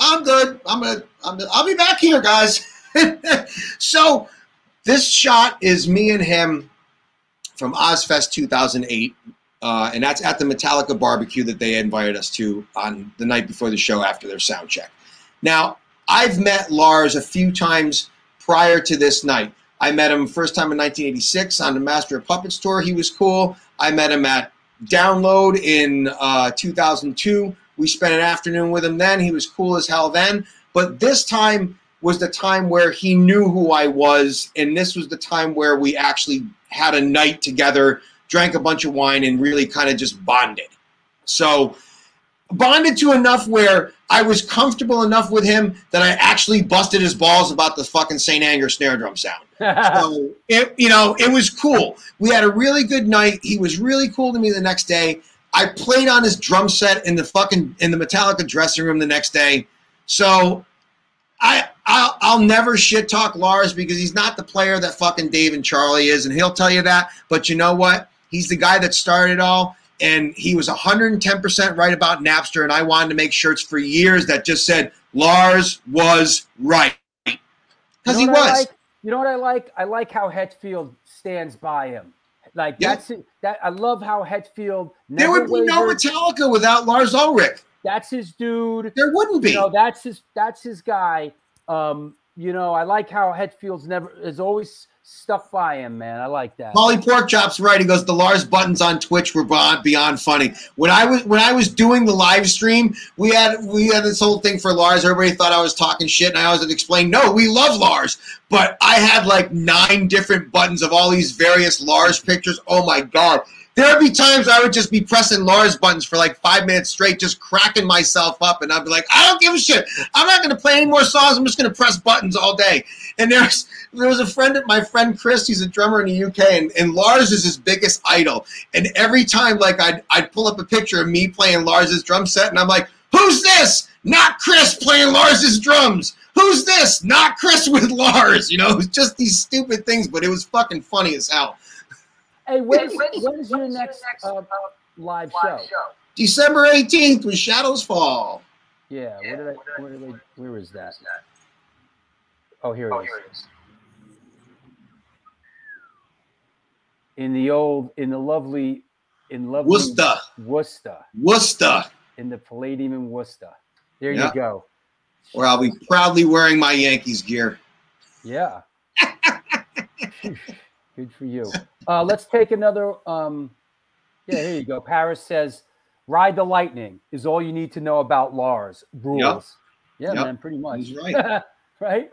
I'm good. I'm gonna, I'm gonna I'll be back here, guys. so this shot is me and him from Ozzfest 2008. Uh, and that's at the Metallica barbecue that they invited us to on the night before the show after their sound check. Now, I've met Lars a few times prior to this night. I met him first time in 1986 on the Master of Puppets tour. He was cool. I met him at Download in uh, 2002. We spent an afternoon with him then. He was cool as hell then. But this time was the time where he knew who I was, and this was the time where we actually had a night together, drank a bunch of wine, and really kind of just bonded. So bonded to enough where I was comfortable enough with him that I actually busted his balls about the fucking St. Anger snare drum sound. so it, you know, it was cool. We had a really good night. He was really cool to me the next day. I played on his drum set in the fucking in the Metallica dressing room the next day. So I I'll, I'll never shit talk Lars because he's not the player that fucking Dave and Charlie is, and he'll tell you that. But you know what? He's the guy that started it all, and he was 110% right about Napster. And I wanted to make shirts for years that just said Lars was right because You know he what I was. like? You know what I like? I like how Hetfield stands by him. Like Yeah. that's it. That I love how Hetfield There would be no. Metallica without Lars Ulrich. That's his dude. There wouldn't be. You know, that's his. That's his guy. Um, you know, I like how Hetfield's never is always stuck by him, man. I like that. Polly Porkchop's right. He goes, the Lars buttons on Twitch were beyond, beyond funny. When I was when I was doing the live stream, we had we had this whole thing for Lars. Everybody thought I was talking shit, and I always had to explain, no, we love Lars. But I had like nine different buttons of all these various Lars pictures. Oh my god. There would be times I would just be pressing Lars buttons for like five minutes straight, just cracking myself up, and I'd be like, I don't give a shit. I'm not going to play any more songs. I'm just going to press buttons all day. And there's there was a friend of my friend Chris. He's a drummer in the UK, and, and Lars is his biggest idol. And every time, like I'd I'd pull up a picture of me playing Lars's drum set, and I'm like, who's this? Not Chris playing Lars's drums. Who's this? Not Chris with Lars. You know, it was just these stupid things, but it was fucking funny as hell. Hey, when's, when's your next uh, live show? December 18th with Shadows Fall. Yeah, where did I? Where did I? Where is that? Oh, here it is. In the old, in the lovely, in lovely Worcester. Worcester, Worcester, in the Palladium in Worcester. There Yeah. you go. where I'll be proudly wearing my Yankees gear. Yeah. Good for you. Uh, let's take another. Um, yeah, here you go. Paris says, "Ride the lightning is all you need to know about Lars rules." Yeah, Yep. man, pretty much. He's right. right?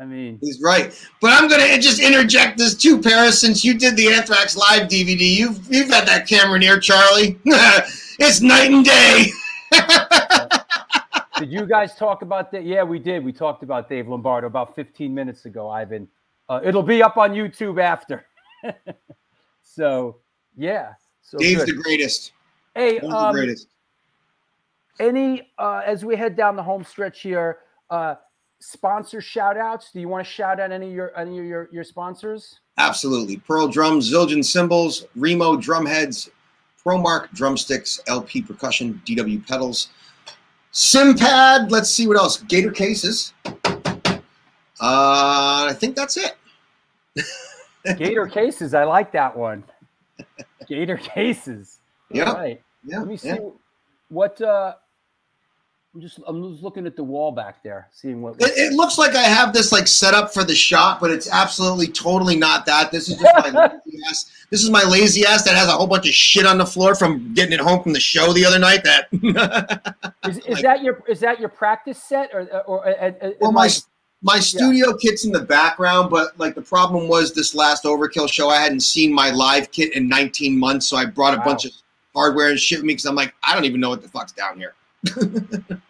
I mean, He's right. But I'm gonna just interject this too, Paris. Since you did the Anthrax live DVD, you've you've had that camera near Charlie. it's night and day. did you guys talk about that? Yeah, we did. We talked about Dave Lombardo about 15 minutes ago, Ivan. Uh, it'll be up on YouTube after. so, yeah. So Dave's good. the greatest. Hey, of the um, greatest. any uh, as we head down the home stretch here uh sponsor shout outs do you want to shout out any of your any of your, your sponsors Absolutely. Pearl drums, Zildjian cymbals, Remo drumheads, ProMark drumsticks, LP percussion, DW pedals, Simpad. Let's see what else. Gator cases. Uh, I think that's it. gator cases i like that one gator cases Yeah. Right Yeah. let me see yeah. what uh I'm just I'm just looking at the wall back there, seeing what. It, it looks like I have this like set up for the shot, but it's absolutely totally not that. This is just my lazy ass. This is my lazy ass that has a whole bunch of shit on the floor from getting it home from the show the other night. That is, is like- that your is that your practice set or or, or uh, well, my my studio kit's in the background, but like the problem was this last Overkill show, I hadn't seen my live kit in 19 months, so I brought a Wow. bunch of hardware and shit with me because I'm like, I don't even know what the fuck's down here.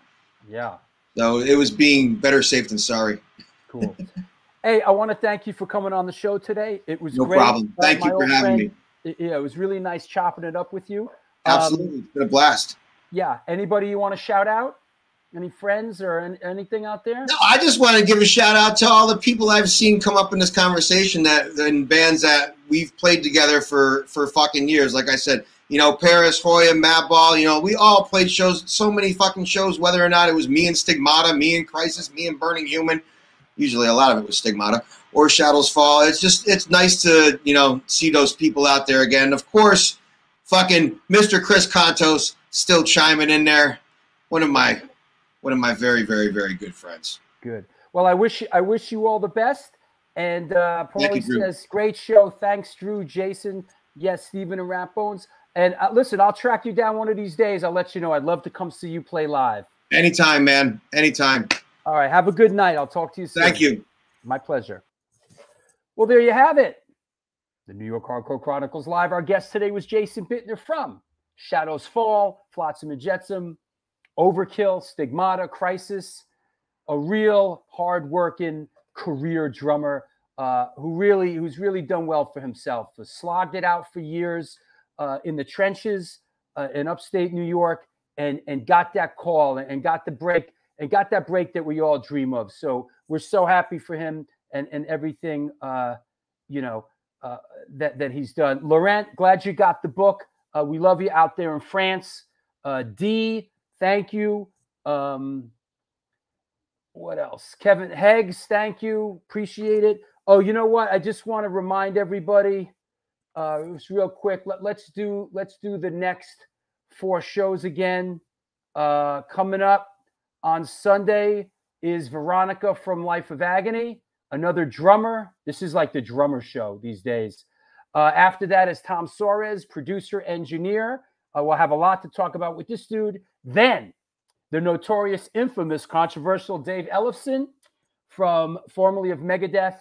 yeah. So it was being better safe than sorry. Cool. hey, I want to thank you for coming on the show today. It was No great. problem. Uh, Thank my you for having friend, me. it- Yeah, it was really nice chopping it up with you. Um, Absolutely, it's been a blast. yeah. Anybody you want to shout out? Any friends or an- anything out there? No, I just want to give a shout out to all the people I've seen come up in this conversation that in bands that we've played together for for fucking years. Like I said, you know, Paris, Hoya, Madball, you know, we all played shows, so many fucking shows, whether or not it was me and Stigmata, me and Crisis, me and Burning Human. Usually a lot of it was Stigmata or Shadows Fall. It's just it's nice to, you know, see those people out there again. Of course, fucking Mr. Chris Kontos still chiming in there. One of my one of my very, very, very good friends. Good. Well, I wish I wish you all the best. And uh, Paulie says, "Great show. Thanks, Drew, Jason, yes, Stephen, and Ratbones." And uh, listen, I'll track you down one of these days. I'll let you know. I'd love to come see you play live. Anytime, man. Anytime. All right. Have a good night. I'll talk to you soon. Thank you. My pleasure. Well, there you have it. The New York Hardcore Chronicles Live. Our guest today was Jason Bittner from Shadows Fall, Flotsam and Jetsam, Overkill, Stigmata, Crisis, a real hard-working career drummer uh, who really, who's really done well for himself. Has slogged it out for years uh, in the trenches uh, in upstate New York, and and got that call and, got the break and got that break that we all dream of. So we're so happy for him and and everything uh, you know uh, that that he's done. Laurent, glad you got the book. Uh, we love you out there in France. Uh, D, thank you. Um, what else? Kevin Heggs, thank you. Appreciate it. Oh, you know what? I just want to remind everybody. Uh, it was real quick. Let, let's do let's do the next four shows again. Uh, coming up on Sunday is Veronica from Life of Agony, another drummer. This is like the drummer show these days. Uh, after that is Tom Soares, producer, engineer. Uh, we'll have a lot to talk about with this dude. Then the notorious, infamous, controversial Dave Ellefson from formerly of Megadeth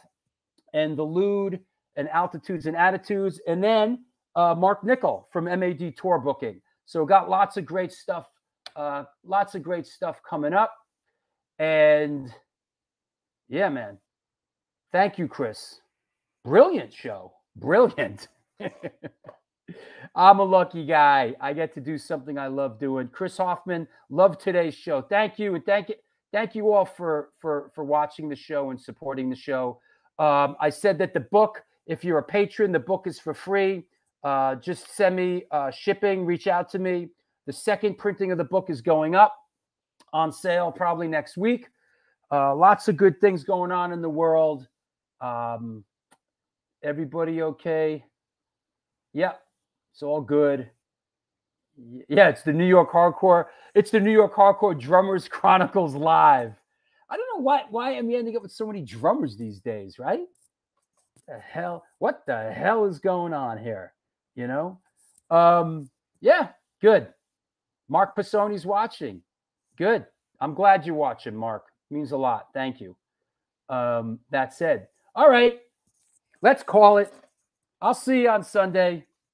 and The Lucid and Altitudes and Attitudes. And then uh, Mark Nickel from MAD Tour Booking. So got lots of great stuff, uh, lots of great stuff coming up. And yeah, man. Thank you, Chris. Brilliant show. Brilliant. I'm a lucky guy. I get to do something I love doing. Chris Hoffman, love today's show. Thank you, and thank you, thank you all for for for watching the show and supporting the show. Um, I said that the book, if you're a patron, the book is for free. Uh, just send me uh, shipping. Reach out to me. The second printing of the book is going up on sale probably next week. Uh, lots of good things going on in the world. Um, everybody okay? Yeah, it's all good. Yeah, it's the New York Hardcore. It's the New York Hardcore Drummers Chronicles Live. I don't know why why I'm ending up with so many drummers these days, right? The hell, what the hell is going on here? You know? Um, yeah, good. Mark Pisoni's watching. Good. I'm glad you're watching, Mark. Means a lot. Thank you. Um, that said, all right, let's call it. I'll see you on Sunday.